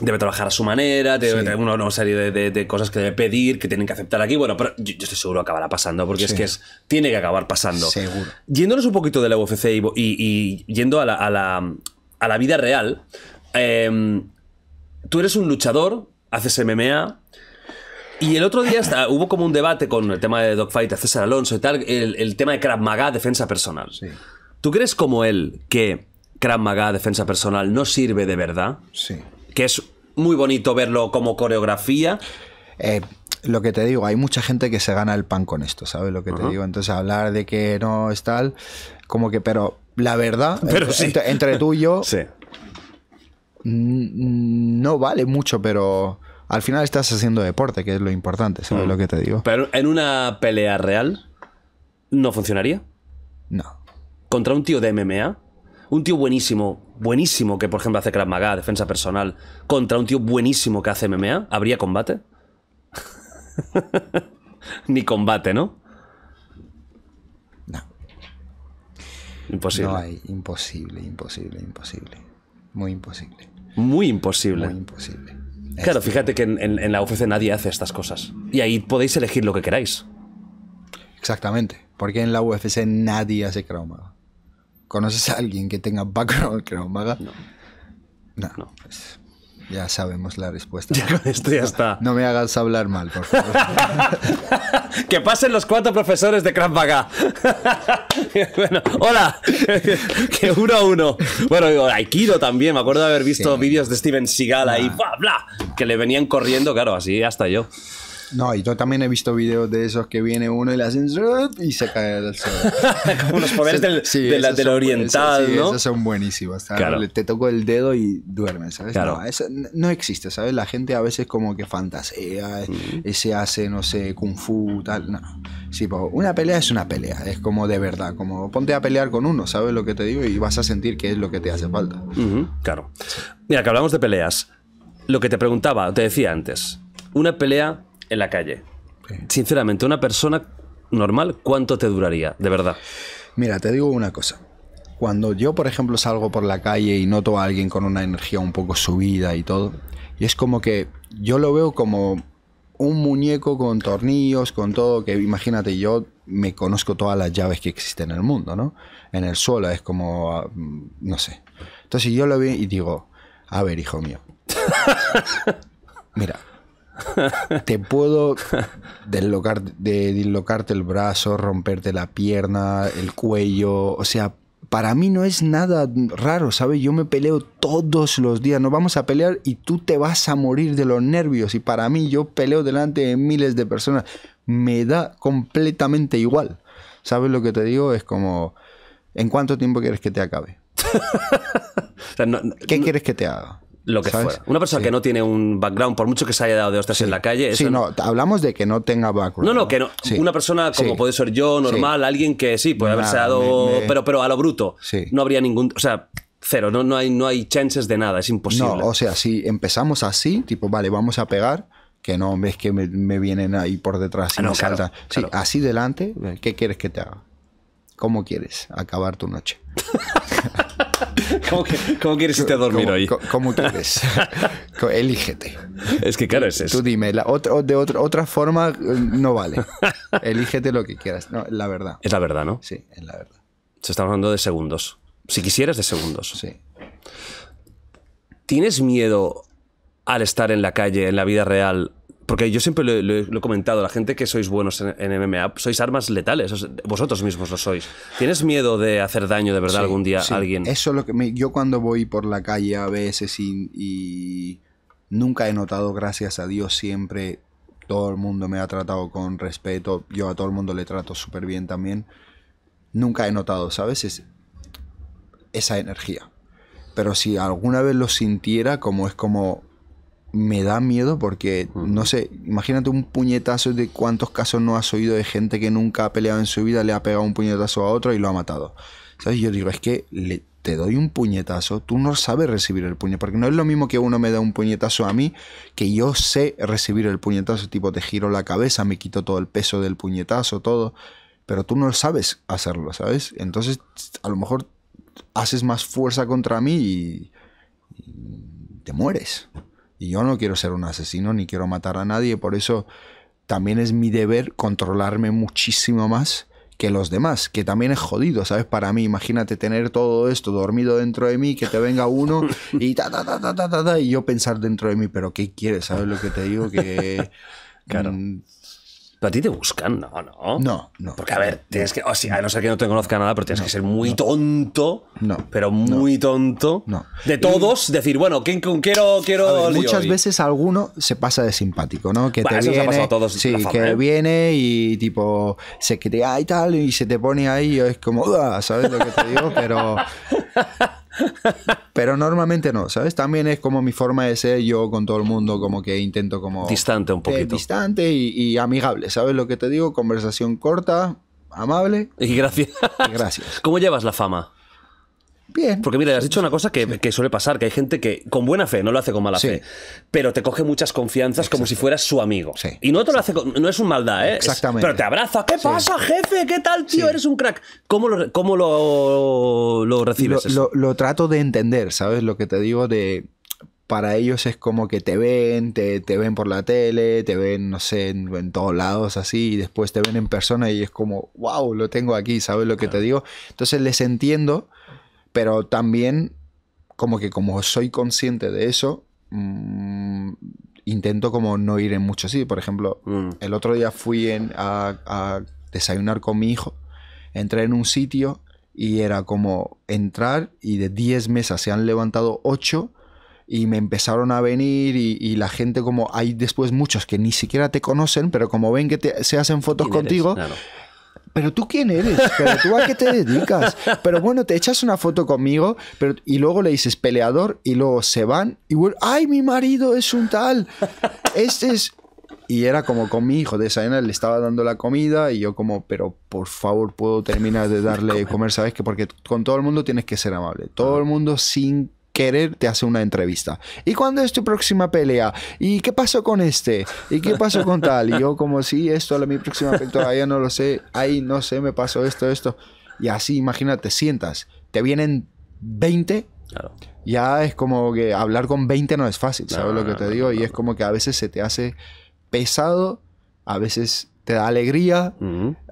Debe trabajar a su manera, debe Sí. tener una, una serie de, de- de cosas que debe pedir, que tienen que aceptar aquí. Bueno, pero yo, yo estoy seguro que acabará pasando, porque es Sí. que es, tiene que acabar pasando. Seguro. Yéndonos un poquito de la UFC y, y- y yendo a la, a la- a la vida real, em, tú eres un luchador, haces MMA. Y el otro día hasta hubo como un debate con el tema de Dogfight, César Alonso y tal, el, el tema de Krav Maga, defensa personal. Sí, ¿Tú crees como él que Krav Maga, defensa personal, no sirve de verdad? sí. Que es muy bonito verlo como coreografía. Eh, lo que te digo, hay mucha gente que se gana el pan con esto, ¿sabes lo que te digo? Entonces hablar de que no es tal, como que, pero la verdad, [LAUGHS] Pero entre, sí. entre- entre tú y yo, Sí. no vale mucho, pero al final estás haciendo deporte, que es lo importante, ¿sabes lo que te digo? Pero en una pelea real, ¿no funcionaría? No. Contra un tío de MMA. un tío buenísimo, buenísimo que por ejemplo hace Krav Maga, defensa personal, contra un tío buenísimo que hace MMA, ¿habría combate? [LAUGHS] Ni combate, ¿no? No. Imposible. No hay. Imposible, imposible, imposible. Muy imposible. Muy imposible. Muy imposible. Claro, fíjate que en, en- en la UFC nadie hace estas cosas. Y ahí podéis elegir lo que queráis. Exactamente. Porque en la UFC nadie hace Krav Maga. ¿Conoces a alguien que tenga background Krav Maga? No. No. pues, ya sabemos la respuesta. Ya con esto ya está. No me hagas hablar mal, por favor. [LAUGHS] [LAUGHS] Que pasen los cuatro profesores de Krav Maga. [LAUGHS] bueno, hola. [LAUGHS] que uno a uno. Bueno, digo, Aikido también. Me acuerdo de haber visto Sí. vídeos de Steven Seagal ahí, bla, bla, que le venían corriendo, claro, así hasta yo. No, y yo también he visto videos de esos que viene uno y le hacen y se cae del suelo. [LAUGHS] Como los poderes del, Sí, de la- del son- oriental, sí, ¿no? Esos son buenísimos. Te toco el dedo y duermes, ¿sabes? Claro. No, eso no existe, ¿sabes? La gente a veces como que fantasea, eh, se hace, no sé, kung fu, tal. No. Sí, pues, una pelea es una pelea, es como de verdad, como ponte a pelear con uno, ¿sabes lo que te digo? Y vas a sentir que es lo que te hace falta. Ujú, claro. Mira, que hablamos de peleas. Lo que te preguntaba, te decía antes. Una pelea en la calle. Sinceramente, una persona normal, ¿cuánto te duraría? De verdad. Mira, te digo una cosa. Cuando yo, por ejemplo, salgo por la calle y noto a alguien con una energía un poco subida y todo, y es como que yo lo veo como un muñeco con tornillos, con todo, que imagínate, yo me conozco todas las llaves que existen en el mundo, ¿no? En el suelo es como, ah, mm, no sé. Entonces yo lo veo y digo, a ver, hijo mío, [LAUGHS] mira, te puedo deslocar, de dislocarte el brazo, romperte la pierna, el cuello. O sea, para mí no es nada raro, ¿sabes? Yo me peleo todos los días. Nos vamos a pelear y tú te vas a morir de los nervios. Y para mí yo peleo delante de miles de personas. Me da completamente igual. ¿Sabes lo que te digo? Es como, ¿en cuánto tiempo quieres que te acabe? [LAUGHS] O sea, no- no- ¿Qué quieres que te haga? Lo que ¿Sabes? fuera. Una persona Sí. que no tiene un background, por mucho que se haya dado de hostias en la calle, Sí, no, hablamos de que no tenga background. No, no, que no. Sí. Una persona como Sí. puede ser yo, normal, alguien que sí, puede haberse dado. me- me- Pero, pero a lo bruto. Sí. No habría ningún. O sea, cero. No, no, hay, no hay chances de nada. Es imposible. No, o sea, si empezamos así, tipo, vale, vamos a pegar, que no ves que me, me vienen ahí por detrás y Ah, no, me claro, saltan. Sí, claro. así delante, ¿qué quieres que te haga? ¿Cómo quieres acabar tu noche? [LAUGHS] ¿Cómo, que- cómo quieres irte a dormir ¿Cómo, hoy? cómo quieres? Elígete. Es que claro, es Tú eso. dime, la otra, o de otra, otra forma eh, no vale. [LAUGHS] Elígete lo que quieras. No, la verdad. Es la verdad, ¿no? Sí, es la verdad. Se está hablando de segundos. Si quisieras, de segundos. Sí. ¿Tienes miedo al estar en la calle, en la vida real? Porque yo siempre lo, he- lo he- lo he comentado, la gente que sois buenos en, en MMA, sois armas letales, os- vosotros mismos lo sois. ¿Tienes miedo de hacer daño de verdad Sí, algún día sí. a alguien? Eso es lo que me- yo cuando voy por la calle a veces y, y nunca he notado, gracias a Dios, siempre todo el mundo me ha tratado con respeto. Yo a todo el mundo le trato súper bien también. Nunca he notado, ¿sabes? Es- esa energía. Pero si alguna vez lo sintiera, como es como me da miedo porque, no sé, imagínate un puñetazo de cuántos casos no has oído de gente que nunca ha peleado en su vida, le ha pegado un puñetazo a otro y lo ha matado. ¿Sabes? Yo digo, es que le- te doy un puñetazo, tú no sabes recibir el puñetazo, porque no es lo mismo que uno me da un puñetazo a mí, que yo sé recibir el puñetazo, tipo te giro la cabeza, me quito todo el peso del puñetazo, todo, pero tú no sabes hacerlo, ¿sabes? Entonces, a lo mejor haces más fuerza contra mí y, y te mueres. Y yo no quiero ser un asesino ni quiero matar a nadie, por eso también es mi deber controlarme muchísimo más que los demás, que también es jodido, ¿sabes? Para mí, imagínate tener todo esto dormido dentro de mí, que te venga uno [LAUGHS] y ta, ta, ta, ta, ta, ta, ta, y yo pensar dentro de mí, pero ¿qué quieres? ¿Sabes lo que te digo? Que... [LAUGHS] Claro. ¿Pero a ti te buscan? No, no. No, no. Porque, a ver, tienes que. O sea, a no ser que no te conozca nada, pero tienes que ser muy tonto. No, Pero muy tonto. No. De todos, decir, bueno, ¿quién, quiero. quiero ver, muchas hoy? veces alguno se pasa de simpático, ¿no? Que Bueno, te eso nos ha viene, pasado a todos sí, fama, que ¿eh? viene y tipo se crea y tal y se te pone ahí y es como, ¿sabes lo que te digo? Pero [LAUGHS] pero normalmente no, ¿sabes? También es como mi forma de ser yo con todo el mundo, como que intento como Distante un eh, poquito. distante y, y amigable, ¿sabes lo que te digo? Conversación corta, amable Y gracias. y gracias. [LAUGHS] ¿Cómo llevas la fama? Bien. Porque mira, has dicho una cosa que, que suele pasar, que hay gente que con buena fe, no lo hace con mala Sí. fe, pero te coge muchas confianzas como si fueras su amigo. Sí. Y no te lo hace, con- no es un maldad, ¿eh? Es- Exactamente. pero te abraza, ¿qué pasa, jefe? ¿Qué tal, tío? Eres un crack. ¿Cómo lo, cómo lo, lo lo, recibes? eso? lo- lo trato de entender, ¿sabes? Lo que te digo de... Para ellos es como que te ven, te, te ven por la tele, te ven, no sé, en, en todos lados así, y después te ven en persona y es como, wow, lo tengo aquí, ¿sabes lo que te digo? Entonces les entiendo, pero también como que como soy consciente de eso, mm, intento como no ir en muchos sitios. Por ejemplo, Mm. el otro día fui en- a, a desayunar con mi hijo, entré en un sitio y era como entrar y de 10 mesas se han levantado 8 y me empezaron a venir y, y la gente como hay después muchos que ni siquiera te conocen, pero como ven que te- se hacen fotos contigo, Claro. Pero tú quién eres, pero tú a qué te dedicas. Pero bueno, te echas una foto conmigo pero, y luego le dices peleador y luego se van y vuelven, ay, mi marido es un tal. Este es... Y era como con mi hijo de desayunar, le estaba dando la comida y yo como, pero por favor puedo terminar de darle comer, ¿sabes? Que porque con todo el mundo tienes que ser amable. Todo el mundo sin querer te hace una entrevista. ¿Y cuándo es tu próxima pelea? ¿Y qué pasó con este? ¿Y qué pasó con tal? Y yo como, sí, esto, la, mi próxima pelea, todavía no lo sé. Ay, no sé, me pasó esto, esto. Y así, imagínate, sientas, te vienen 20 Claro. ya es como que hablar con 20 no es fácil, ¿sabes No, lo que te no, digo? no, y es como que a veces se te hace pesado, a veces te da alegría.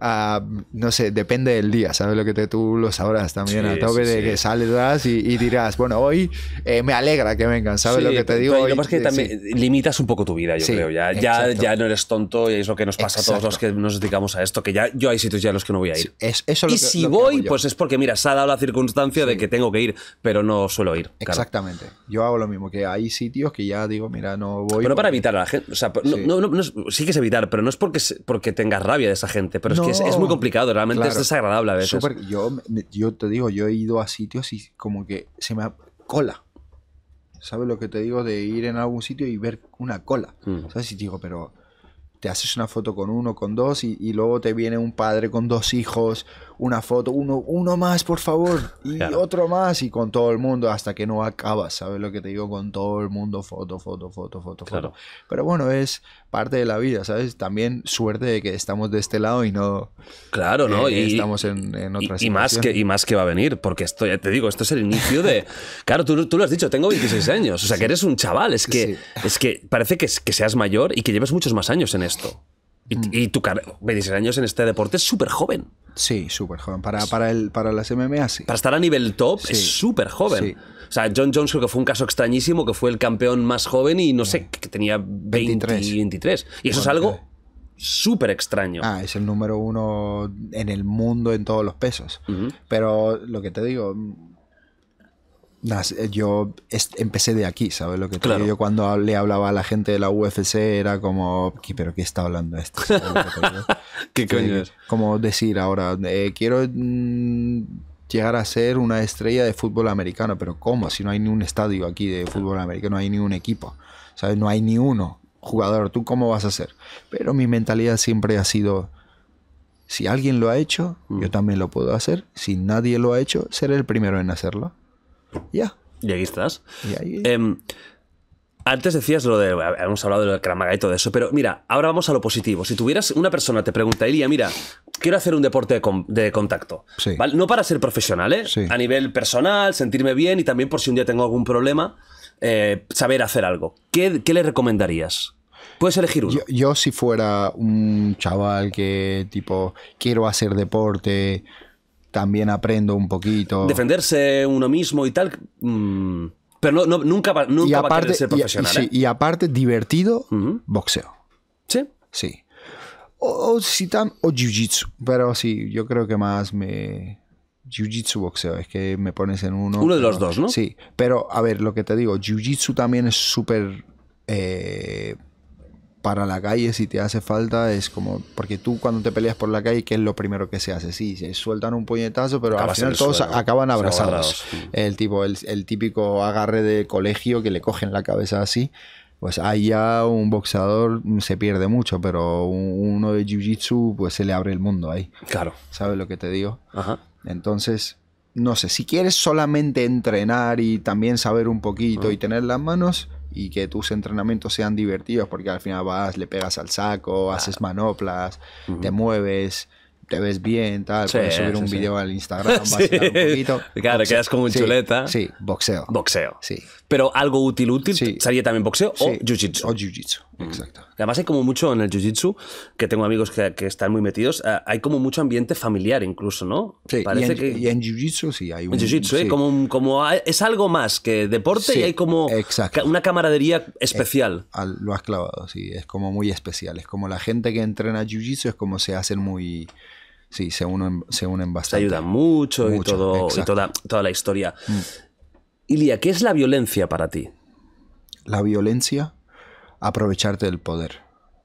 Ah, no sé, depende del día, ¿sabes lo que te, tú lo sabrás también? Sí, a tope sí, de sí. que saldrás y, y dirás, bueno, hoy eh, me alegra que vengan, ¿sabes lo que te digo? Hoy, Lo que pasa es que también limitas un poco tu vida, yo creo. Ya, ya, ya no eres tonto y es lo que nos pasa a todos los que nos dedicamos a esto, que ya yo hay sitios ya a los que no voy a ir. Es, eso es y lo que- si lo voy, pues es porque, mira, se ha dado la circunstancia de que tengo que ir, pero no suelo ir. claro. Exactamente. Yo hago lo mismo, que hay sitios que ya digo, mira, no voy. Pero no para porque- evitar a la gente. O sea, no, Sí. no- no- sí que es evitar, pero no es porque, porque tengas rabia de esa gente. Pero es que es, es muy complicado, realmente es desagradable a veces. Súper- yo, yo te digo, yo he ido a sitios y como que se me cola. ¿Sabes lo que te digo? De ir en algún sitio y ver una cola. Mm. ¿Sabes? Y digo, pero te haces una foto con uno, con dos, y, y luego te viene un padre con dos hijos, una foto, uno, uno más, por favor, y Claro. otro más, y con todo el mundo, hasta que no acabas, ¿sabes lo que te digo? Con todo el mundo, foto, foto, foto, foto, Claro. foto. Pero bueno, es parte de la vida, ¿sabes? También suerte de que estamos de este lado y no Claro, ¿no? eh, y estamos en, en y, otra y más que, situación. y más que va a venir, porque esto, ya te digo, esto es el inicio de... [LAUGHS] Claro, tú, tú lo has dicho, tengo 26 años, o sea, que eres un chaval, es que, Sí. es que parece que, que seas mayor y que lleves muchos más años en esto. Y, Mm. y tu carrera, 26 años en este deporte es súper joven. Sí, súper joven. Para, para, el, para las MMA, sí. Para estar a nivel top Sí. es súper joven. Sí. O sea, John Jones creo que fue un caso extrañísimo, que fue el campeón más joven y no sé, que tenía 20, 23. 23. Y eso es algo súper extraño. Ah, es el número uno en el mundo en todos los pesos. Pero lo que te digo, mm, yo es- empecé de aquí, ¿sabes lo que te Claro. digo? Yo cuando le hablaba a la gente de la UFC era como, "¿Qué- ¿pero qué está hablando esto? [LAUGHS] ¿Qué coño es? Como decir ahora, eh, quiero mm, llegar a ser una estrella de fútbol americano, pero ¿cómo? Si no hay ni un estadio aquí de fútbol americano, no hay ni un equipo, ¿sabes? No hay ni uno jugador, ¿tú cómo vas a hacer? Pero mi mentalidad siempre ha sido, si alguien lo ha hecho, Mm. yo también lo puedo hacer. Si nadie lo ha hecho, seré el primero en hacerlo. Ya. Y aquí estás. Em, antes decías lo de. Hemos hablado de lo del Kramaga y todo eso, pero mira, ahora vamos a lo positivo. Si tuvieras una persona, te preguntaría, mira, quiero hacer un deporte de, con- de contacto. Sí. ¿vale? No para ser profesional, ¿eh? Sí. A nivel personal, sentirme bien y también por si un día tengo algún problema, eh, saber hacer algo. ¿Qué, qué le recomendarías? Puedes elegir uno. Yo, yo si fuera un chaval que tipo quiero hacer deporte, también aprendo un poquito. Defenderse uno mismo y tal. mm, pero no, no- nunca, va, nunca y va a aparte, querer ser y- y, profesional. sí, ¿eh? y aparte divertido, boxeo. Sí. Sí. O, o, si tam- o jiu-jitsu. Pero sí, yo creo que más me... Jiu-jitsu, boxeo. Es que me pones en uno. Uno de los dos, ¿no? Sí. Pero, a ver, lo que te digo, jiu-jitsu también es súper... eh, para la calle, si te hace falta, es como... Porque tú cuando te peleas por la calle, ¿qué es lo primero que se hace? Sí, se sueltan un puñetazo, pero Acabas al final todos suelo, acaban abrazados. El, tipo, el, el típico agarre de colegio que le cogen la cabeza así. Pues ahí ya un boxeador se pierde mucho, pero un- uno de jiu-jitsu pues se le abre el mundo ahí. Claro. ¿Sabes lo que te digo? Ajá. Entonces, no sé, si quieres solamente entrenar y también saber un poquito y tener las manos y que tus entrenamientos sean divertidos, porque al final vas, le pegas al saco, haces manoplas, te mueves, te ves bien, tal, Sí, puedes subir un sí, sí. video al Instagram, [LAUGHS] Sí. vacilar un poquito. [LAUGHS] Claro, quedas como un Sí, chuleta. Sí, boxeo. Boxeo. Sí. Pero algo útil, útil, Sí. sería también boxeo o Sí, jiu-jitsu. O jiu-jitsu, exacto. Además hay como mucho en el jiu-jitsu, que tengo amigos que, que están muy metidos, eh, hay como mucho ambiente familiar incluso, ¿no? Sí, Parece y en, que... y en jiu-jitsu sí hay un... En jiu-jitsu, ¿eh? sí. como, como es algo más que deporte Sí, y hay como exacto. una camaradería especial. Al- lo has clavado, sí, es como muy especial. Es como la gente que entrena jiu-jitsu es como se hacen muy... Sí, se unen, se unen Se bastante. ayudan mucho, y, todo, y. Mm. toda, toda la historia. Ilia, ¿qué es la violencia para ti? La violencia, aprovecharte del poder.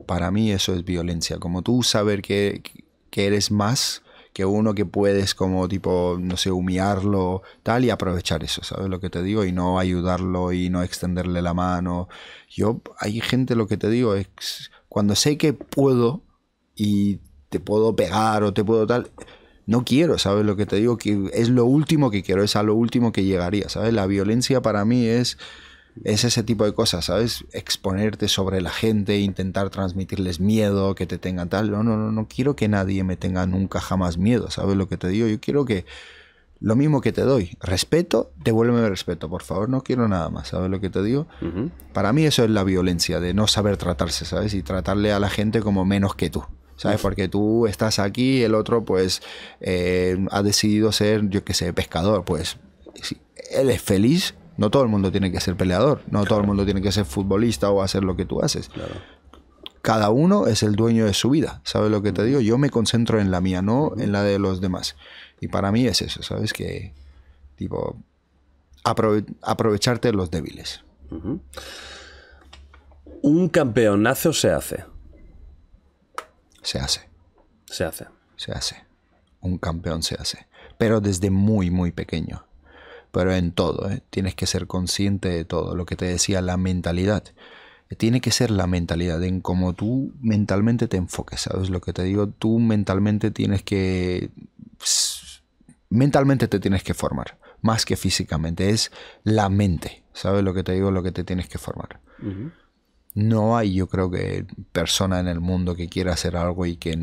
Para mí eso es violencia. Como tú saber que, que eres más que uno que puedes como tipo, no sé, humillarlo, tal, y aprovechar eso, ¿sabes lo que te digo? Y no ayudarlo y no extenderle la mano. Yo, hay gente, lo que te digo, es cuando sé que puedo y te puedo pegar o te puedo tal, no quiero, ¿sabes lo que te digo? Que es lo último que quiero, es a lo último que llegaría, ¿sabes? La violencia para mí es, es ese tipo de cosas, ¿sabes? Exponerte sobre la gente, intentar transmitirles miedo, que te tengan tal. No, no, no, no quiero que nadie me tenga nunca jamás miedo, ¿sabes lo que te digo? Yo quiero que lo mismo que te doy, respeto, devuélveme respeto, por favor, no quiero nada más, ¿sabes lo que te digo? Para mí eso es la violencia, de no saber tratarse, ¿sabes? Y tratarle a la gente como menos que tú. ¿Sabes? Porque tú estás aquí, el otro pues eh, ha decidido ser, yo qué sé, pescador. Pues él es feliz, no todo el mundo tiene que ser peleador, no todo el mundo tiene que ser futbolista o hacer lo que tú haces. Cada uno es el dueño de su vida, ¿sabes lo que te digo? Yo me concentro en la mía, no en la de los demás. Y para mí es eso, ¿sabes? Que, tipo, aprove- aprovecharte de los débiles. ¿Un campeón nace o se hace? Se hace. Se hace. se hace. Un campeón se hace. Pero desde muy, muy pequeño. Pero en todo, ¿eh? tienes que ser consciente de todo. Lo que te decía, la mentalidad. Tiene que ser la mentalidad, en cómo tú mentalmente te enfoques, ¿sabes lo que te digo? Tú mentalmente tienes que... Mentalmente te tienes que formar, más que físicamente. Es la mente, ¿sabes lo que te digo? Lo que te tienes que formar. No hay, yo creo que, persona en el mundo que quiera hacer algo y que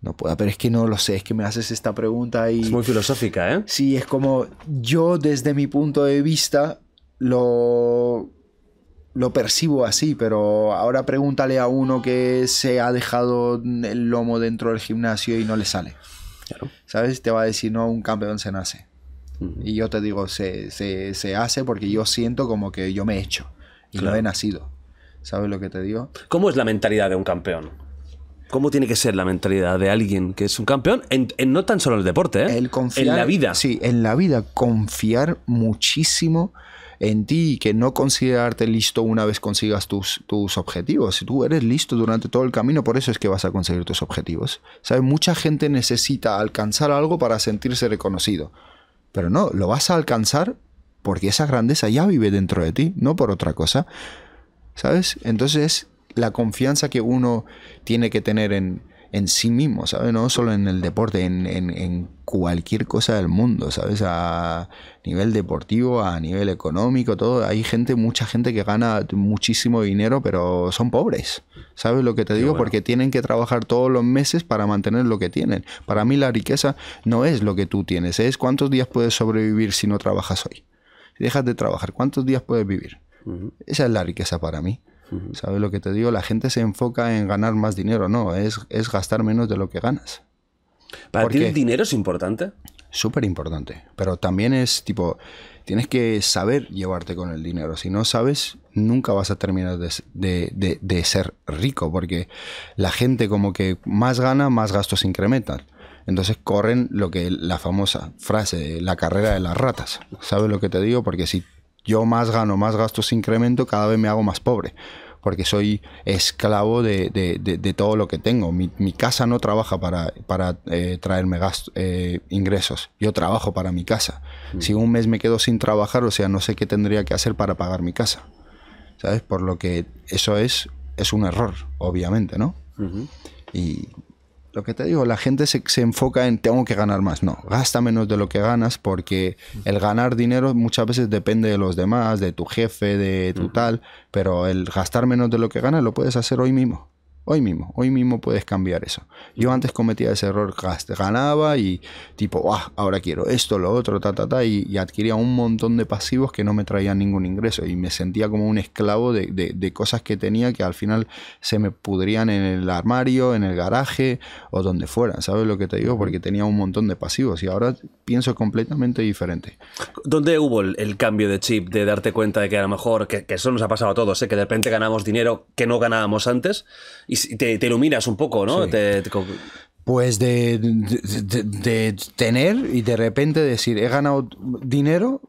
no pueda. Pero es que no lo sé, es que me haces esta pregunta y... Es muy filosófica, ¿eh? Sí, es como yo desde mi punto de vista lo, lo percibo así, pero ahora pregúntale a uno que se ha dejado el lomo dentro del gimnasio y no le sale. Claro. ¿Sabes? Te va a decir, no, un campeón se nace. Y yo te digo, se, se, se hace porque yo siento como que yo me he hecho y Claro. no he nacido. ¿Sabes lo que te digo? ¿Cómo es la mentalidad de un campeón? ¿Cómo tiene que ser la mentalidad de alguien que es un campeón? En, en no tan solo en el deporte, ¿eh? El confiar, En la vida. Sí, en la vida. Confiar muchísimo en ti y que no considerarte listo una vez consigas tus, tus objetivos. Si tú eres listo durante todo el camino, por eso es que vas a conseguir tus objetivos. ¿Sabes? Mucha gente necesita alcanzar algo para sentirse reconocido. Pero no, lo vas a alcanzar porque esa grandeza ya vive dentro de ti, no por otra cosa. ¿Sabes? Entonces, la confianza que uno tiene que tener en, en sí mismo, ¿sabes? No solo en el deporte, en, en- en cualquier cosa del mundo, ¿sabes? A nivel deportivo, a nivel económico, todo. Hay gente, mucha gente que gana muchísimo dinero, pero son pobres. ¿Sabes lo que te digo? bueno. Porque tienen que trabajar todos los meses para mantener lo que tienen. Para mí la riqueza no es lo que tú tienes, es cuántos días puedes sobrevivir si no trabajas hoy. Si dejas de trabajar, ¿cuántos días puedes vivir? Esa es la riqueza para mí. ¿Sabes lo que te digo? La gente se enfoca en ganar más dinero. No, es, es gastar menos de lo que ganas. ¿Para ¿Por ti el dinero es importante? Súper importante. Pero también es tipo, tienes que saber llevarte con el dinero. Si no sabes, nunca vas a terminar de, de- de- de ser rico. Porque la gente como que más gana, más gastos incrementan. Entonces corren lo que la famosa frase, la carrera de las ratas. ¿Sabes lo que te digo? Porque si yo más gano, más gastos incremento, cada vez me hago más pobre. Porque soy esclavo de, de- de- de todo lo que tengo. Mi, mi casa no trabaja para, para eh, traerme gasto- eh, ingresos. Yo trabajo para mi casa. Si un mes me quedo sin trabajar, o sea, no sé qué tendría que hacer para pagar mi casa. ¿Sabes? Por lo que eso es, es un error, obviamente, ¿no? Y lo que te digo, la gente se, se, enfoca en tengo que ganar más. No, gasta menos de lo que ganas porque el ganar dinero muchas veces depende de los demás, de tu jefe, de tu tal, pero el gastar menos de lo que ganas lo puedes hacer hoy mismo. Hoy mismo, hoy mismo puedes cambiar eso. Yo antes cometía ese error, ganaba y tipo, ah, ahora quiero esto, lo otro, ta, ta, ta, y, adquiría un montón de pasivos que no me traían ningún ingreso y me sentía como un esclavo de, de, cosas que tenía que al final se me pudrían en el armario, en el garaje o donde fuera, ¿sabes lo que te digo? Porque tenía un montón de pasivos y ahora pienso completamente diferente. ¿Dónde hubo el, cambio de chip, de darte cuenta de que a lo mejor, que, eso nos ha pasado a todos, ¿eh? que de repente ganamos dinero que no ganábamos antes? Y te, te iluminas un poco, ¿no? pues de, de, tener y de repente decir, he ganado dinero,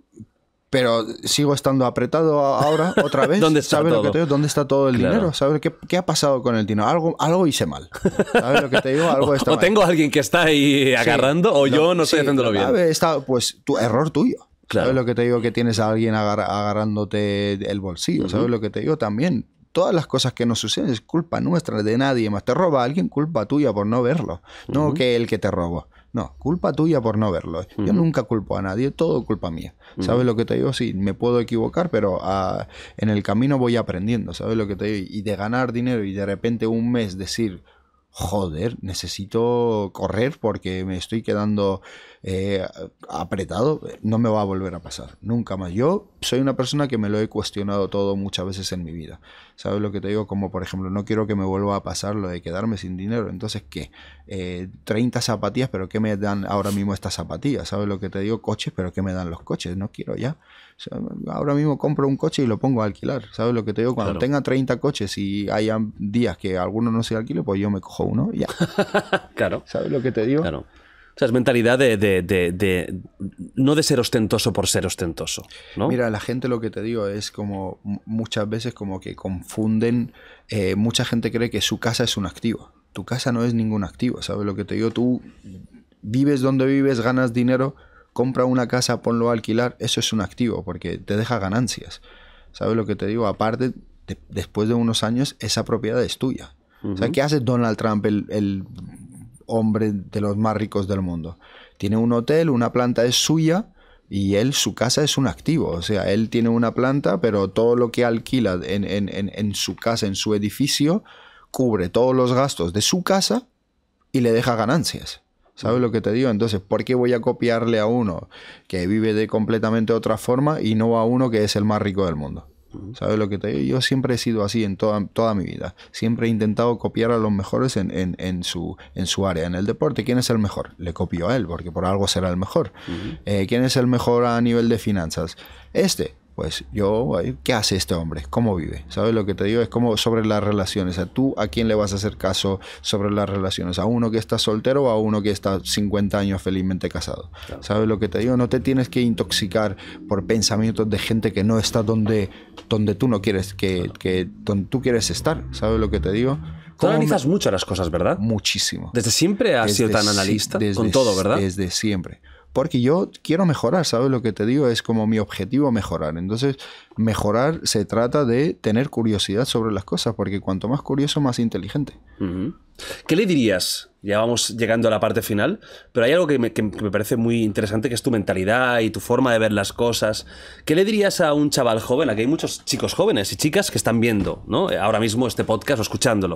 pero sigo estando apretado ahora [LAUGHS] otra vez. ¿Dónde está todo? Lo que te digo? ¿Dónde está todo el dinero? ¿Sabes qué, qué, ha pasado con el dinero? Algo, algo hice mal. ¿Sabes lo que te digo? Algo [LAUGHS] está o, tengo a alguien que está ahí agarrando o yo no estoy haciéndolo bien. Está, pues tu error tuyo. ¿Sabes lo que te digo? Que tienes a alguien agarrándote el bolsillo. ¿Sabes lo que te digo? También todas las cosas que nos suceden es culpa nuestra, de nadie más. Te roba alguien, culpa tuya por no verlo. No que el que te robó. No, culpa tuya por no verlo. Yo nunca culpo a nadie, todo culpa mía. ¿Sabes lo que te digo? Sí, me puedo equivocar, pero ah, en el camino voy aprendiendo. ¿Sabes lo que te digo? Y de ganar dinero y de repente un mes decir, joder, necesito correr porque me estoy quedando eh, apretado, no me va a volver a pasar, nunca más. Yo soy una persona que me lo he cuestionado todo muchas veces en mi vida. ¿Sabes lo que te digo? Como por ejemplo, no quiero que me vuelva a pasar lo de quedarme sin dinero. Entonces, ¿qué? 30 eh, zapatillas, pero ¿qué me dan ahora mismo estas zapatillas? ¿Sabes lo que te digo? Coches, pero ¿qué me dan los coches? No quiero ya ahora mismo compro un coche y lo pongo a alquilar. ¿Sabes lo que te digo? Cuando tenga 30 coches y haya días que alguno no se alquile, pues yo me cojo uno y ya. [LAUGHS] claro. ¿Sabes lo que te digo? Claro. O sea, es mentalidad de, de, de, no de ser ostentoso por ser ostentoso. ¿no? Mira, la gente lo que te digo es como muchas veces como que confunden, eh, mucha gente cree que su casa es un activo. Tu casa no es ningún activo, ¿sabes lo que te digo? Tú vives donde vives, ganas dinero, compra una casa, ponlo a alquilar, eso es un activo porque te deja ganancias. ¿Sabes lo que te digo? Aparte, después de unos años, esa propiedad es tuya. O sea, ¿qué hace Donald Trump, el, hombre de los más ricos del mundo? Tiene un hotel, una planta es suya y él, su casa es un activo. O sea, él tiene una planta, pero todo lo que alquila en, en su casa, en su edificio, cubre todos los gastos de su casa y le deja ganancias. ¿Sabes lo que te digo? Entonces, ¿por qué voy a copiarle a uno que vive de completamente otra forma y no a uno que es el más rico del mundo? ¿Sabes lo que te digo? Yo siempre he sido así en toda, toda mi vida. Siempre he intentado copiar a los mejores en, en, en, su, en su área. En el deporte, ¿quién es el mejor? Le copio a él, porque por algo será el mejor. Eh, ¿Quién es el mejor a nivel de finanzas? Este pues yo, ¿qué hace este hombre? ¿Cómo vive? ¿Sabes lo que te digo? Es como sobre las relaciones. ¿A tú a quién le vas a hacer caso sobre las relaciones? ¿A uno que está soltero o a uno que está 50 años felizmente casado? ¿Sabes lo que te digo? No te tienes que intoxicar por pensamientos de gente que no está donde, donde tú no quieres, que, que donde tú quieres estar. ¿Sabes lo que te digo? Tú analizas mucho las cosas, ¿verdad? Muchísimo. Desde siempre has sido tan analista con todo, ¿verdad? Desde siempre porque yo quiero mejorar, ¿sabes? Lo que te digo es como mi objetivo mejorar. Entonces, mejorar se trata de tener curiosidad sobre las cosas, porque cuanto más curioso, más inteligente. ¿Qué le dirías? Ya vamos llegando a la parte final, pero hay algo que me, parece muy interesante, que es tu mentalidad y tu forma de ver las cosas. ¿Qué le dirías a un chaval joven? Aquí hay muchos chicos jóvenes y chicas que están viendo, ¿no? Ahora mismo este podcast o escuchándolo.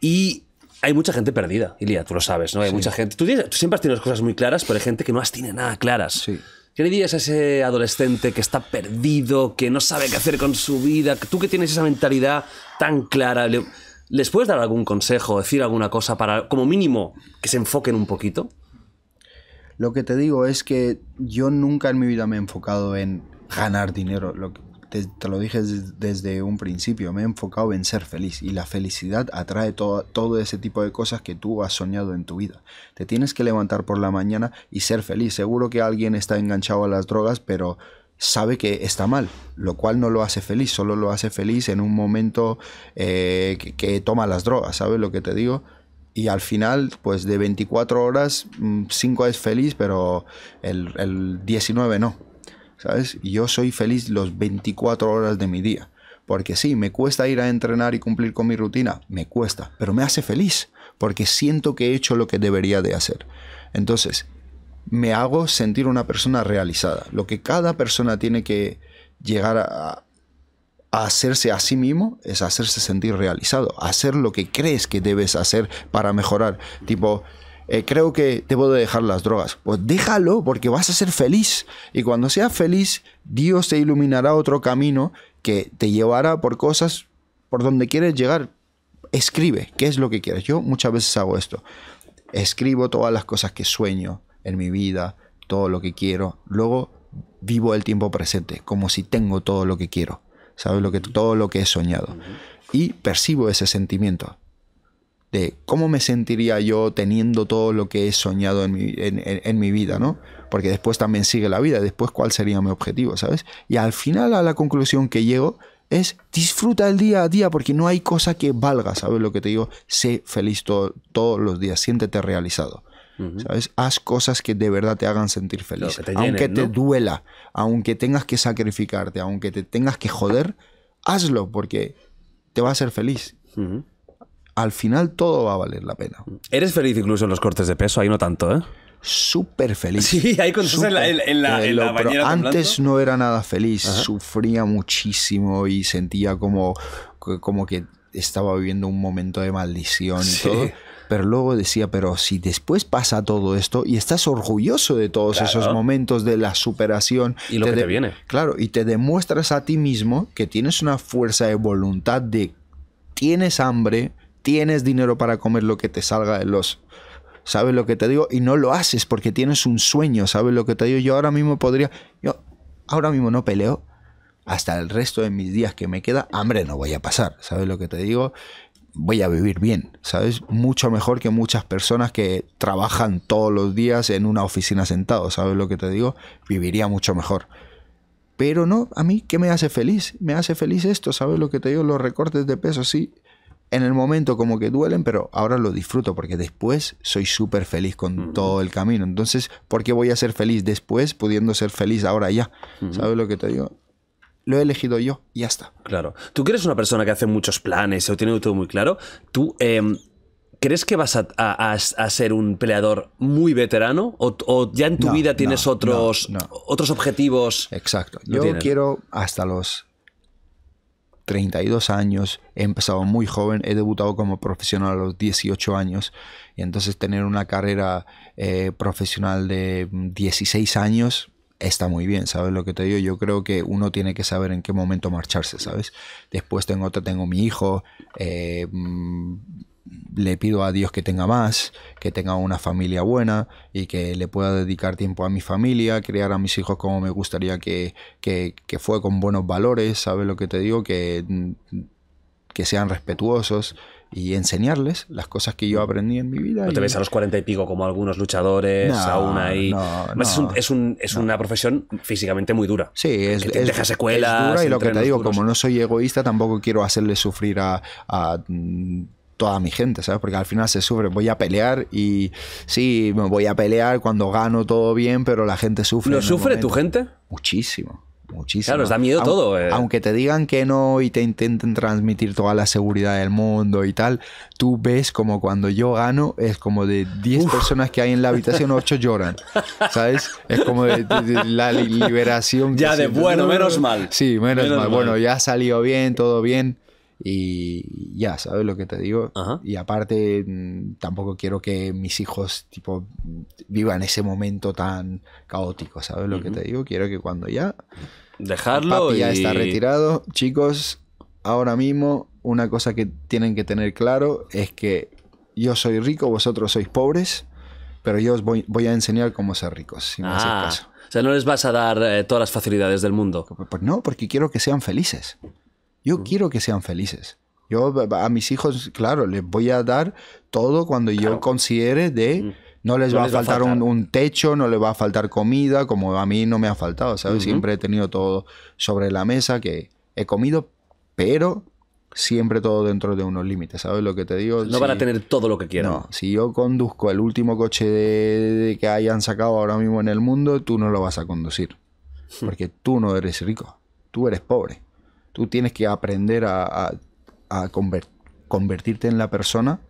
Y hay mucha gente perdida, Ilia, tú lo sabes, ¿no? Hay mucha gente. Tú, siempre has tenido las cosas muy claras, pero hay gente que no las tiene nada claras. Sí. ¿Qué le dirías a ese adolescente que está perdido, que no sabe qué hacer con su vida? Tú que tienes esa mentalidad tan clara, ¿les puedes dar algún consejo, decir alguna cosa para, como mínimo, que se enfoquen un poquito? Lo que te digo es que yo nunca en mi vida me he enfocado en ganar dinero. Lo que, te, lo dije desde un principio, me he enfocado en ser feliz y la felicidad atrae todo, todo ese tipo de cosas que tú has soñado en tu vida. Te tienes que levantar por la mañana y ser feliz. Seguro que alguien está enganchado a las drogas, pero sabe que está mal, lo cual no lo hace feliz, solo lo hace feliz en un momento eh, que, toma las drogas, ¿sabes lo que te digo? Y al final, pues de 24 horas, 5 mm, es feliz, pero el, el 19 no. ¿Sabes? Yo soy feliz los 24 horas de mi día. Porque sí, me cuesta ir a entrenar y cumplir con mi rutina, me cuesta, pero me hace feliz, porque siento que he hecho lo que debería de hacer. Entonces, me hago sentir una persona realizada. Lo que cada persona tiene que llegar a, a hacerse a sí mismo es hacerse sentir realizado, hacer lo que crees que debes hacer para mejorar. Tipo, eh, creo que debo de dejar las drogas. Pues déjalo porque vas a ser feliz. Y cuando seas feliz, Dios te iluminará otro camino que te llevará por cosas por donde quieres llegar. Escribe, ¿qué es lo que quieres? Yo muchas veces hago esto. Escribo todas las cosas que sueño en mi vida, todo lo que quiero. Luego vivo el tiempo presente, como si tengo todo lo que quiero. ¿Sabes? Lo que, todo lo que he soñado. Y percibo ese sentimiento de cómo me sentiría yo teniendo todo lo que he soñado en mi, en, mi, vida, ¿no? Porque después también sigue la vida, después cuál sería mi objetivo, ¿sabes? Y al final a la conclusión que llego es disfruta el día a día porque no hay cosa que valga, ¿sabes lo que te digo? Sé feliz todos los días, siéntete realizado. ¿Sabes? Haz cosas que de verdad te hagan sentir feliz. aunque te duela, aunque tengas que sacrificarte, aunque te tengas que joder, hazlo porque te va a hacer feliz al final todo va a valer la pena. ¿Eres feliz incluso en los cortes de peso? Ahí no tanto, ¿eh? Súper feliz. Sí, ahí con en la, en la, eh, bañera Antes no era nada feliz, sufría muchísimo y sentía como, como que estaba viviendo un momento de maldición y todo. Pero luego decía, pero si después pasa todo esto y estás orgulloso de todos esos momentos de la superación. Y lo que te viene. Claro, y te demuestras a ti mismo que tienes una fuerza de voluntad de tienes hambre, tienes dinero para comer lo que te salga de los... ¿Sabes lo que te digo? Y no lo haces porque tienes un sueño, ¿sabes lo que te digo? Yo ahora mismo podría... Yo ahora mismo no peleo. Hasta el resto de mis días que me queda, hambre no voy a pasar, ¿sabes lo que te digo? Voy a vivir bien, ¿sabes? Mucho mejor que muchas personas que trabajan todos los días en una oficina sentado, ¿sabes lo que te digo? Viviría mucho mejor. Pero no, a mí, ¿qué me hace feliz? Me hace feliz esto, ¿sabes lo que te digo? Los recortes de peso, sí en el momento como que duelen, pero ahora lo disfruto porque después soy súper feliz con todo el camino. Entonces, ¿por qué voy a ser feliz después pudiendo ser feliz ahora ya? ¿Sabes lo que te digo? Lo he elegido yo y ya está. Claro. Tú que eres una persona que hace muchos planes, o tiene todo muy claro, tú... Em, ¿Crees que vas a, ser un peleador muy veterano? ¿O, ya en tu vida tienes otros, otros objetivos? Exacto. Yo quiero hasta los 32 años, he empezado muy joven, he debutado como profesional a los 18 años y entonces tener una carrera eh, profesional de 16 años está muy bien, ¿sabes lo que te digo? Yo creo que uno tiene que saber en qué momento marcharse, ¿sabes? Después tengo, tengo mi hijo, eh, mm, le pido a Dios que tenga más, que tenga una familia buena y que le pueda dedicar tiempo a mi familia, criar a mis hijos como me gustaría que, que, que fue con buenos valores, ¿sabes lo que te digo? Que, que sean respetuosos y enseñarles las cosas que yo aprendí en mi vida. No te ves a los cuarenta y pico como algunos luchadores, aún ahí. No, es, un, es, un, es una profesión físicamente muy dura. Sí, es, que deja secuelas. dura y lo que te digo, como no soy egoísta, tampoco quiero hacerle sufrir a, a toda mi gente, ¿sabes? Porque al final se sufre. Voy a pelear y sí, me voy a pelear cuando gano todo bien, pero la gente sufre. ¿Lo sufre tu gente? Muchísimo. Muchísimo. Claro, les da miedo todo. Eh. Aunque te digan que no y te intenten transmitir toda la seguridad del mundo y tal, tú ves como cuando yo gano, es como de 10 personas que hay en la habitación, 8 lloran. ¿Sabes? Es como de, la liberación. Ya, de bueno, menos mal. Sí, menos, mal. Bueno, ya salió bien, todo bien. Y ya, ¿sabes lo que te digo? Y aparte, mm, tampoco quiero que mis hijos, tipo, vivan ese momento tan caótico, ¿sabes lo que te digo? Quiero que cuando ya... Dejarlo papi ya está retirado. Chicos, ahora mismo, una cosa que tienen que tener claro es que yo soy rico, vosotros sois pobres, pero yo os voy, voy a enseñar cómo ser ricos, si me ah, caso. O sea, no les vas a dar eh, todas las facilidades del mundo. Pues, pues no, porque quiero que sean felices. Yo quiero que sean felices. Yo a mis hijos, claro, les voy a dar todo cuando yo considere de... No les va a faltar, un, techo, no les va a faltar comida, como a mí no me ha faltado, ¿sabes? Siempre he tenido todo sobre la mesa que he comido, pero siempre todo dentro de unos límites, ¿sabes lo que te digo? No van a tener todo lo que quieran. No, si yo conduzco el último coche que hayan sacado ahora mismo en el mundo, tú no lo vas a conducir. Porque tú no eres rico, tú eres pobre. Tú tienes que aprender a, a- a conver- convertirte en la persona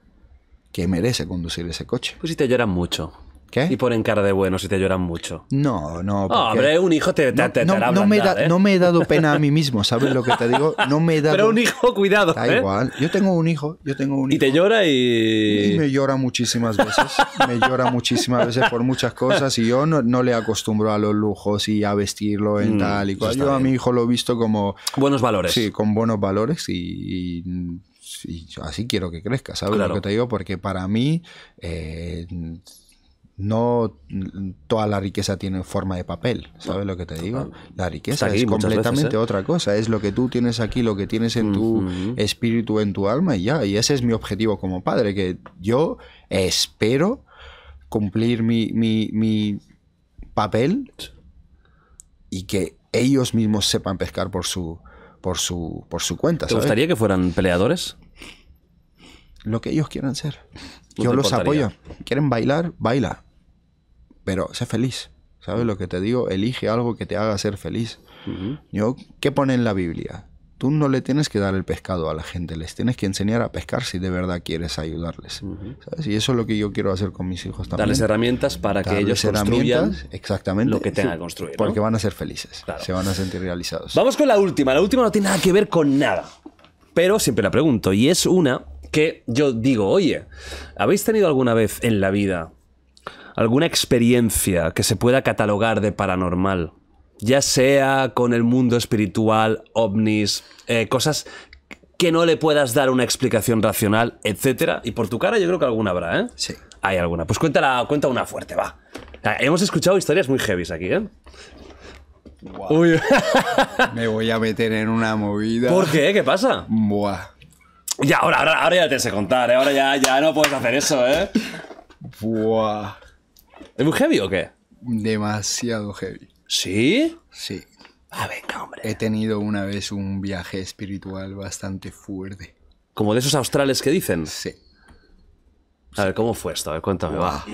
que merece conducir ese coche. Pues si te lloran mucho. ¿Qué? Y ponen cara de bueno si te lloran mucho. No, no. Porque- hombre, un hijo te, te, no, te, no- te hará no me ablandar, da- ¿eh? no me he dado pena a mí mismo, ¿sabes lo que te digo? No me he [LAUGHS] dado... Pero un hijo, cuidado, Da ¿eh? igual. Yo tengo un hijo, yo tengo un Y te llora Y y... me llora muchísimas veces. Me llora muchísimas veces por muchas cosas y yo no, no le acostumbro a los lujos y a vestirlo en Mm, tal y cual. Yo a mi hijo lo he visto como, Buenos valores. sí, con buenos valores y, y- y así quiero que crezca, ¿sabes Claro. lo que te digo? Porque para mí eh, no toda la riqueza tiene forma de papel, ¿sabes lo que te digo? La riqueza es veces, completamente ¿eh? otra cosa, es lo que tú tienes aquí, lo que tienes en tu espíritu, en tu alma y ya, y ese es mi objetivo como padre, que yo espero cumplir mi, mi- mi papel y que ellos mismos sepan pescar por su, por su, por su cuenta, ¿Te ¿sabes? gustaría que fueran peleadores? Lo que ellos quieran ser. Yo los importaría. apoyo. ¿Quieren bailar? Baila. Pero sé feliz. ¿Sabes lo que te digo? Elige algo que te haga ser feliz. Yo, ¿Qué pone en la Biblia? Tú no le tienes que dar el pescado a la gente, les tienes que enseñar a pescar si de verdad quieres ayudarles. ¿sabes? Y eso es lo que yo quiero hacer con mis hijos también. Darles herramientas para que ellos construyan... exactamente, lo que tengan que construir, ¿no? Porque van a ser felices, Claro. se van a sentir realizados. Vamos con la última. La última no tiene nada que ver con nada. Pero siempre la pregunto. Y es una que yo digo, oye, ¿habéis tenido alguna vez en la vida alguna experiencia que se pueda catalogar de paranormal? Ya sea con el mundo espiritual, ovnis, eh, cosas que no le puedas dar una explicación racional, etcétera. Y por tu cara yo creo que alguna habrá, ¿eh? Sí. Hay alguna. Pues cuéntala, cuenta una fuerte, va. Ah, Hemos escuchado historias muy heavies aquí, ¿eh? Uy. [LAUGHS] Me voy a meter en una movida. ¿Por qué? ¿Qué pasa? Buah. Ya, ahora, ahora, ahora ya te sé contar, ¿eh? Ahora ya, ya no puedes hacer eso, ¿eh? Buah. ¿Es muy heavy o qué? Demasiado heavy. ¿Sí? Sí. Ah, venga, hombre. He tenido una vez un viaje espiritual bastante fuerte. Como de esos australes que dicen. Sí. A ver, ¿cómo fue esto? A ver, cuéntame, va.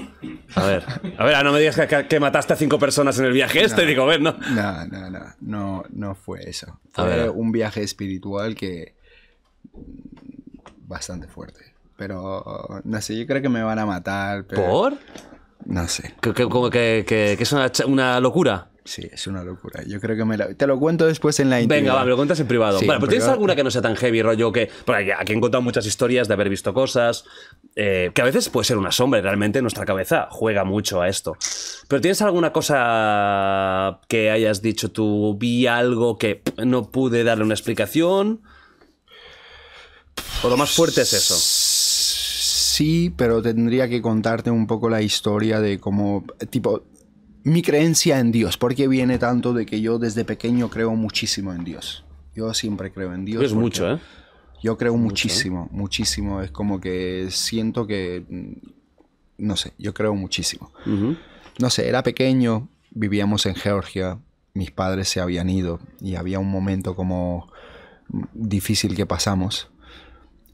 A ver, a ver, ah, no me digas que, que- que mataste a cinco personas en el viaje este, digo, a ver, ¿no? No, no, no, no, no fue eso. A Fue ver. un viaje espiritual que bastante fuerte. Pero no sé, yo creo que me van a matar. Pero, ¿Por? No sé. Que, que- como que, que- que es una, locura. Sí, es una locura. Yo creo que me la... Te lo cuento después en la Venga, intimidad. va, me lo cuentas en privado. Sí, pero ¿tienes privado. alguna que no sea tan heavy, rollo que... Porque aquí he contado muchas historias de haber visto cosas, eh, que a veces puede ser una sombra, realmente nuestra cabeza juega mucho a esto. Pero ¿tienes alguna cosa que hayas dicho tú, vi algo que no pude darle una explicación? O lo más fuerte es eso. Sí, pero tendría que contarte un poco la historia de cómo, tipo, mi creencia en Dios. ¿Por qué viene tanto de que yo desde pequeño creo muchísimo en Dios? Yo siempre creo en Dios. Es porque mucho, ¿eh? Yo creo muchísimo, muchísimo. Es como que siento que, no sé, yo creo muchísimo. No sé, era pequeño, vivíamos en Georgia, mis padres se habían ido y había un momento como difícil que pasamos.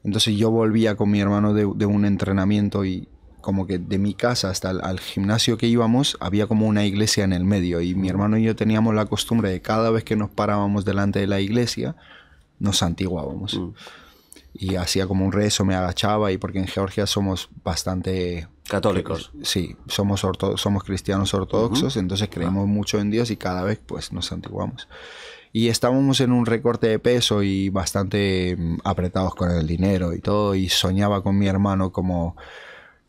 Entonces yo volvía con mi hermano de, de un entrenamiento y como que de mi casa hasta el al gimnasio que íbamos había como una iglesia en el medio y mi hermano y yo teníamos la costumbre de cada vez que nos parábamos delante de la iglesia nos santiguábamos. Y hacía como un rezo, me agachaba y porque en Georgia somos bastante Católicos. Sí, somos, somos cristianos ortodoxos, entonces creemos mucho en Dios y cada vez pues nos santiguamos. Y estábamos en un recorte de peso y bastante mm, apretados con el dinero y todo, y soñaba con mi hermano como,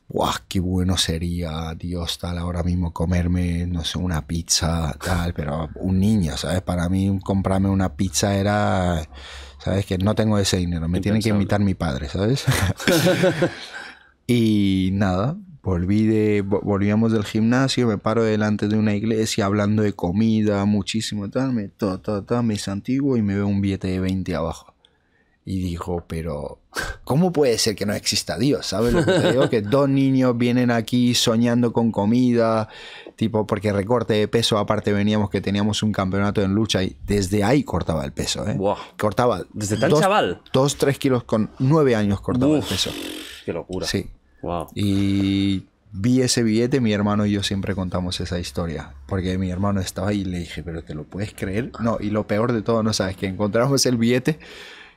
¡guau! ¡Qué bueno sería, Dios, tal, ahora mismo comerme, no sé, una pizza, tal! Pero un niño, ¿sabes? Para mí comprarme una pizza era... ¿Sabes? Que no tengo ese dinero, me tiene que invitar mi padre, ¿sabes? [LAUGHS] [LAUGHS] Y nada, volví de, vo- volvíamos del gimnasio, me paro delante de una iglesia hablando de comida, muchísimo tal, me, ta, ta, ta, me santiguo y me veo un billete de 20 abajo. Y digo, pero ¿cómo puede ser que no exista Dios? ¿Sabes lo que te digo? Que dos niños vienen aquí soñando con comida, tipo, porque recorte de peso, aparte veníamos que teníamos un campeonato en lucha y desde ahí cortaba el peso, ¿eh? Buah. Cortaba. ¿Desde tan dos- chaval? Dos, tres kilos con nueve años cortaba Uf. el peso. Qué locura. Sí. Wow. Y vi ese billete, mi hermano y yo siempre contamos esa historia. Porque mi hermano estaba ahí y le dije, pero ¿te lo puedes creer? No, y lo peor de todo, no sabes, que encontramos el billete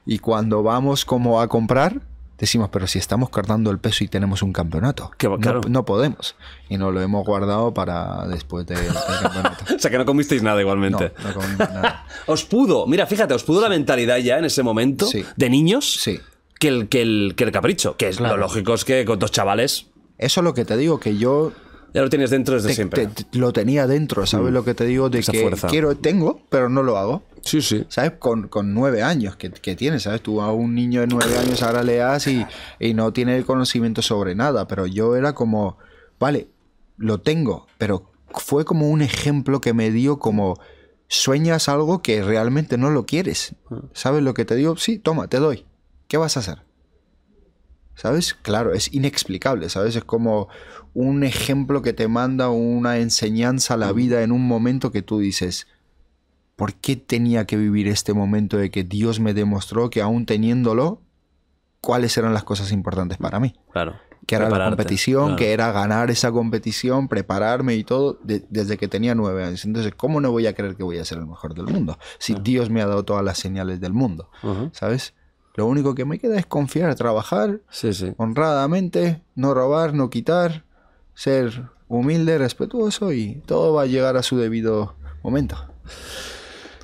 y cuando vamos como a comprar, decimos, pero si estamos cargando el peso y tenemos un campeonato. Va- no, no podemos. Y nos lo hemos guardado para después del, del [LAUGHS] campeonato. O sea que no comisteis nada No, igualmente. no comimos nada. [LAUGHS] Os pudo, mira, fíjate, os pudo la mentalidad ya en ese momento Sí. de niños Sí. Que, el, que, el, que el capricho. Que es Claro. lo lógico es que con dos chavales Eso es lo que te digo, que yo ya lo tienes dentro desde te- siempre. te- te- lo tenía dentro, ¿sabes lo que te digo? De Esa que fuerza. quiero, tengo, pero no lo hago. Sí, sí. ¿Sabes? Con, con nueve años que, que tienes, ¿sabes? Tú a un niño de nueve años ahora le das y, y no tiene el conocimiento sobre nada, pero yo era como, vale, lo tengo, pero fue como un ejemplo que me dio como, sueñas algo que realmente no lo quieres. ¿Sabes lo que te digo? Sí, toma, te doy. ¿Qué vas a hacer? ¿Sabes? Claro, es inexplicable, ¿sabes? Es como un ejemplo que te manda una enseñanza a la vida en un momento que tú dices, ¿por qué tenía que vivir este momento de que Dios me demostró que aún teniéndolo, cuáles eran las cosas importantes para mí? Claro. Que era la competición, claro. que era ganar esa competición, prepararme y todo, de- desde que tenía nueve años. Entonces, ¿cómo no voy a creer que voy a ser el mejor del mundo? Si Dios me ha dado todas las señales del mundo. ¿sabes? Lo único que me queda es confiar, trabajar Sí, sí. honradamente, no robar, no quitar, ser humilde, respetuoso y todo va a llegar a su debido momento.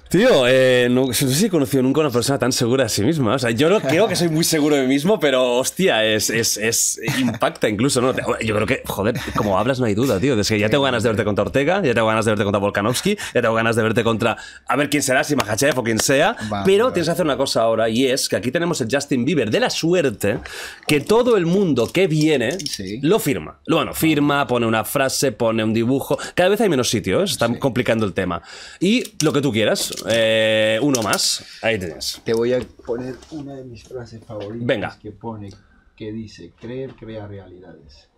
Tío, eh, no, no sé si he conocido nunca una persona tan segura de sí misma. O sea, yo no creo que soy muy seguro de mí mismo, pero hostia, es, es, es impacta incluso, ¿no? Yo creo que, joder, como hablas no hay duda, tío. Es que ya tengo ganas de verte contra Ortega, ya tengo ganas de verte contra Volkanovski, ya tengo ganas de verte contra, a ver quién será, si Mahachev o quien sea. Va, pero va. tienes que hacer una cosa ahora y es que aquí tenemos el Justin Bieber de la suerte que todo el mundo que viene Sí. lo firma. Bueno, firma, pone una frase, pone un dibujo. Cada vez hay menos sitio, ¿eh? se está complicando el tema. Y lo que tú quieras, eh, uno más, ahí tienes. Te voy a poner una de mis frases favoritas Venga. que pone, que dice, creer crea realidades.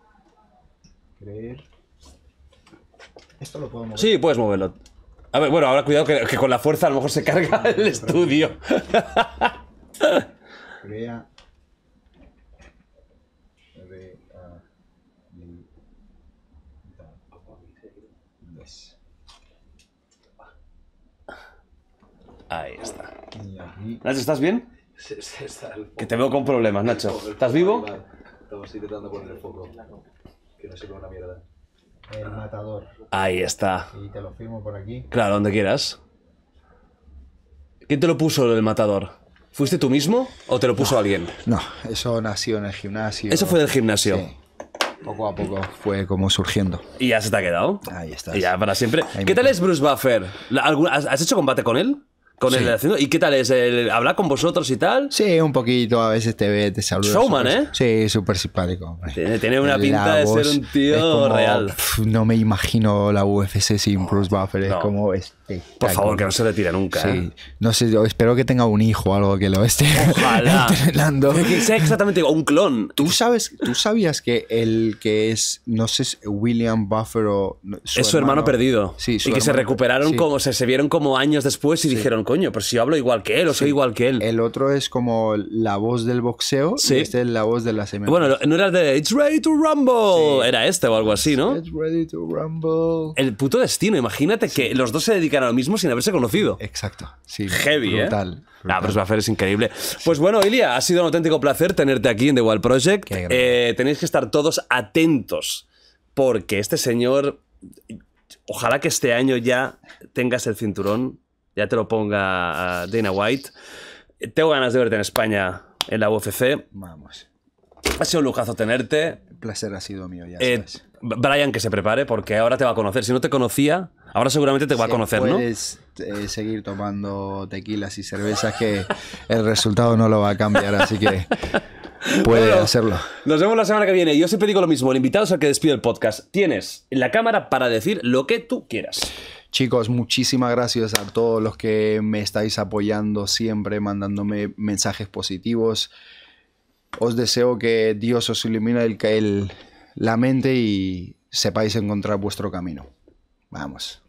Creer... Esto lo podemos Sí, puedes moverlo. A ver, bueno, ahora cuidado que, que con la fuerza a lo mejor se carga el [LAUGHS] estudio. crea realidades. Ahí está. Nacho, ¿estás bien? Se, se está el Que te veo con problemas, Nacho. ¿Estás vivo? Estamos intentando poner el foco. Que no se vea una mierda. el matador. Ahí está. Y te lo firmo por aquí. Claro, donde quieras. ¿Quién te lo puso el matador? ¿Fuiste tú mismo o te lo puso alguien? No, eso nació en el gimnasio. Eso fue del gimnasio. Sí. Poco a poco fue como surgiendo. Y ya se te ha quedado. Ahí estás. Y ya para siempre. Ahí ¿Qué tal quedo. es Bruce Buffer? La- alguna- ¿Has has hecho combate con él? ¿Con Sí. él haciendo? ¿Y qué tal es? el ¿Habla con vosotros y tal? Sí, un poquito, a veces te ve, te saluda. Showman, ¿eh? Sí, súper simpático. hombre. Tiene- tiene una La pinta de ser un tío es como, real. pf, no me imagino la UFC sin Bruce Buffer, es no. como Por favor, que no se retire nunca. Sí, ¿eh? no sé, yo espero que tenga un hijo o algo que lo esté Ojalá. [LAUGHS] entrenando. Que sea exactamente un clon. ¿Tú sabes, tú sabías que el que es, no sé, William Buffer o... es su hermano, perdido. Sí, su y que se recuperaron sí. como, se, se vieron como años después y dijeron, coño, pues si yo hablo igual que él o soy igual que él. El otro es como la voz del boxeo Sí. y este es la voz de la MMA. Bueno, no era el de It's ready to rumble. Era este o algo así, ¿no? It's ready to rumble. El puto destino. Imagínate que los dos se dedican a lo mismo sin haberse conocido. Exacto. Sí, Heavy, brutal, ¿eh? brutal. Ah, es increíble. Pues bueno, Ilia, ha sido un auténtico placer tenerte aquí en The Wild Project. Eh, tenéis que estar todos atentos porque este señor, ojalá que este año ya tengas el cinturón, ya te lo ponga ah, Dana White. Tengo ganas de verte en España en la UFC. Vamos. Ha sido un lujazo tenerte. Placer ha sido mío, ya Eh, sabes. Brian, que se prepare porque ahora te va a conocer. Si no te conocía, ahora seguramente te va a conocer, ¿no? Puedes eh, seguir tomando tequilas y cervezas que el resultado no lo va a cambiar, así que puede Bueno. hacerlo. Nos vemos la semana que viene. Yo siempre digo lo mismo. El invitado es el que despide el podcast. Tienes la cámara para decir lo que tú quieras. Chicos, muchísimas gracias a todos los que me estáis apoyando siempre, mandándome mensajes positivos. Os deseo que Dios os ilumine el, el- la mente y sepáis encontrar vuestro camino. Vamos.